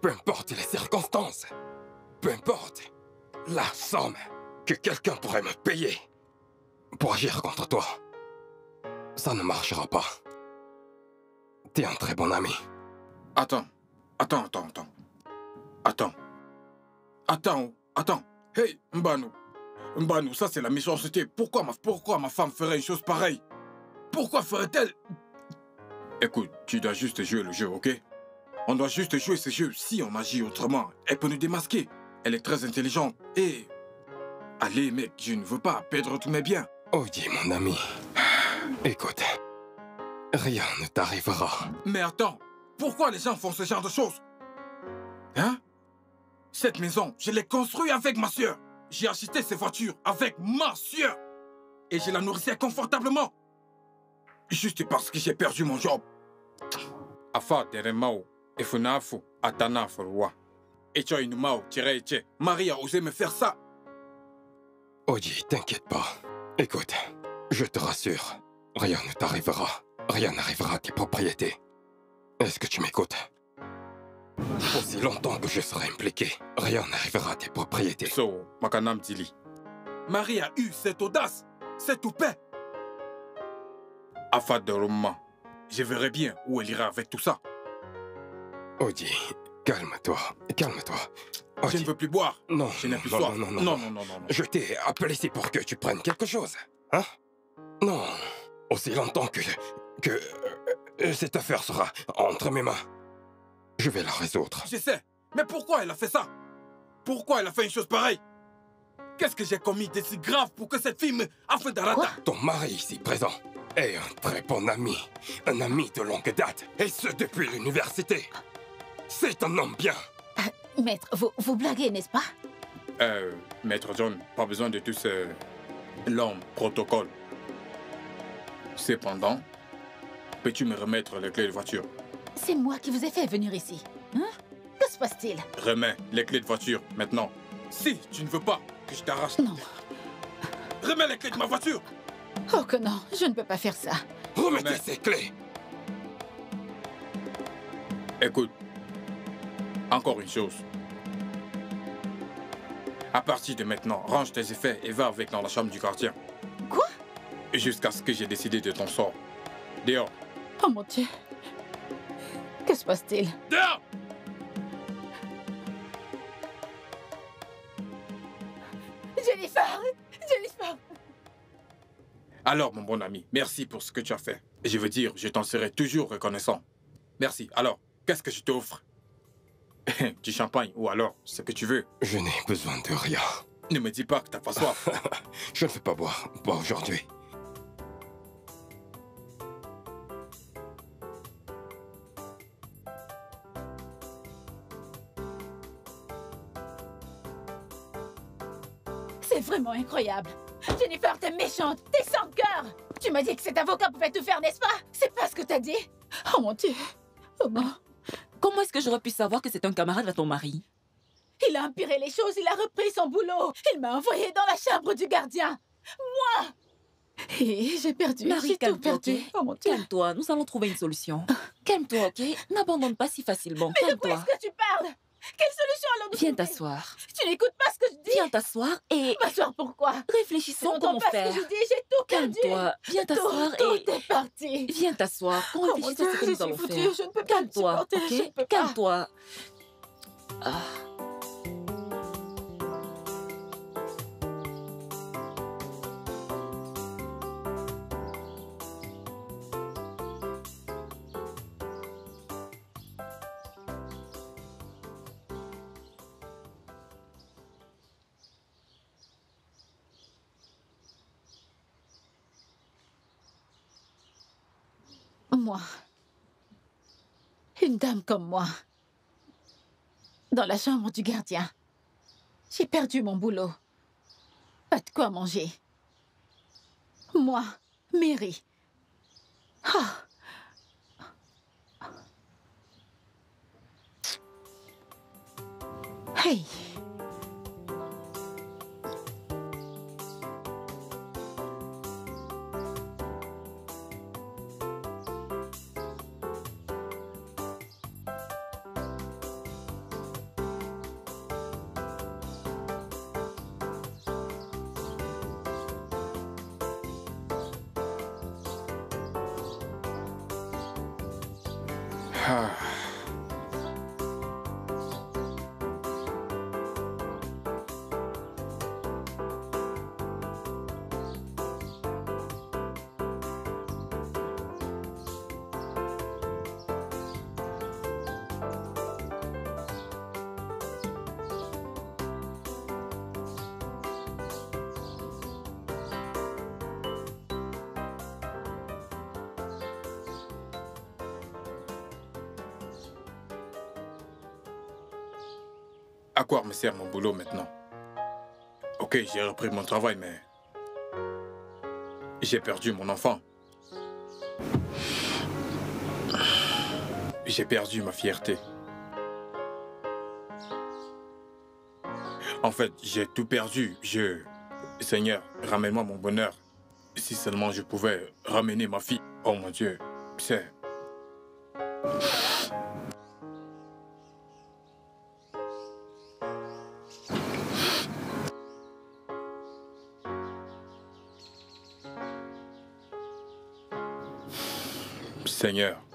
peu importe les circonstances, peu importe la somme que quelqu'un pourrait me payer pour agir contre toi, ça ne marchera pas. T'es un très bon ami. Attends, attends, attends, attends. Attends. Attends, attends. Hey, Mbano. Mbano, ça c'est la méchanceté. Pourquoi ma, pourquoi ma femme ferait une chose pareille? Pourquoi ferait-elle? Écoute, tu dois juste jouer le jeu, ok? On doit juste jouer ce jeu. Si on agit autrement, elle peut nous démasquer. Elle est très intelligente et... Allez, mec, je ne veux pas perdre tous mes biens. Audi, mon ami. Écoute, rien ne t'arrivera. Mais attends, pourquoi les gens font ce genre de choses? Hein? Cette maison, je l'ai construite avec ma sœur. J'ai acheté ces voitures avec ma sœur. Et je la nourrissais confortablement. Juste parce que j'ai perdu mon job. Afa teremao, efunafu, atana forwa. Et tu as une mao, tireche. Marie a osé me faire ça. Audi, t'inquiète pas. Écoute, je te rassure, rien ne t'arrivera. Rien n'arrivera à tes propriétés. Est-ce que tu m'écoutes? Aussi longtemps que je serai impliqué, rien n'arrivera à tes propriétés. So, Makanam Dili. Marie a eu cette audace, cette toupet. Afa de Roma, je verrai bien où elle ira avec tout ça. Audi, calme-toi, calme-toi. Je ne veux plus boire. non, Je n'ai plus non, soif. non, non, non, non, non, non. Je t'ai appelé ici pour que tu prennes quelque chose, hein? Non, aussi longtemps que... que... euh, cette affaire sera entre mes mains. Je vais la résoudre. Je sais. Mais pourquoi elle a fait ça? Pourquoi elle a fait une chose pareille? Qu'est-ce que j'ai commis de si grave pour que cette fille me... Afin d'arrêter Ton mari ici présent est un très bon ami. Un ami de longue date. Et ce depuis l'université. C'est un homme bien. Maître, vous, vous blaguez, n'est-ce pas? Euh, Maître John, pas besoin de tout ce long protocole. Cependant, peux-tu me remettre les clés de voiture? C'est moi qui vous ai fait venir ici. Hein? Que se passe-t-il? Remets les clés de voiture maintenant. Si tu ne veux pas que je t'arrache, Non. remets les clés de ma voiture. Oh que non, je ne peux pas faire ça. Remettez Mais- ces clés. Écoute, encore une chose. À partir de maintenant, range tes effets et va avec dans la chambre du gardien. Quoi? Jusqu'à ce que j'ai décidé de ton sort. Dehors. Oh mon Dieu. Que se passe-t-il? Dehors Jennifer Jennifer Alors, mon bon ami, merci pour ce que tu as fait. Et je veux dire, je t'en serai toujours reconnaissant. Merci. Alors, qu'est-ce que je t'offre? Du champagne ou alors ce que tu veux. Je n'ai besoin de rien. Ne me dis pas que t'as pas soif. Je ne veux pas boire. Bois aujourd'hui. C'est vraiment incroyable. Jennifer, t'es méchante, t'es sans cœur. Tu m'as dit que cet avocat pouvait tout faire, n'est-ce pas? C'est pas ce que t'as dit Oh mon Dieu. Oh non. Comment est-ce que j'aurais pu savoir que c'est un camarade à ton mari? Il a empiré les choses, il a repris son boulot. Il m'a envoyé dans la chambre du gardien. Moi Et j'ai perdu. Marie, calme-toi, Oh. Calme-toi, nous allons trouver une solution. Calme-toi, ok? N'abandonne pas si facilement. Mais de quoi Calme-toi. est-ce que tu parles? Quelle solution allons-nous Viens t'asseoir. Tu n'écoutes pas ce que je dis Viens t'asseoir et M'asseoir pourquoi réfléchissons Tu n'entends comment pas faire. ce que je dis J'ai tout perdu. Calme-toi. Viens t'asseoir et... tout est parti. Viens t'asseoir. On Oh mon réfléchit à ce que je nous allons faire. Je ne peux pas le Calme-toi. Je. Calme-toi. Ah. Une dame comme moi. Dans la chambre du gardien. J'ai perdu mon boulot. Pas de quoi manger. Moi, Mary. Ah. Hey. Quoi me sert mon boulot maintenant? Ok, j'ai repris mon travail, mais... J'ai perdu mon enfant. J'ai perdu ma fierté. En fait, j'ai tout perdu. Je... Seigneur, ramène-moi mon bonheur. Si seulement je pouvais ramener ma fille. Oh mon Dieu, c'est... Seigneur.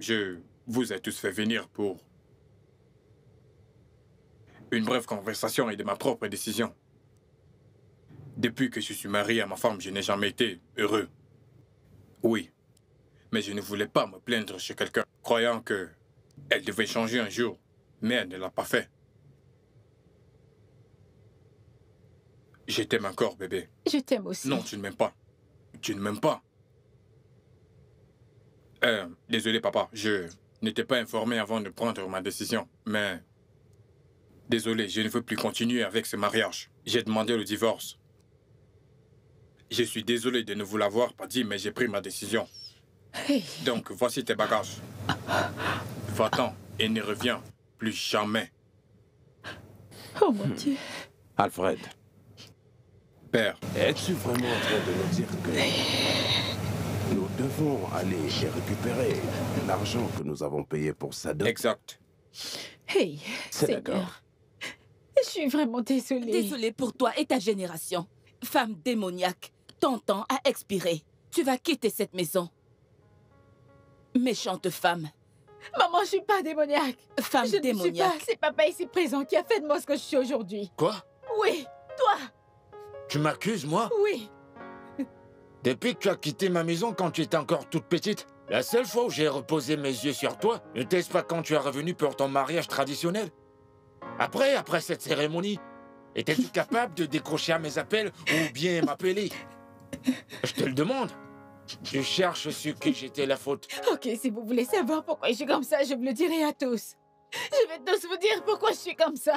Je vous ai tous fait venir pour une brève conversation et de ma propre décision. Depuis que je suis marié à ma femme, je n'ai jamais été heureux. Oui, mais je ne voulais pas me plaindre chez quelqu'un, croyant que elle devait changer un jour, mais elle ne l'a pas fait. Je t'aime encore, bébé. Je t'aime aussi. Non, tu ne m'aimes pas. Tu ne m'aimes pas. Euh, désolé, papa. Je n'étais pas informé avant de prendre ma décision. Mais. Désolé, je ne veux plus continuer avec ce mariage. J'ai demandé le divorce. Je suis désolé de ne vous l'avoir pas dit, mais j'ai pris ma décision. Hey. Donc, voici tes bagages. Va-t'en et ne reviens plus jamais. Oh mon Dieu. Alfred, Père, es-tu vraiment en train de nous dire que nous devons aller et récupérer l'argent que nous avons payé pour ça exact. Hey, C'est Seigneur. d'accord. Je suis vraiment désolée. Désolée pour toi et ta génération. Femme démoniaque, ton temps a expiré. Tu vas quitter cette maison. Méchante femme. Maman, je suis pas démoniaque. Femme je ne suis démoniaque. pas. C'est papa ici présent qui a fait de moi ce que je suis aujourd'hui. Quoi? Oui, toi, Tu m'accuses, moi? Oui. Depuis que tu as quitté ma maison quand tu étais encore toute petite La seule fois où j'ai reposé mes yeux sur toi, n'était-ce pas quand tu es revenu pour ton mariage traditionnel? Après, après cette cérémonie, Étais-tu capable de décrocher à mes appels ou bien m'appeler? Je te le demande. Je cherche ce que j'étais la faute. Ok, si vous voulez savoir pourquoi je suis comme ça, je vous le dirai à tous. Je vais tous vous dire pourquoi je suis comme ça.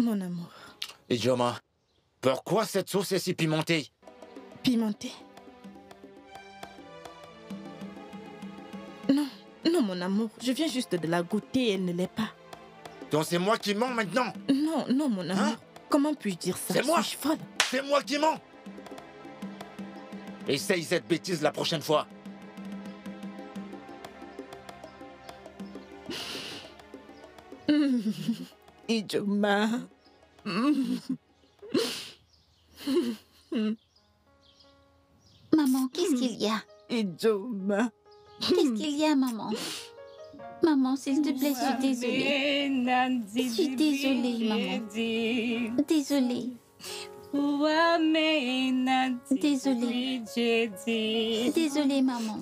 Mon amour. Idioma, pourquoi cette sauce est si pimentée? Pimentée Non, non, mon amour. Je viens juste de la goûter et elle ne l'est pas. Donc c'est moi qui mens maintenant? Non, non, mon amour. Hein Comment puis-je dire ça? C'est moi C'est moi qui mens Essaye cette bêtise la prochaine fois. Idioma. Maman, qu'est-ce qu'il y a? Idioma. Qu'est-ce qu'il y a, maman? Maman, s'il te plaît, je suis désolée. Je suis désolée, maman. Désolée. Désolée. Désolée, maman.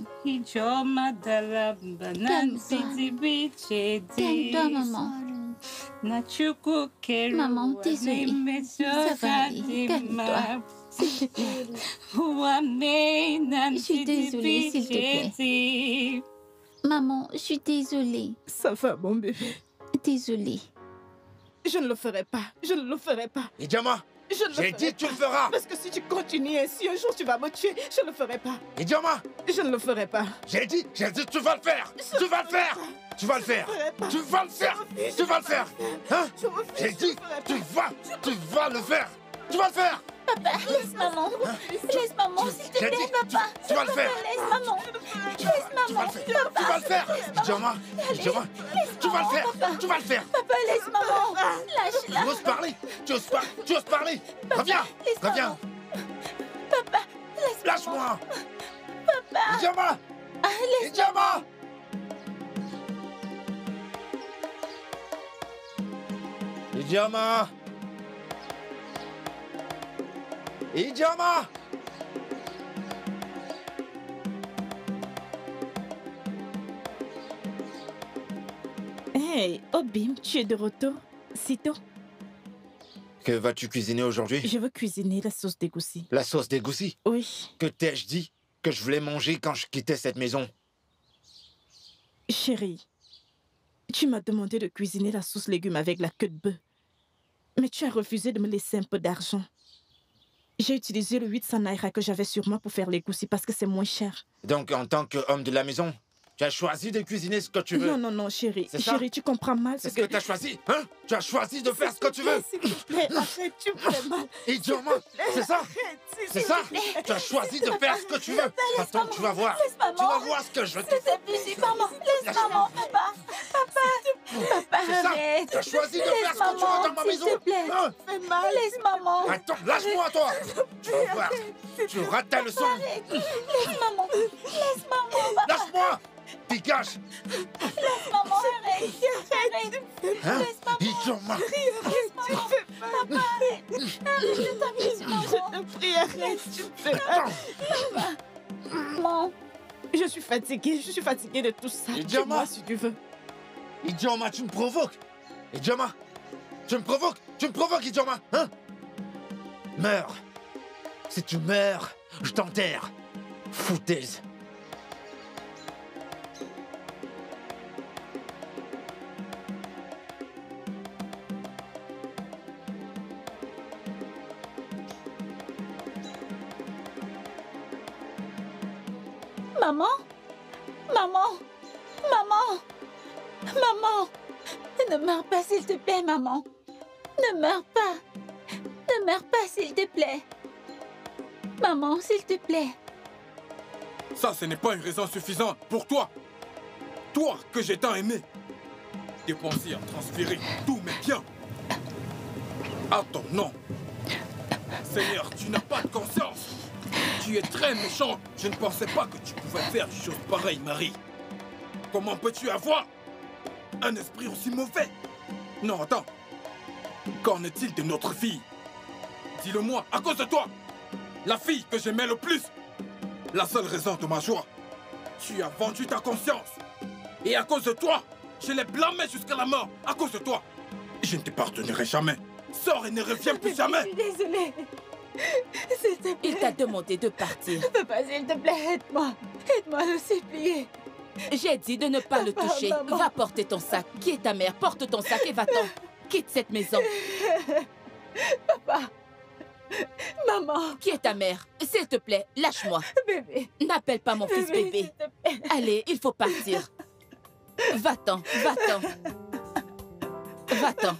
Calme-toi. Calme-toi, maman. Maman, désolée. Ça va aller. Calme-toi. S'il te plaît. Je suis désolée, s'il te plaît. Maman, je suis désolée. Ça va, mon bébé. Désolée. Je ne le ferai pas. Je ne le ferai pas. Ne le J'ai ferai dit tu le feras. Parce que si tu continues ainsi, un jour tu vas me tuer. Je ne le ferai pas. Idioma. Je ne le ferai pas. J'ai dit, j'ai dit, tu vas le faire. Tu vas le faire. Tu vas le faire. Tu vas le faire. Tu vas le faire. Hein J'ai dit, tu vas, tu vas le faire Tu vas le faire. Papa, laisse maman. Laisse maman, s'il te plaît, papa. tu vas le faire. Laisse maman. Tu Laisse vas maman. le faire Tu vas le faire. Idioma Idioma Tu vas le faire. Tu vas le faire. Papa, laisse maman. Tu Lâche-la. oses parler. Tu oses, par- tu oses parler. Reviens. Reviens. Papa, laisse Lâche-moi. Papa. Idioma Ah, laisse Idioma Idioma Idioma Hey, Obim, tu es de retour Sitôt, Que vas-tu cuisiner aujourd'hui? Je veux cuisiner la sauce d'égoussi. La sauce d'égoussi? Oui, Que t'ai-je dit que je voulais manger quand je quittais cette maison? Chérie. Tu m'as demandé de cuisiner la sauce légumes avec la queue de bœuf. Mais tu as refusé de me laisser un peu d'argent. J'ai utilisé le 800 naira que j'avais sur moi pour faire l'égoussi parce que c'est moins cher. Donc, en tant qu'homme de la maison, tu as choisi de cuisiner ce que tu veux Non, non, non, chérie. Chérie, tu comprends mal C'est ce ce que tu as choisi Hein? Tu as choisi de faire ce que tu veux S'il te plaît, arrête, tu me fais mal. Idioma C'est ça? C'est ça? Tu as choisi de faire ce que tu veux Attends, tu vas voir Tu vas voir ce que je te C'est abusif, maman. Laisse maman, papa. Papa. Papa, arrête. Tu as choisi de faire ce que tu veux dans ma maison s'il te plaît. Hein? Fais mal. Laisse maman. Attends, lâche-moi toi Tu vas voir Tu rates ta leçon Laisse maman. Laisse maman. Lâche-moi Dégage Laisse maman. Arrête. Arrête. Hein Laisse maman. Idioma Papa, arrête. Arrête de t'amuser, maman. Je te prie, arrête, tu me fais mal. Maman. Je suis fatiguée, je suis fatiguée de tout ça. Idioma. Si tu veux. Idioma, tu me provoques Idioma Tu me provoques Tu me provoques, Idioma Hein? Meurs Si tu meurs, je t'enterre Foutaise maman. Ne meurs pas. Ne meurs pas, s'il te plaît. Maman, s'il te plaît. Ça, ce n'est pas une raison suffisante pour toi. Toi que j'ai tant aimé. Dépenser à transférer tous mes biens. À ton nom. Seigneur, tu n'as pas de conscience. Tu es très méchant. Je ne pensais pas que tu pouvais faire des choses pareilles, Marie. Comment peux-tu avoir un esprit aussi mauvais? Non, attends. Qu'en est-il de notre fille? Dis-le-moi, à cause de toi La fille que j'aimais le plus La seule raison de ma joie Tu as vendu ta conscience Et à cause de toi Je l'ai blâmé jusqu'à la mort à cause de toi. Je ne te pardonnerai jamais. Sors et ne reviens plus jamais. Je suis désolée. S'il te plaît. Il t'a demandé de partir. Papa, s'il te plaît, aide-moi. Aide-moi à le supplier. J'ai dit de ne pas le toucher. maman. Va porter ton sac. Qui est ta mère Porte ton sac et va-t'en. Quitte cette maison. Papa. Maman. Qui est ta mère S'il te plaît, lâche-moi. Bébé. N'appelle pas mon fils Bébé. Allez, il faut partir. Va-t'en, va-t'en. Va-t'en.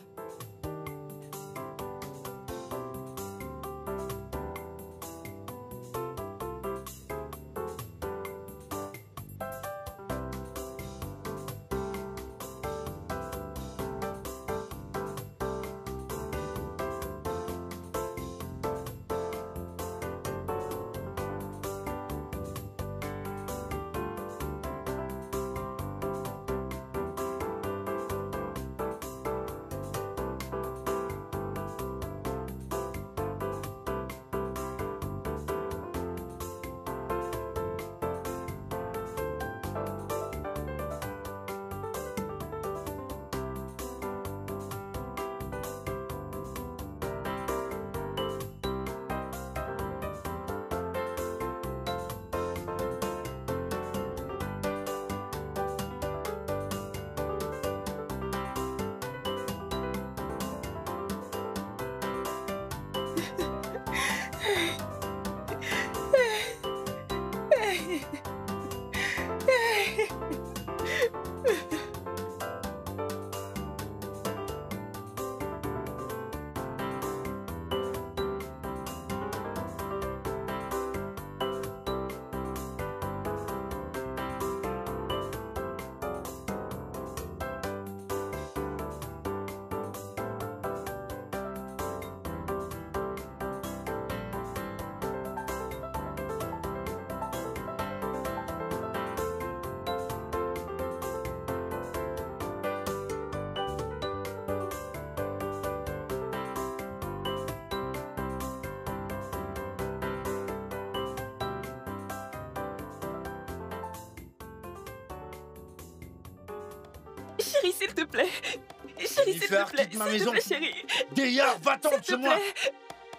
Quitte ma maison. plaît, chérie. Delia, va-t'en de chez moi.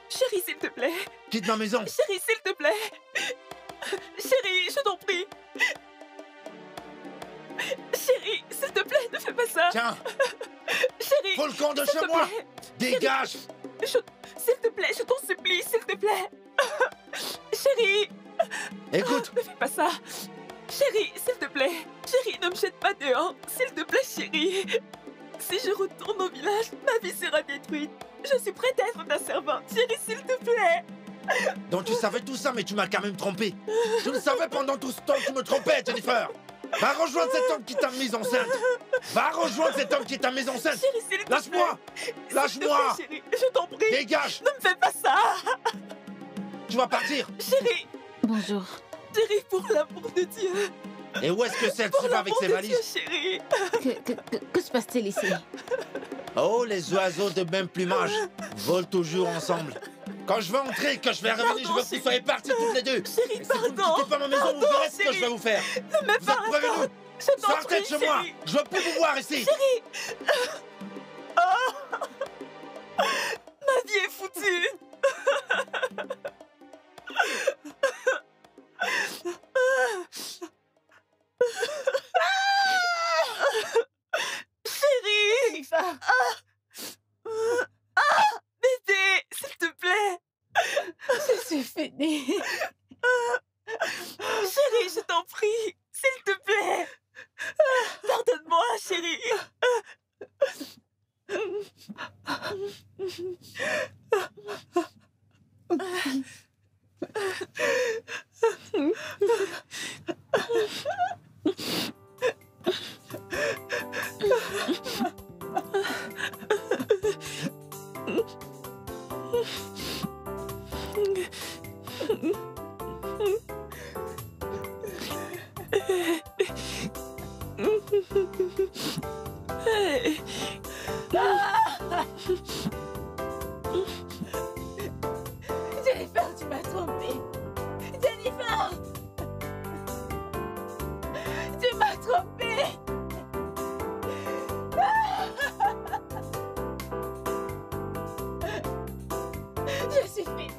Chérie, s'il te plaît. Quitte ma maison Chérie, ça, mais tu m'as quand même trompé. Je le savais pendant tout ce temps que tu me trompais, Jennifer Va rejoindre cet homme qui t'a mise enceinte Va rejoindre cet homme qui t'a mise enceinte. Lâche-moi Lâche-moi je t'en prie. Dégage Ne me fais pas ça. Tu vas partir Chérie, Bonjour. chérie, pour l'amour de Dieu. Et où est-ce que Tu vas avec l'amour ses de valises Dieu, chérie. Que, que- que- que se passe-t-il ici? Oh, les oiseaux de même plumage volent toujours ensemble. Quand je vais entrer, que je vais revenir, je Pardon, veux que vous chérie. soyez partis toutes les deux. Chérie, si vous ne pardon. quittez pas ma maison, vous Pardon, verrez ce que je chérie. vais vous faire. Ne me Vous êtes parle pas. prévenus Je Sortez de chez moi chérie. Je veux plus vous voir ici Ma vie est foutue. Chérie S'il te plaît. Je suis finie. Chérie, je t'en prie S'il te plaît. Pardonne-moi, chérie Jennifer, tu m'as trompé. Jennifer Tu m'as trompé. Je suis finie.